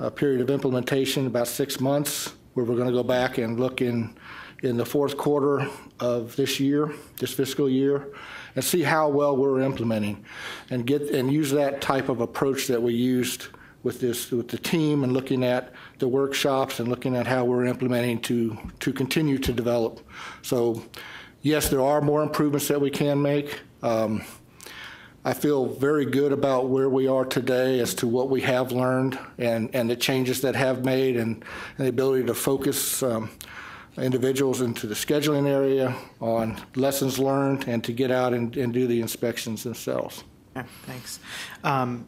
a period of implementation, about six months, where we're going to go back and look in in the fourth quarter of this year, this fiscal year, and see how well we're implementing, and get and use that type of approach that we used with this with the team and looking at the workshops and looking at how we're implementing to to continue to develop. So, yes, there are more improvements that we can make. Um, I feel very good about where we are today as to what we have learned and, and the changes that have made and, and the ability to focus um, individuals into the scheduling area on lessons learned and to get out and, and do the inspections themselves. Thanks. Um,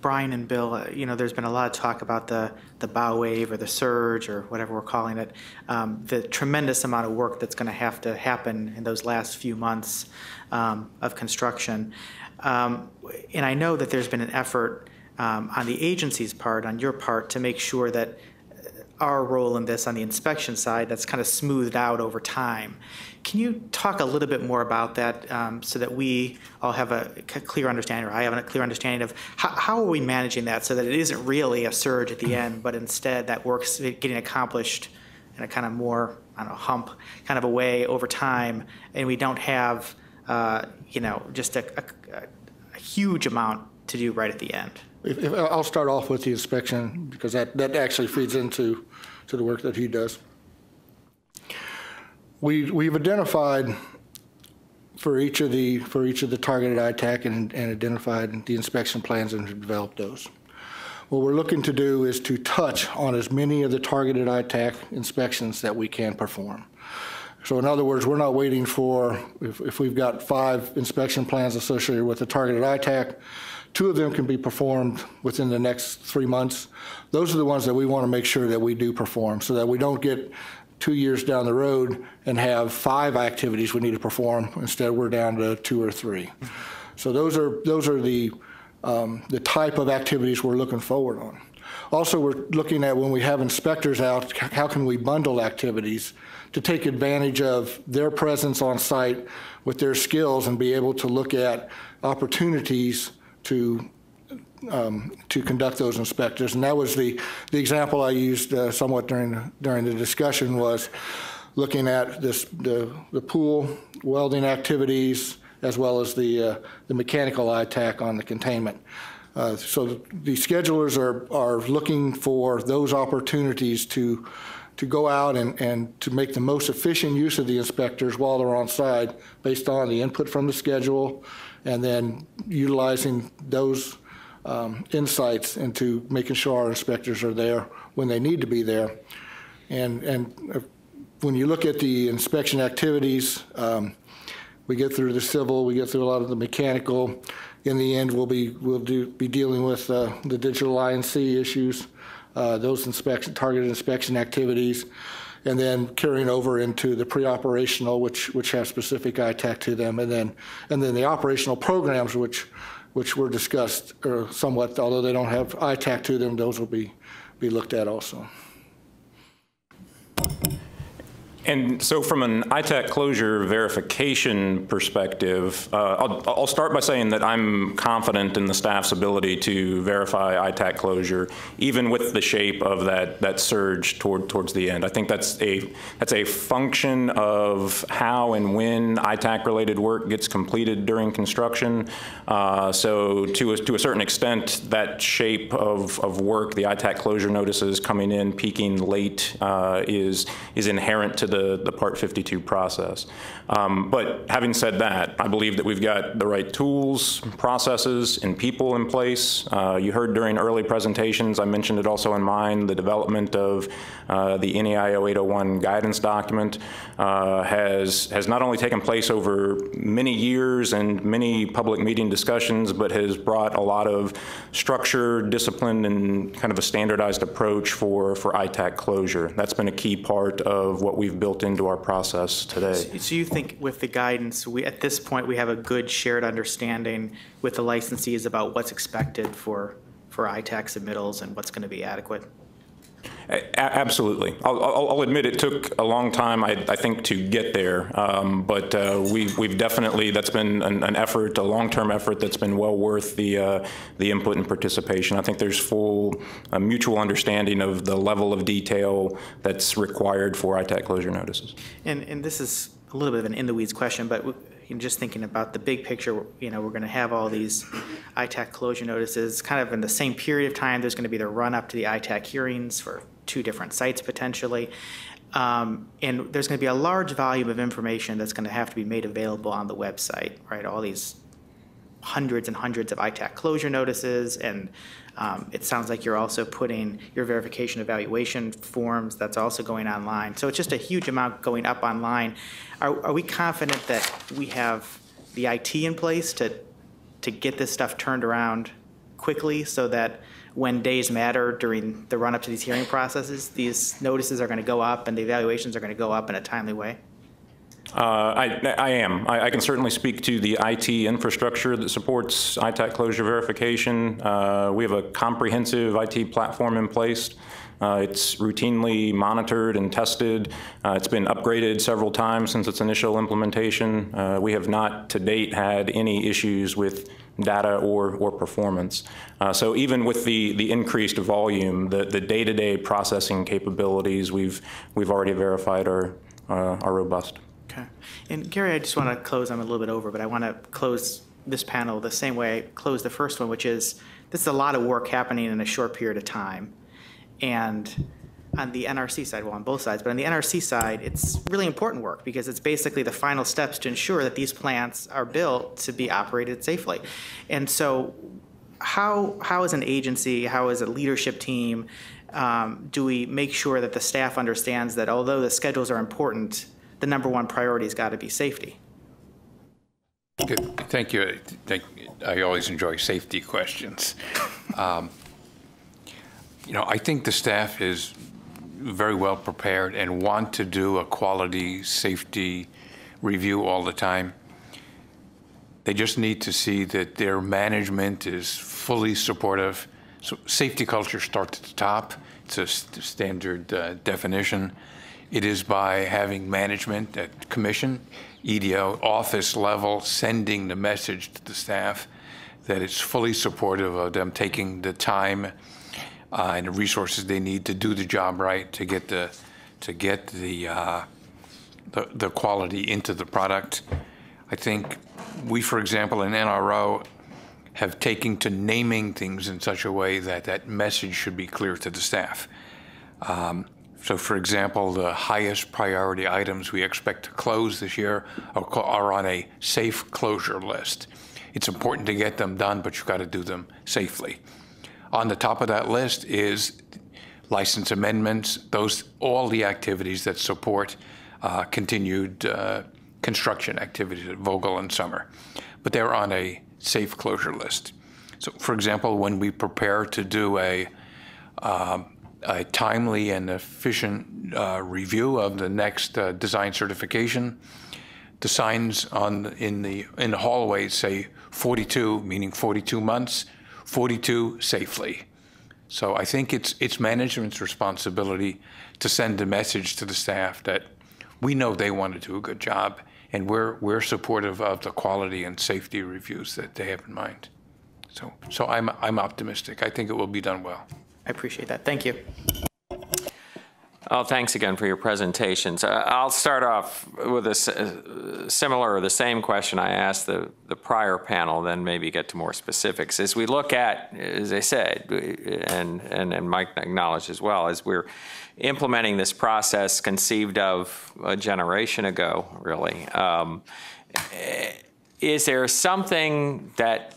Brian and Bill, uh, you know, there's been a lot of talk about the, the bow wave or the surge or whatever we're calling it, um, the tremendous amount of work that's going to have to happen in those last few months um, of construction. Um, and I know that there's been an effort um, on the agency's part, on your part, to make sure that our role in this on the inspection side that's kind of smoothed out over time. Can you talk a little bit more about that um, so that we all have a clear understanding, or I have a clear understanding of how, how, are we managing that so that it isn't really a surge at the end, but instead that work's getting accomplished in a kind of more, I don't know, hump kind of a way over time, and we don't have, uh, you know, just a, a, a huge amount to do right at the end. If, if, I'll start off with the inspection because that, that actually feeds into to the work that he does. We, we've identified for each of the for each of the targeted ITAAC and, and identified the inspection plans and developed those. What we're looking to do is to touch on as many of the targeted ITAAC inspections that we can perform. So in other words, we're not waiting for, if, if we've got five inspection plans associated with the targeted ITAAC, Two of them can be performed within the next three months. Those are the ones that we want to make sure that we do perform so that we don't get two years down the road and have five activities we need to perform. Instead, we're down to two or three. So those are those are the um, the type of activities we're looking forward on. Also, we're looking at when we have inspectors out, how can we bundle activities to take advantage of their presence on site with their skills and be able to look at opportunities to um, to conduct those inspectors. And that was the, the example I used uh, somewhat during the, during the discussion was looking at this, the, the pool welding activities as well as the, uh, the mechanical ITAAC on the containment. Uh, So the schedulers are, are looking for those opportunities to, to go out and, and to make the most efficient use of the inspectors while they're on site based on the input from the schedule and then utilizing those um, insights into making sure our inspectors are there when they need to be there. And, and uh, when you look at the inspection activities, um, we get through the civil, we get through a lot of the mechanical. In the end, we'll be, we'll do, be dealing with uh, the digital I&C issues, uh, those inspection, targeted inspection activities, and then carrying over into the pre-operational, which, which have specific ITAAC to them, and then, and then the operational programs, which, which were discussed uh, somewhat, although they don't have ITAAC to them, those will be, be looked at also. And so from an ITAAC closure verification perspective, uh, I'll, I'll start by saying that I'm confident in the staff's ability to verify ITAAC closure, even with the shape of that, that surge toward, towards the end. I think that's a, that's a function of how and when ITAAC-related work gets completed during construction. Uh, so to a, to a certain extent, that shape of, of work, the ITAAC closure notices coming in, peaking late, uh, is, is inherent to the the, Part 52 process. Um, but having said that, I believe that we've got the right tools, processes, and people in place. Uh, you heard during early presentations, I mentioned it also in mine, the development of uh, the NEI 08-01 guidance document uh, has, has not only taken place over many years and many public meeting discussions, but has brought a lot of structure, discipline, and kind of a standardized approach for, for ITAAC closure. That's been a key part of what we've built into our process today. So you think with the guidance, we, at this point, we have a good shared understanding with the licensees about what's expected for, for ITAAC submittals and what's going to be adequate? A- Absolutely. I'll, I'll, I'll admit it took a long time, I, I think, to get there. Um, but uh, we, we've definitely, that's been an, an effort, a long-term effort that's been well worth the, uh, the input and participation. I think there's full uh, mutual understanding of the level of detail that's required for ITAAC closure notices. And, and this is a little bit of an in-the-weeds question, but you know, just thinking about the big picture, you know, we're going to have all these ITAAC closure notices, kind of in the same period of time, there's going to be the run-up to the ITAAC hearings for two different sites potentially. Um, And there's going to be a large volume of information that's going to have to be made available on the website, right? All these hundreds and hundreds of ITAAC closure notices, and um, it sounds like you're also putting your verification evaluation forms, that's also going online. So it's just a huge amount going up online. Are, are we confident that we have the IT in place to, to get this stuff turned around quickly so that when days matter during the run-up to these hearing processes, these notices are going to go up and the evaluations are going to go up in a timely way? Uh, I, I am. I, I can certainly speak to the IT infrastructure that supports ITAAC closure verification. Uh, we have a comprehensive IT platform in place. Uh, it's routinely monitored and tested. Uh, it's been upgraded several times since its initial implementation. Uh, we have not to date had any issues with data or, or performance. Uh, so even with the, the increased volume, the, day-to-day processing capabilities we've, we've already verified are, uh, are robust. Okay. And Gary, I just want to close, I'm a little bit over, but I want to close this panel the same way I closed the first one, which is, this is a lot of work happening in a short period of time. And on the NRC side, well, on both sides, but on the NRC side, it's really important work because it's basically the final steps to ensure that these plants are built to be operated safely. And so how, how as an agency, how as a leadership team, um, do we make sure that the staff understands that although the schedules are important, the number one priority has got to be safety? Good. Thank you. Thank, I always enjoy safety questions. Um, you know, I think the staff is very well prepared and want to do a quality safety review all the time. They just need to see that their management is fully supportive. So safety culture starts at the top. It's a st standard uh, definition. It is by having management at commission, EDO, office level, sending the message to the staff that it's fully supportive of them taking the time uh, and the resources they need to do the job right, to get the, to get the, uh, the, the quality into the product. I think we, for example, in NRO, have taken to naming things in such a way that that message should be clear to the staff. Um, so, for example, the highest priority items we expect to close this year are, on a safe closure list. It's important to get them done, but you've got to do them safely. On the top of that list is license amendments, those, all the activities that support uh, continued uh, construction activities at Vogtle and Summer. But they're on a safe closure list. So, for example, when we prepare to do a, um, a timely and efficient uh, review of the next uh, design certification, the signs on in the in the hallways say 42, meaning 42 months, 42 safely. So I think it's it's management's responsibility to send a message to the staff that we know they want to do a good job, and we're we're supportive of the quality and safety reviews that they have in mind. So so I'm I'm optimistic. I think it will be done well. I appreciate that. Thank you. Oh, thanks again for your presentations. Uh, I'll start off with a uh, similar or the same question I asked the, the prior panel, then maybe get to more specifics. As we look at, as I said, and, and, and Mike acknowledged as well, as we're implementing this process conceived of a generation ago, really, um, eh, is there something that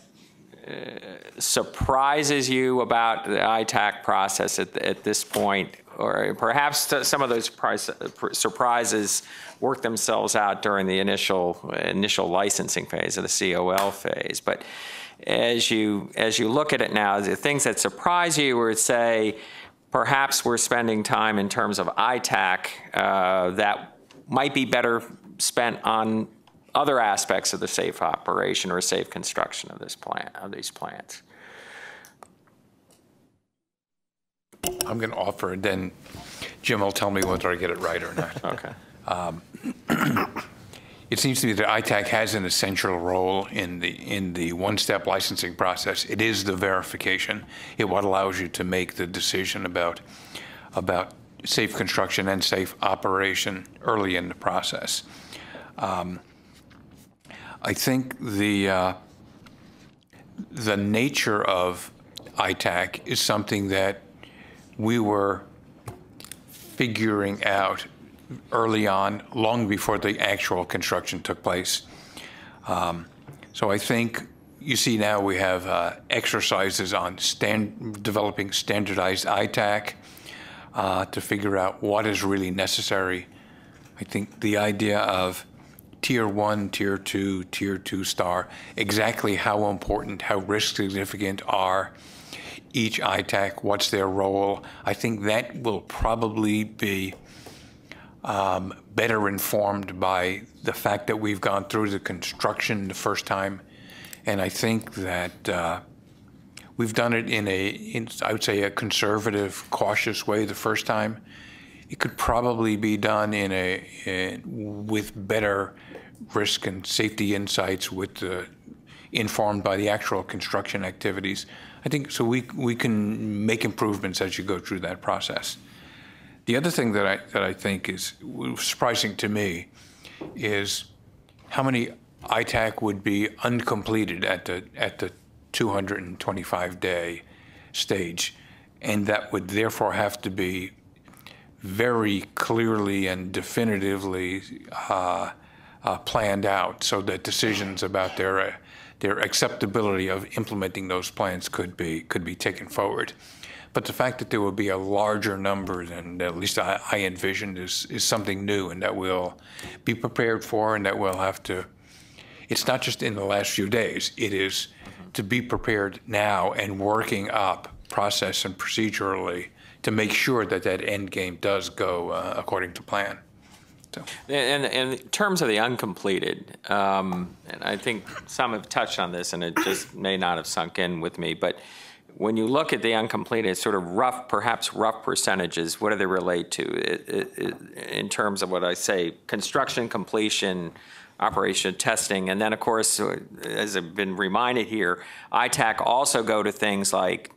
surprises you about the ITAAC process at, at this point? Or perhaps some of those price- surprises work themselves out during the initial, initial licensing phase of the COL phase. But as you, as you look at it now, the things that surprise you or say, perhaps we're spending time in terms of ITAAC uh, that might be better spent on other aspects of the safe operation or safe construction of this plant, of these plants. I'm going to offer, and then Jim will tell me whether I get it right or not. Okay. It seems to me that ITAAC has an essential role in the in the one-step licensing process. It is the verification. It what allows you to make the decision about about safe construction and safe operation early in the process. Um, I think the uh, the nature of ITAAC is something that we were figuring out early on, long before the actual construction took place. Um, so I think you see now we have uh, exercises on stand, developing standardized ITAAC uh, to figure out what is really necessary. I think the idea of tier one, tier two, tier two star, exactly how important, how risk significant are each ITAAC, what's their role. I think that will probably be um, better informed by the fact that we've gone through the construction the first time. And I think that uh, we've done it in a, in, I would say, a conservative, cautious way the first time. It could probably be done in a, in, with better risk and safety insights with informed by the actual construction activities. I think so we, we can make improvements as you go through that process. The other thing that I, that I think is surprising to me is how many ITAAC would be uncompleted at the, at the 225 day stage. And that would therefore have to be very clearly and definitively uh, uh, planned out so that decisions about their, uh, their acceptability of implementing those plans could be, could be taken forward. But the fact that there will be a larger number than at least I, I envisioned is, is something new and that we'll be prepared for and that we'll have to, it's not just in the last few days, it is to be prepared now and working up process and procedurally to make sure that that end game does go uh, according to plan. So. And, and in terms of the uncompleted, um, and I think some have touched on this and it just may not have sunk in with me, but when you look at the uncompleted, sort of rough, perhaps rough percentages, what do they relate to it, it, it, in terms of what I say, construction completion, operation testing, and then of course, as I've been reminded here, ITAAC also go to things like,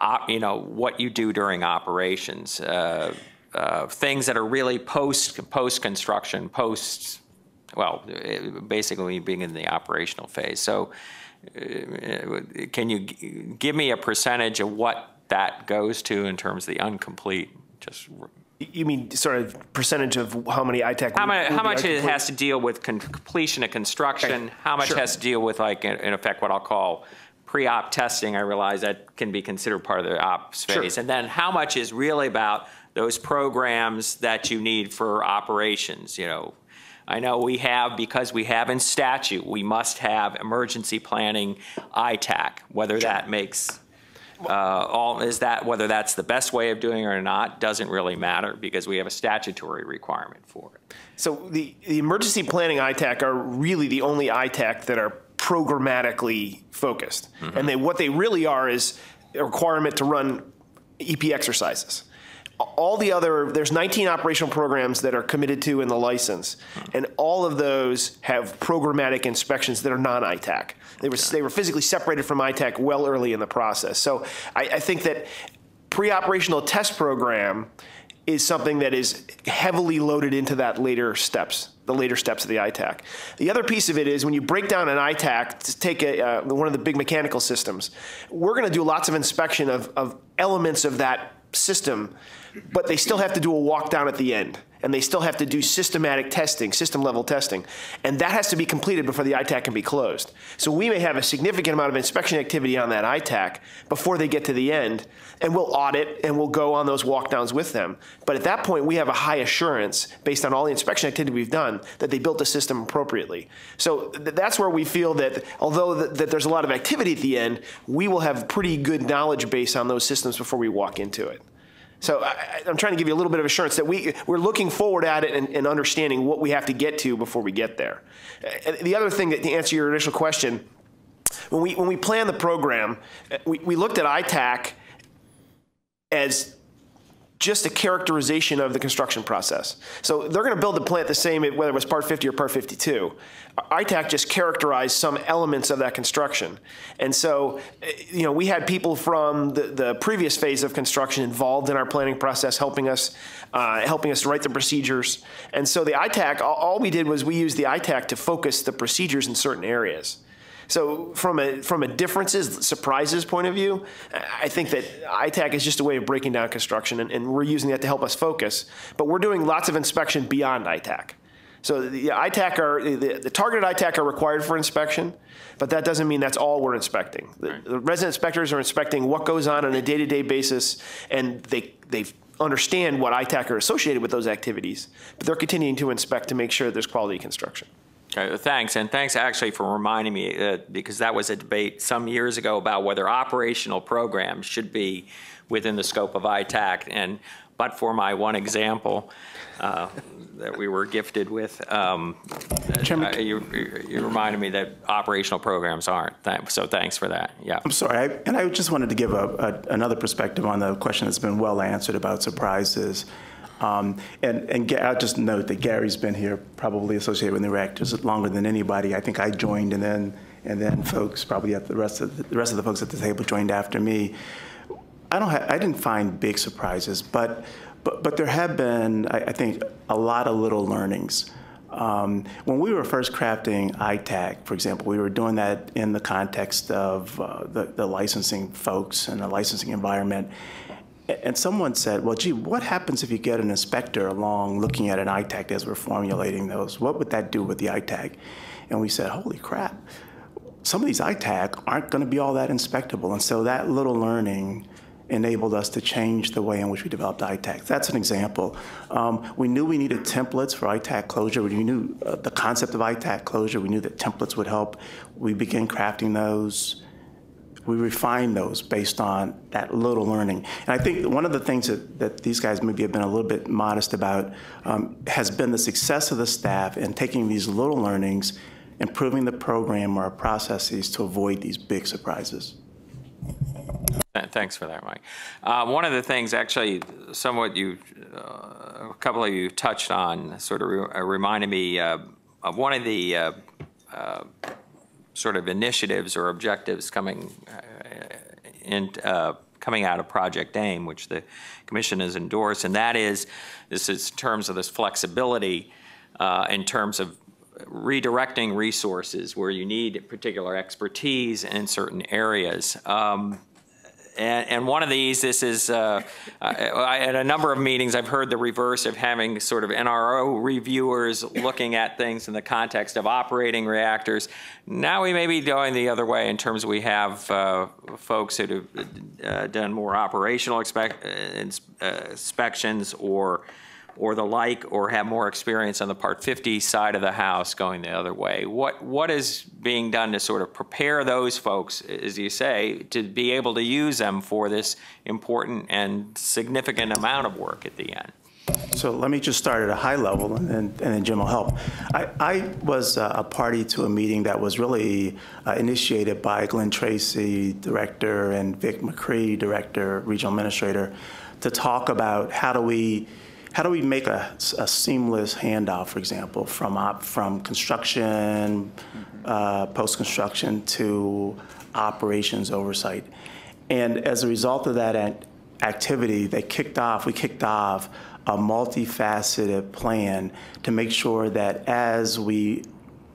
op, you know, what you do during operations, uh, uh, things that are really post post construction, post, well, basically being in the operational phase. So uh, can you g- give me a percentage of what that goes to in terms of the incomplete? Just You mean sort of percentage of how many ITAAC? how how much it has to deal with completion of construction? Okay, How much sure. has to deal with like, in in effect, what I'll call pre-op testing? I realize that can be considered part of the ops Sure. phase. And then how much is really about those programs that you need for operations, you know? I know we have, because we have in statute, we must have emergency planning ITAAC, whether that makes uh, all, is that, whether that's the best way of doing it or not, doesn't really matter because we have a statutory requirement for it. So the, the emergency planning ITAAC are really the only ITAAC that are programmatically focused. And they, what they really are is a requirement to run EP exercises. All the other, there's 19 operational programs that are committed to in the license, and all of those have programmatic inspections that are non-ITAAC. They were, they were physically separated from ITAAC well early in the process. So I, I think that pre-operational test program is something that is heavily loaded into that later steps, the later steps of the ITAAC. The other piece of it is when you break down an ITAAC, to take a, uh, one of the big mechanical systems, we're going to do lots of inspection of, of elements of that system, but they still have to do a walk down at the end. And they still have to do systematic testing, system level testing. And that has to be completed before the ITAAC can be closed. So we may have a significant amount of inspection activity on that ITAAC before they get to the end, and we'll audit and we'll go on those walk downs with them. But at that point, we have a high assurance, based on all the inspection activity we've done, that they built the system appropriately. So th- that's where we feel that although th- that there's a lot of activity at the end, we will have pretty good knowledge base on those systems before we walk into it. So I, I'm trying to give you a little bit of assurance that we, we're looking forward at it and, and understanding what we have to get to before we get there. The other thing, that, to answer your initial question, when we, when we plan the program, we, we looked at ITAAC as just a characterization of the construction process. So they're going to build the plant the same, whether it was Part 50 or Part 52. ITAAC just characterized some elements of that construction. And so, eh, you know, we had people from the, the previous phase of construction involved in our planning process, helping us, uh, helping us write the procedures. And so the ITAAC, all, all we did was we used the ITAAC to focus the procedures in certain areas. So from a from a differences surprises point of view, I think that ITAAC is just a way of breaking down construction, and, and we're using that to help us focus. But we're doing lots of inspection beyond ITAAC. So the ITAAC are the, the targeted ITAAC are required for inspection, but that doesn't mean that's all we're inspecting. The, the resident inspectors are inspecting what goes on on a day-to-day basis, and they they understand what ITAAC are associated with those activities, but they're continuing to inspect to make sure there's quality construction. Okay, thanks, and thanks actually for reminding me, uh, because that was a debate some years ago about whether operational programs should be within the scope of ITAAC, and but for my one example uh, that we were gifted with, um, Chairman- uh, you, you reminded me that operational programs aren't. So thanks for that. Yeah. I'm sorry, I- and I just wanted to give a, a, another perspective on the question that's been well answered about surprises. Um, and and I'll just note that Gary's been here, probably associated with the reactors longer than anybody. I think I joined, and then and then folks probably at the rest of the, the rest of the folks at the table joined after me. I don't I didn't find big surprises, but but but there have been, I, I think, a lot of little learnings. Um, when we were first crafting ITAAC, for example, we were doing that in the context of uh, the, the licensing folks and the licensing environment. And someone said, well, gee, what happens if you get an inspector along looking at an ITAAC as we're formulating those? What would that do with the ITAAC? And we said, holy crap, some of these ITAAC aren't going to be all that inspectable. And so that little learning enabled us to change the way in which we developed ITAAC. That's an example. Um, we knew we needed templates for ITAAC closure. We knew uh, the concept of ITAAC closure. We knew that templates would help. We began crafting those. We refine those based on that little learning. And I think one of the things that, that these guys maybe have been a little bit modest about um, has been the success of the staff in taking these little learnings, improving the program or our processes to avoid these big surprises. Thanks for that, Mike. Uh, One of the things, actually, somewhat you, uh, a couple of you touched on, sort of re- uh, reminded me uh, of one of the uh, uh, sort of initiatives or objectives coming uh, in, uh, coming out of Project AIM, which the commission has endorsed, and that is, this is in terms of this flexibility, uh, in terms of redirecting resources where you need particular expertise in certain areas. Um, and, and one of these, this is, uh, I, at a number of meetings, I've heard the reverse of having sort of NRO reviewers looking at things in the context of operating reactors. Now we may be going the other way in terms we have uh, folks that have uh, done more operational expect, uh, inspections or or the like, or have more experience on the Part 50 side of the house going the other way. What What is being done to sort of prepare those folks, as you say, to be able to use them for this important and significant amount of work at the end? So let me just start at a high level, and then, and then Jim will help. I, I was uh, a party to a meeting that was really uh, initiated by Glenn Tracy, director, and Vic McCree, director, regional administrator, to talk about how do we how do we make a, a seamless handoff, for example, from op, from construction, uh, post construction to operations oversight? And as a result of that activity, they kicked off. We kicked off a multifaceted plan to make sure that as we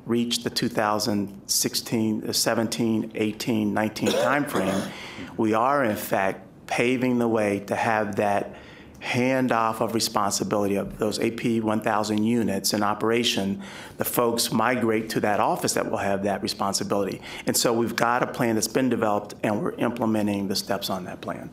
reach the 2016, 17, 18, 19 timeframe, we are in fact paving the way to have that handoff of responsibility of those AP 1000 units in operation, the folks migrate to that office that will have that responsibility. And so we've got a plan that's been developed and we're implementing the steps on that plan.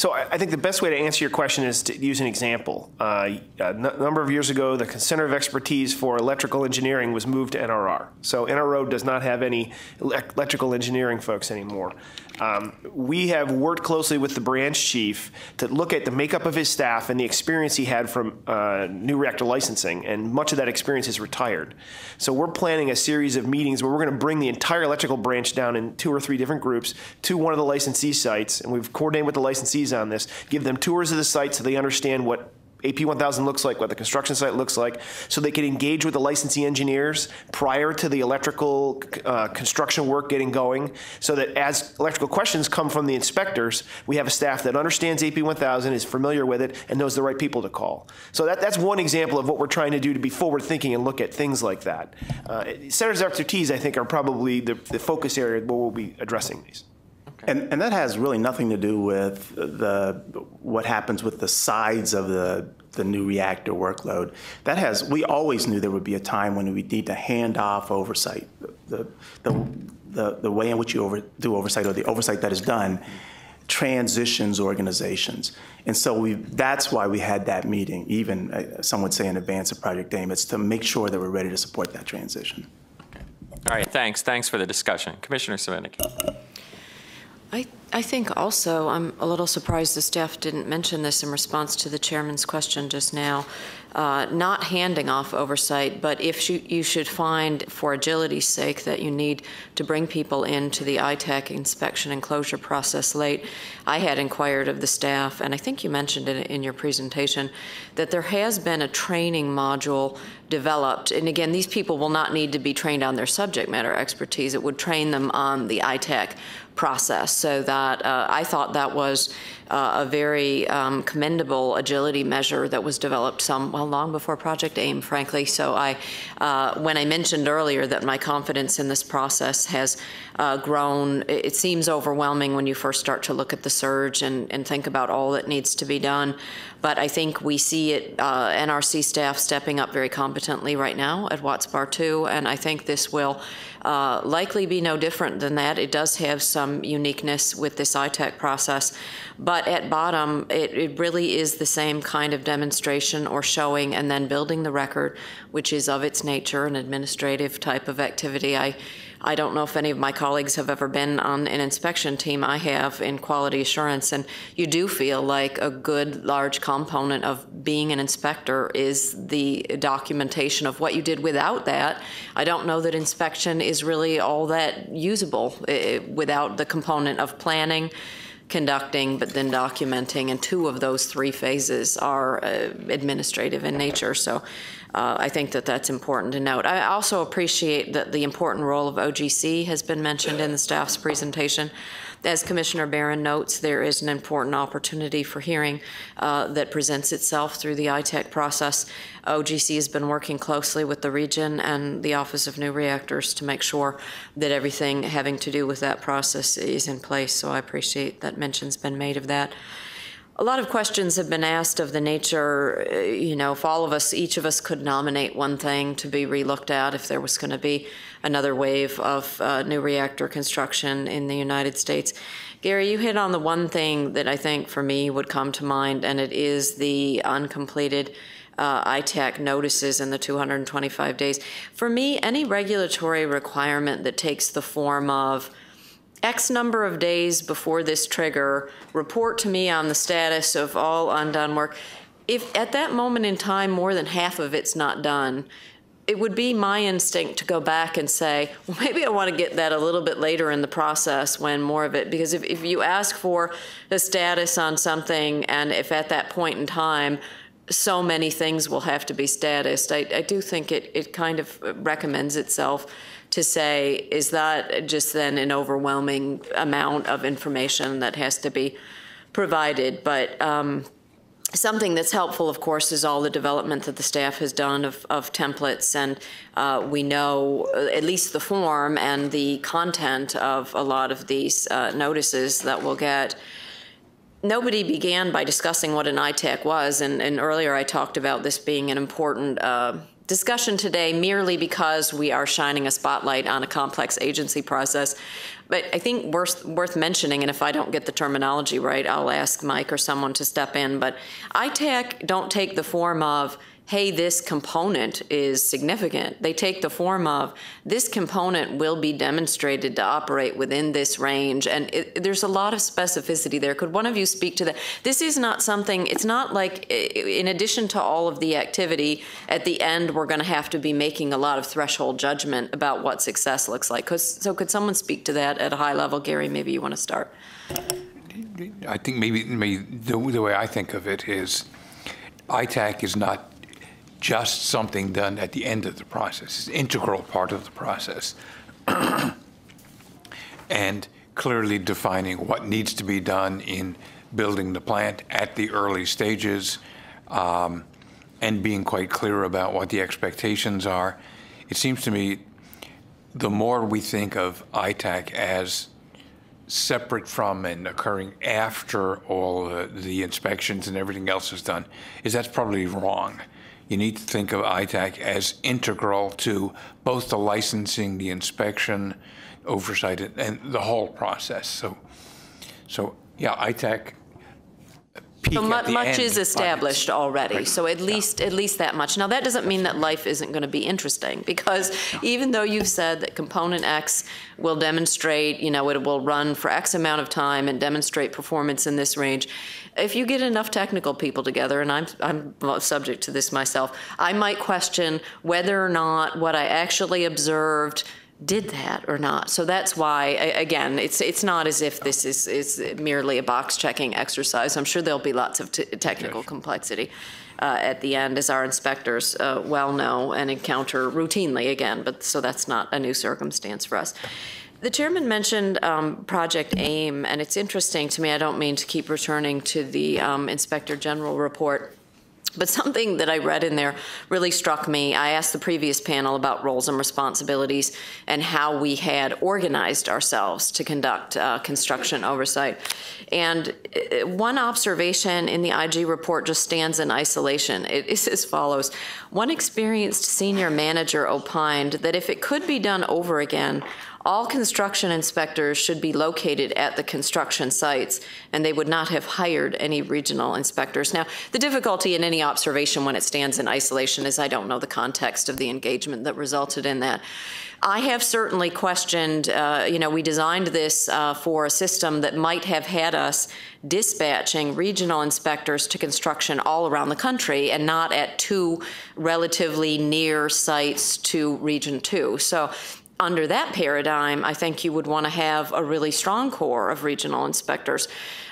So I think the best way to answer your question is to use an example. Uh, a number of years ago, the Center of Expertise for Electrical Engineering was moved to NRR. So NRO does not have any electrical engineering folks anymore. Um, we have worked closely with the branch chief to look at the makeup of his staff and the experience he had from uh, new reactor licensing, and much of that experience is retired. So we're planning a series of meetings where we're going to bring the entire electrical branch down in two or three different groups to one of the licensee sites, and we've coordinated with the licensees on this, give them tours of the site so they understand what AP 1000 looks like, what the construction site looks like, so they could engage with the licensee engineers prior to the electrical uh, construction work getting going, so that as electrical questions come from the inspectors, we have a staff that understands AP 1000, is familiar with it, and knows the right people to call. So that, that's one example of what we're trying to do to be forward thinking and look at things like that. Uh, centers of expertise, I think, are probably the, the focus area where we'll be addressing these. And, and that has really nothing to do with the what happens with the sides of the the new reactor workload. That has we always knew there would be a time when we need to hand off oversight. The the the, the way in which you over, do oversight or the oversight that is done transitions organizations. And so we that's why we had that meeting, even uh, some would say in advance of Project AIM. It's to make sure that we're ready to support that transition. Okay. All right, thanks. Thanks for the discussion. Commissioner Svinicki. I, I think also, I'm a little surprised the staff didn't mention this in response to the chairman's question just now. Uh, not handing off oversight, but if you, you, should find, for agility's sake, that you need to bring people into the ITAAC inspection and closure process late, I had inquired of the staff, and I think you mentioned it in your presentation, that there has been a training module developed. And again, these people will not need to be trained on their subject matter expertise. It would train them on the ITAAC process. So that uh, I thought that was uh, a very um, commendable agility measure that was developed some well long before Project AIM, frankly. So I, uh, when I mentioned earlier that my confidence in this process has uh, grown, it seems overwhelming when you first start to look at the surge and, and think about all that needs to be done. But I think we see it, uh, NRC staff stepping up very competently right now at Watts Bar 2, and I think this will uh, likely be no different than that. It does have some uniqueness with this ITAAC process, but at bottom, it, it really is the same kind of demonstration or showing and then building the record, which is of its nature an administrative type of activity. I I don't know if any of my colleagues have ever been on an inspection team. I have in quality assurance, and you do feel like a good large component of being an inspector is the documentation of what you did without that. I don't know that inspection is really all that usable eh, without the component of planning conducting, but then documenting, and two of those three phases are uh, administrative in nature. So uh, I think that that's important to note. I also appreciate that the important role of OGC has been mentioned in the staff's presentation. As Commissioner Baran notes, there is an important opportunity for hearing uh, that presents itself through the ITAAC process. OGC has been working closely with the region and the Office of New Reactors to make sure that everything having to do with that process is in place. So I appreciate that mention's been made of that. A lot of questions have been asked of the nature, uh, you know, if all of us, each of us could nominate one thing to be relooked at, if there was going to be another wave of uh, new reactor construction in the United States. Gary, you hit on the one thing that I think for me would come to mind, and it is the uncompleted uh, ITAAC notices in the 225 days. For me, any regulatory requirement that takes the form of X number of days before this trigger, report to me on the status of all undone work. If at that moment in time more than half of it's not done, it would be my instinct to go back and say, well, maybe I want to get that a little bit later in the process when more of it, because if, if you ask for the status on something and if at that point in time, so many things will have to be statused, I, I do think it, it kind of recommends itself to say, is that just then an overwhelming amount of information that has to be provided? But um, something that's helpful, of course, is all the development that the staff has done of, of templates, and uh, we know uh, at least the form and the content of a lot of these uh, notices that we'll get. Nobody began by discussing what an ITAAC was, and, and earlier I talked about this being an important uh, discussion today merely because we are shining a spotlight on a complex agency process. But I think worth, worth mentioning, and if I don't get the terminology right, I'll ask Mike or someone to step in, but ITAAC don't take the form of hey, this component is significant. They take the form of this component will be demonstrated to operate within this range. And it, there's a lot of specificity there. Could one of you speak to that? This is not something, it's not like in addition to all of the activity, at the end, we're going to have to be making a lot of threshold judgment about what success looks like. So could someone speak to that at a high level? Gary, maybe you want to start. I think maybe, maybe the, the way I think of it is ITAAC is not just something done at the end of the process. It's an integral part of the process. and clearly defining what needs to be done in building the plant at the early stages um, and being quite clear about what the expectations are. It seems to me the more we think of ITAAC as separate from and occurring after all the, the inspections and everything else is done, is that's probably wrong you need to think of ITAAC as integral to both the licensing, the inspection, oversight, and the whole process. So, so yeah, ITAAC so much, much is established already. Right. So at least yeah. at least that much. Now that doesn't mean that life isn't going to be interesting because even though you've said that component X will demonstrate, you know, it will run for X amount of time and demonstrate performance in this range. If you get enough technical people together, and I'm I'm subject to this myself, I might question whether or not what I actually observed did that or not. So that's why, again, it's it's not as if this is, is merely a box checking exercise. I'm sure there'll be lots of technical complexity uh, at the end, as our inspectors uh, well know and encounter routinely again. But so that's not a new circumstance for us. The chairman mentioned um, Project AIM, and it's interesting to me. I don't mean to keep returning to the um, Inspector General report but something that I read in there really struck me. I asked the previous panel about roles and responsibilities and how we had organized ourselves to conduct uh, construction oversight. And uh, one observation in the IG report just stands in isolation. It is as follows One experienced senior manager opined that if it could be done over again, all construction inspectors should be located at the construction sites, and they would not have hired any regional inspectors. Now, the difficulty in any observation when it stands in isolation is I don't know the context of the engagement that resulted in that. I have certainly questioned, uh, you know, we designed this uh, for a system that might have had us dispatching regional inspectors to construction all around the country and not at two relatively near sites to Region 2. So under that paradigm, I think you would want to have a really strong core of regional inspectors.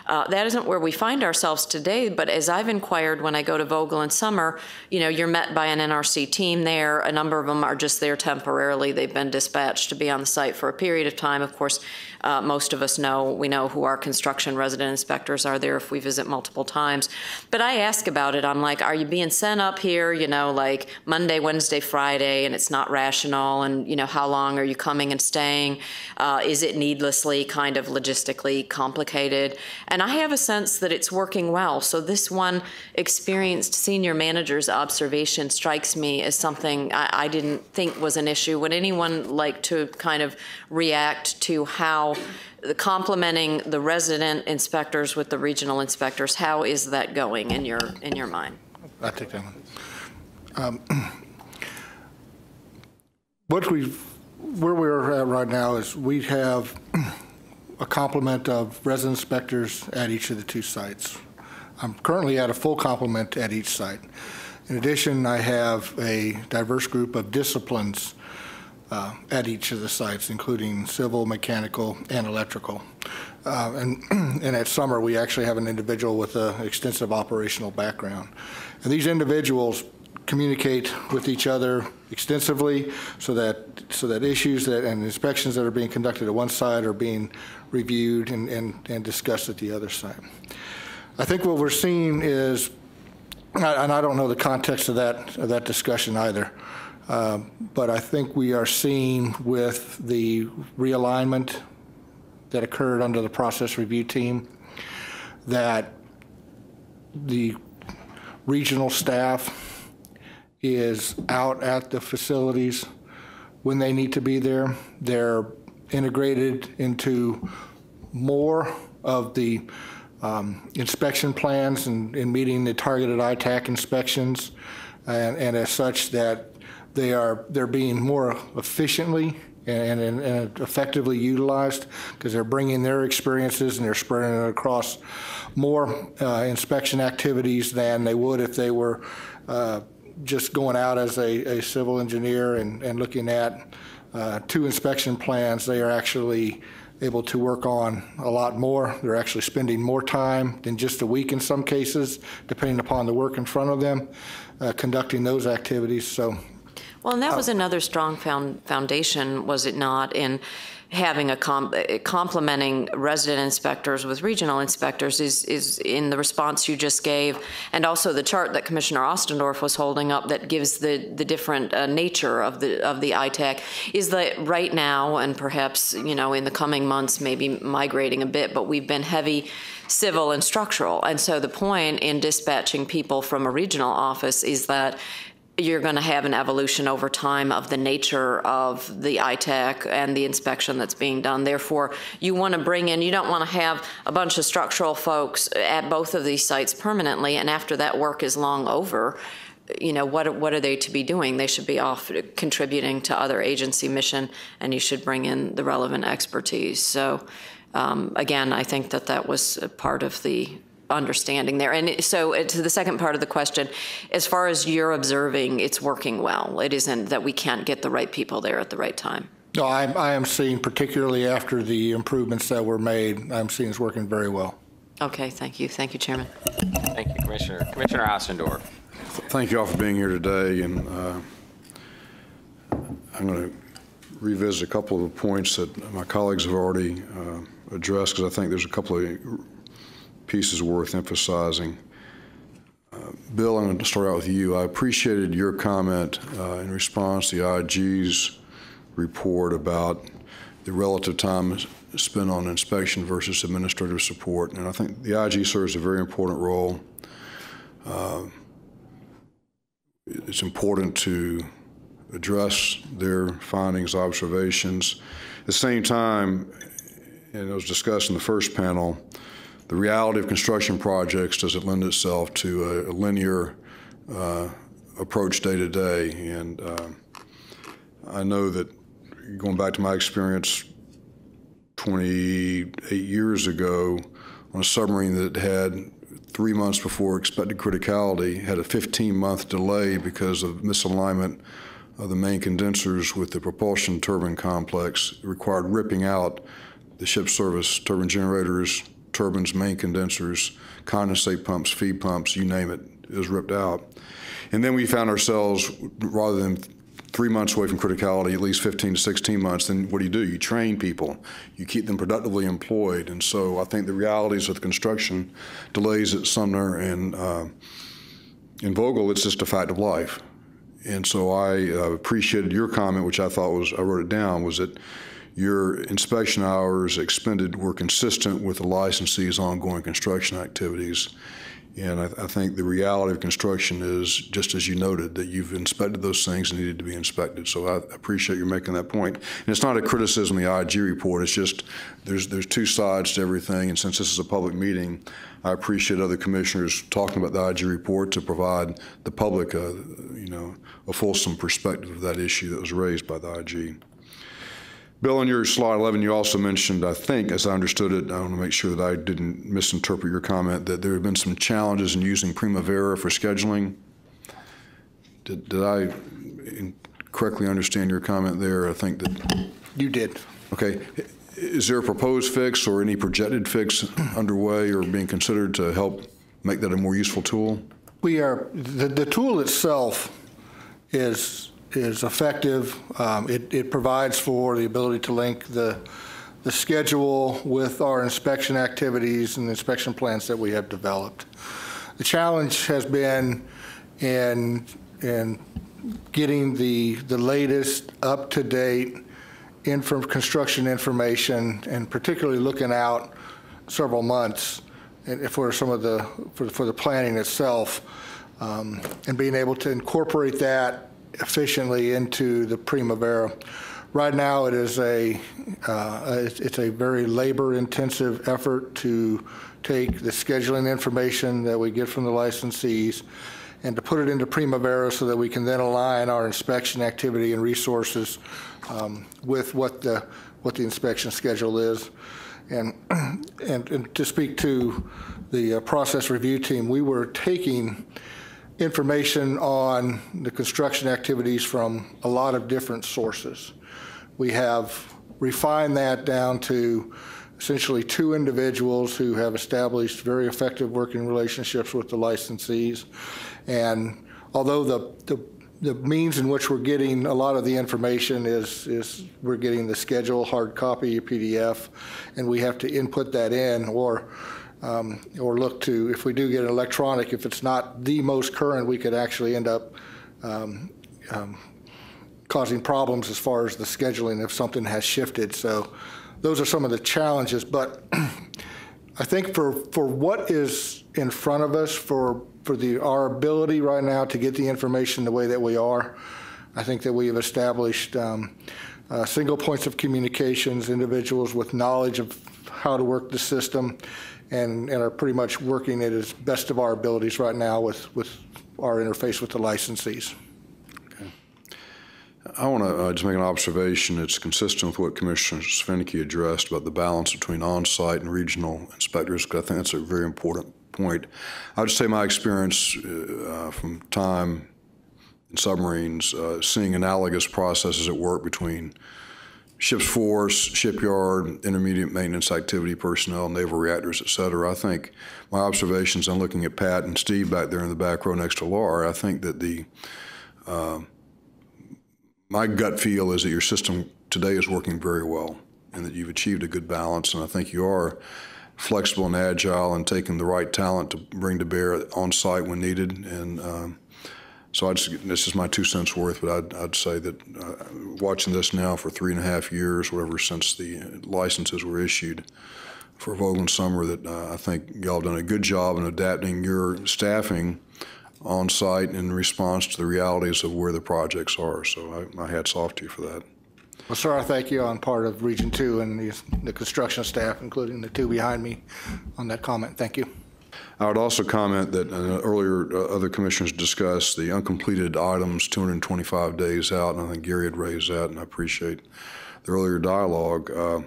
Uh, that isn't where we find ourselves today, but as I've inquired when I go to Vogtle in summer, you know, you're met by an NRC team there. A number of them are just there temporarily. They've been dispatched to be on the site for a period of time. Of course, uh, most of us know, we know who our construction resident inspectors are there if we visit multiple times. But I ask about it. I'm like, are you being sent up here, you know, like Monday, Wednesday, Friday, and it's not rational? And, you know, how long are you coming and staying? Uh, is it needlessly kind of logistically complicated? And I have a sense that it's working well. So this one experienced senior manager's observation strikes me as something I, I didn't think was an issue. Would anyone like to kind of react to how complementing the resident inspectors with the regional inspectors, how is that going in your, in your mind? I take that one. Um, What we, where we're at right now is we have a complement of resident inspectors at each of the two sites. I'm currently at a full complement at each site. In addition, I have a diverse group of disciplines uh, at each of the sites, including civil, mechanical, and electrical. Uh, And, and at Summer, we actually have an individual with an extensive operational background. And these individuals communicate with each other extensively so that, so that issues that, and inspections that are being conducted at one site are being reviewed and, and, and discussed at the other site. I think what we're seeing is, and I don't know the context of that, of that discussion either, uh, but I think we are seeing with the realignment that occurred under the process review team, that the regional staff is out at the facilities when they need to be there. They're integrated into more of the um, inspection plans and, and meeting the targeted ITAAC inspections, and, and as such that they are they're being more efficiently and, and, and effectively utilized because they're bringing their experiences and they're spreading it across more uh, inspection activities than they would if they were uh, just going out as a, a civil engineer and, and looking at uh, two inspection plans. They are actually able to work on a lot more. They're actually spending more time than just a week in some cases, depending upon the work in front of them, uh, conducting those activities. So Well, and that was another strong found, foundation, was it not, in having a com- complementing resident inspectors with regional inspectors is, is in the response you just gave, and also the chart that Commissioner Ostendorf was holding up that gives the, the different uh, nature of the, of the ITAAC, is that right now, and perhaps, you know, in the coming months, maybe migrating a bit, but we've been heavy civil and structural. And so the point in dispatching people from a regional office is that you're going to have an evolution over time of the nature of the ITAAC and the inspection that's being done. Therefore, you want to bring in, you don't want to have a bunch of structural folks at both of these sites permanently, and after that work is long over, you know, what, what are they to be doing? They should be off contributing to other agency mission, and you should bring in the relevant expertise. So, um, again, I think that that was part of the understanding there. And so uh, to the second part of the question, as far as you're observing, it's working well. It isn't that we can't get the right people there at the right time. No, I, I am seeing, particularly after the improvements that were made, I'm seeing it's working very well. Okay, thank you. Thank you, Chairman. Thank you, Commissioner. Commissioner Ostendorf. Thank you all for being here today, and uh, I'm going to revisit a couple of the points that my colleagues have already uh, addressed, because I think there's a couple of pieces worth emphasizing. Uh, Bill, I'm going to start out with you. I appreciated your comment uh, in response to the IG's report about the relative time spent on inspection versus administrative support, and I think the IG serves a very important role. Uh, it's important to address their findings, observations. At the same time, and it was discussed in the first panel, the reality of construction projects does it lend itself to a, a linear uh, approach day to day. And uh, I know that going back to my experience 28 years ago on a submarine that had three months before expected criticality had a 15 month delay because of misalignment of the main condensers with the propulsion turbine complex it required ripping out the ship service turbine generators, turbines, main condensers, condensate pumps, feed pumps, you name it, it ripped out. And then we found ourselves, rather than three months away from criticality, at least 15 to 16 months, then what do you do? You train people, you keep them productively employed. And so I think the realities of the construction delays at Summer and uh, in Vogtle, it's just a fact of life. And so I uh, appreciated your comment, which I thought was, I wrote it down, was that your inspection hours expended were consistent with the licensee's ongoing construction activities. And I, I think the reality of construction is, just as you noted, that you've inspected those things and needed to be inspected. So I appreciate you making that point. And it's not a criticism of the IG report. It's just there's there's two sides to everything. And since this is a public meeting, I appreciate other commissioners talking about the IG report to provide the public, a, you know, a fulsome perspective of that issue that was raised by the IG. Bill, on your slide 11, you also mentioned, I think, as I understood it, I want to make sure that I didn't misinterpret your comment, that there have been some challenges in using Primavera for scheduling. Did, did I correctly understand your comment there? I think that. You did. Okay. Is there a proposed fix or any projected fix underway or being considered to help make that a more useful tool? We are, the, the tool itself is is effective. Um, it, it provides for the ability to link the, the schedule with our inspection activities and inspection plans that we have developed. The challenge has been in, in getting the, the latest up-to-date inform, construction information and particularly looking out several months for some of the, for, for the planning itself um, and being able to incorporate that efficiently into the Primavera. Right now, it is a uh, it's a very labor-intensive effort to take the scheduling information that we get from the licensees and to put it into Primavera so that we can then align our inspection activity and resources um, with what the what the inspection schedule is. And, and, and to speak to the uh, process review team, we were taking information on the construction activities from a lot of different sources. We have refined that down to essentially two individuals who have established very effective working relationships with the licensees. And although the, the, the means in which we're getting a lot of the information is, is we're getting the schedule, hard copy, PDF, and we have to input that in or um, or look to, if we do get an electronic, if it's not the most current, we could actually end up um, um, causing problems as far as the scheduling if something has shifted. So those are some of the challenges. But I think for, for what is in front of us, for, for the, our ability right now to get the information the way that we are, I think that we have established um, uh, single points of communications, individuals with knowledge of how to work the system, and, and are pretty much working it as best of our abilities right now with, with our interface with the licensees. I want to uh, just make an observation that's consistent with what Commissioner Svinicki addressed about the balance between on-site and regional inspectors, because I think that's a very important point. I would say my experience uh, from time in submarines, uh, seeing analogous processes at work between ship's force, shipyard, intermediate maintenance activity personnel, naval reactors, et cetera. I think my observations, I'm looking at Pat and Steve back there in the back row next to Laura, I think that the, uh, my gut feel is that your system today is working very well and that you've achieved a good balance. And I think you are flexible and agile and taking the right talent to bring to bear on site when needed. And um, so I just, this is my two cents worth, but I'd, I'd say that uh, watching this now for three and a half years, whatever, since the licenses were issued for Vogtle and Summer, that uh, I think y'all have done a good job in adapting your staffing on site in response to the realities of where the projects are. So I, my hat's off to you for that. Well, sir, I thank you on part of Region 2 and the, the construction staff, including the two behind me, on that comment. Thank you. I would also comment that uh, earlier uh, other commissioners discussed the uncompleted items 225 days out, and I think Gary had raised that, and I appreciate the earlier dialogue. Uh,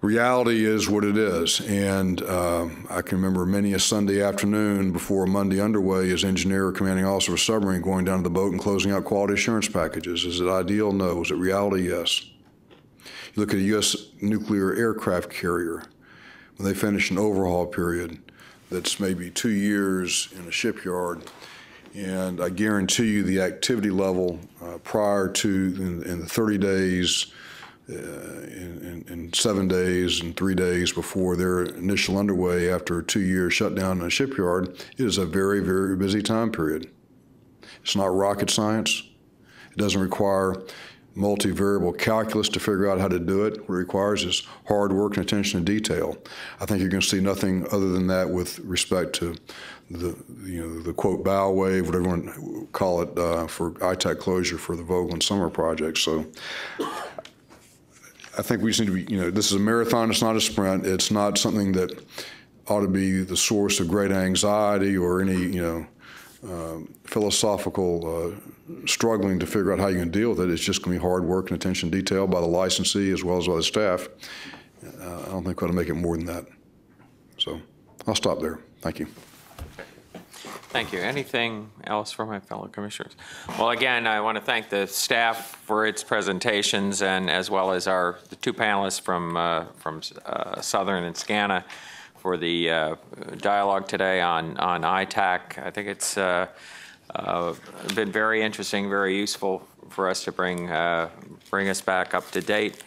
reality is what it is. And um, I can remember many a Sunday afternoon before Monday underway as engineer or commanding officer of a submarine going down to the boat and closing out quality assurance packages. Is it ideal? No. Is it reality? Yes. You look at a U.S. nuclear aircraft carrier, when they finish an overhaul period that's maybe two years in a shipyard, and I guarantee you the activity level uh, prior to, in, in the 30 days, uh, in, in, seven days and three days before their initial underway after a two year shutdown in a shipyard, it is a very, very busy time period. It's not rocket science. It doesn't require multivariable calculus to figure out how to do it. What it requires is hard work and attention to detail. I think you're going to see nothing other than that with respect to the, you know, the quote bow wave, whatever you call it, uh, for ITAAC closure for the Vogtle and Summer project. So I think we just need to be, you know, this is a marathon, it's not a sprint. It's not something that ought to be the source of great anxiety or any, you know, um, philosophical uh, struggling to figure out how you can deal with it. It's just going to be hard work and attention to detail by the licensee as well as by the staff. Uh, I don't think we're going to make it more than that. So I'll stop there. Thank you. Thank you. Anything else from my fellow commissioners? Well, again, I want to thank the staff for its presentations and as well as our the two panelists from uh, from uh, Southern and SCANA for the uh, dialogue today on on ITAAC. I think it's uh, been very interesting, very useful for us to bring uh, bring us back up to date.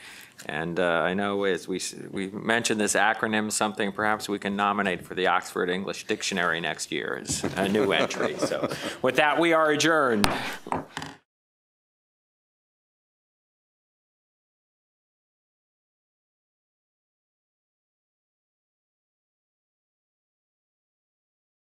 And uh, I know as we, we mentioned this acronym, something perhaps we can nominate for the Oxford English Dictionary next year as a new entry. So with that, we are adjourned.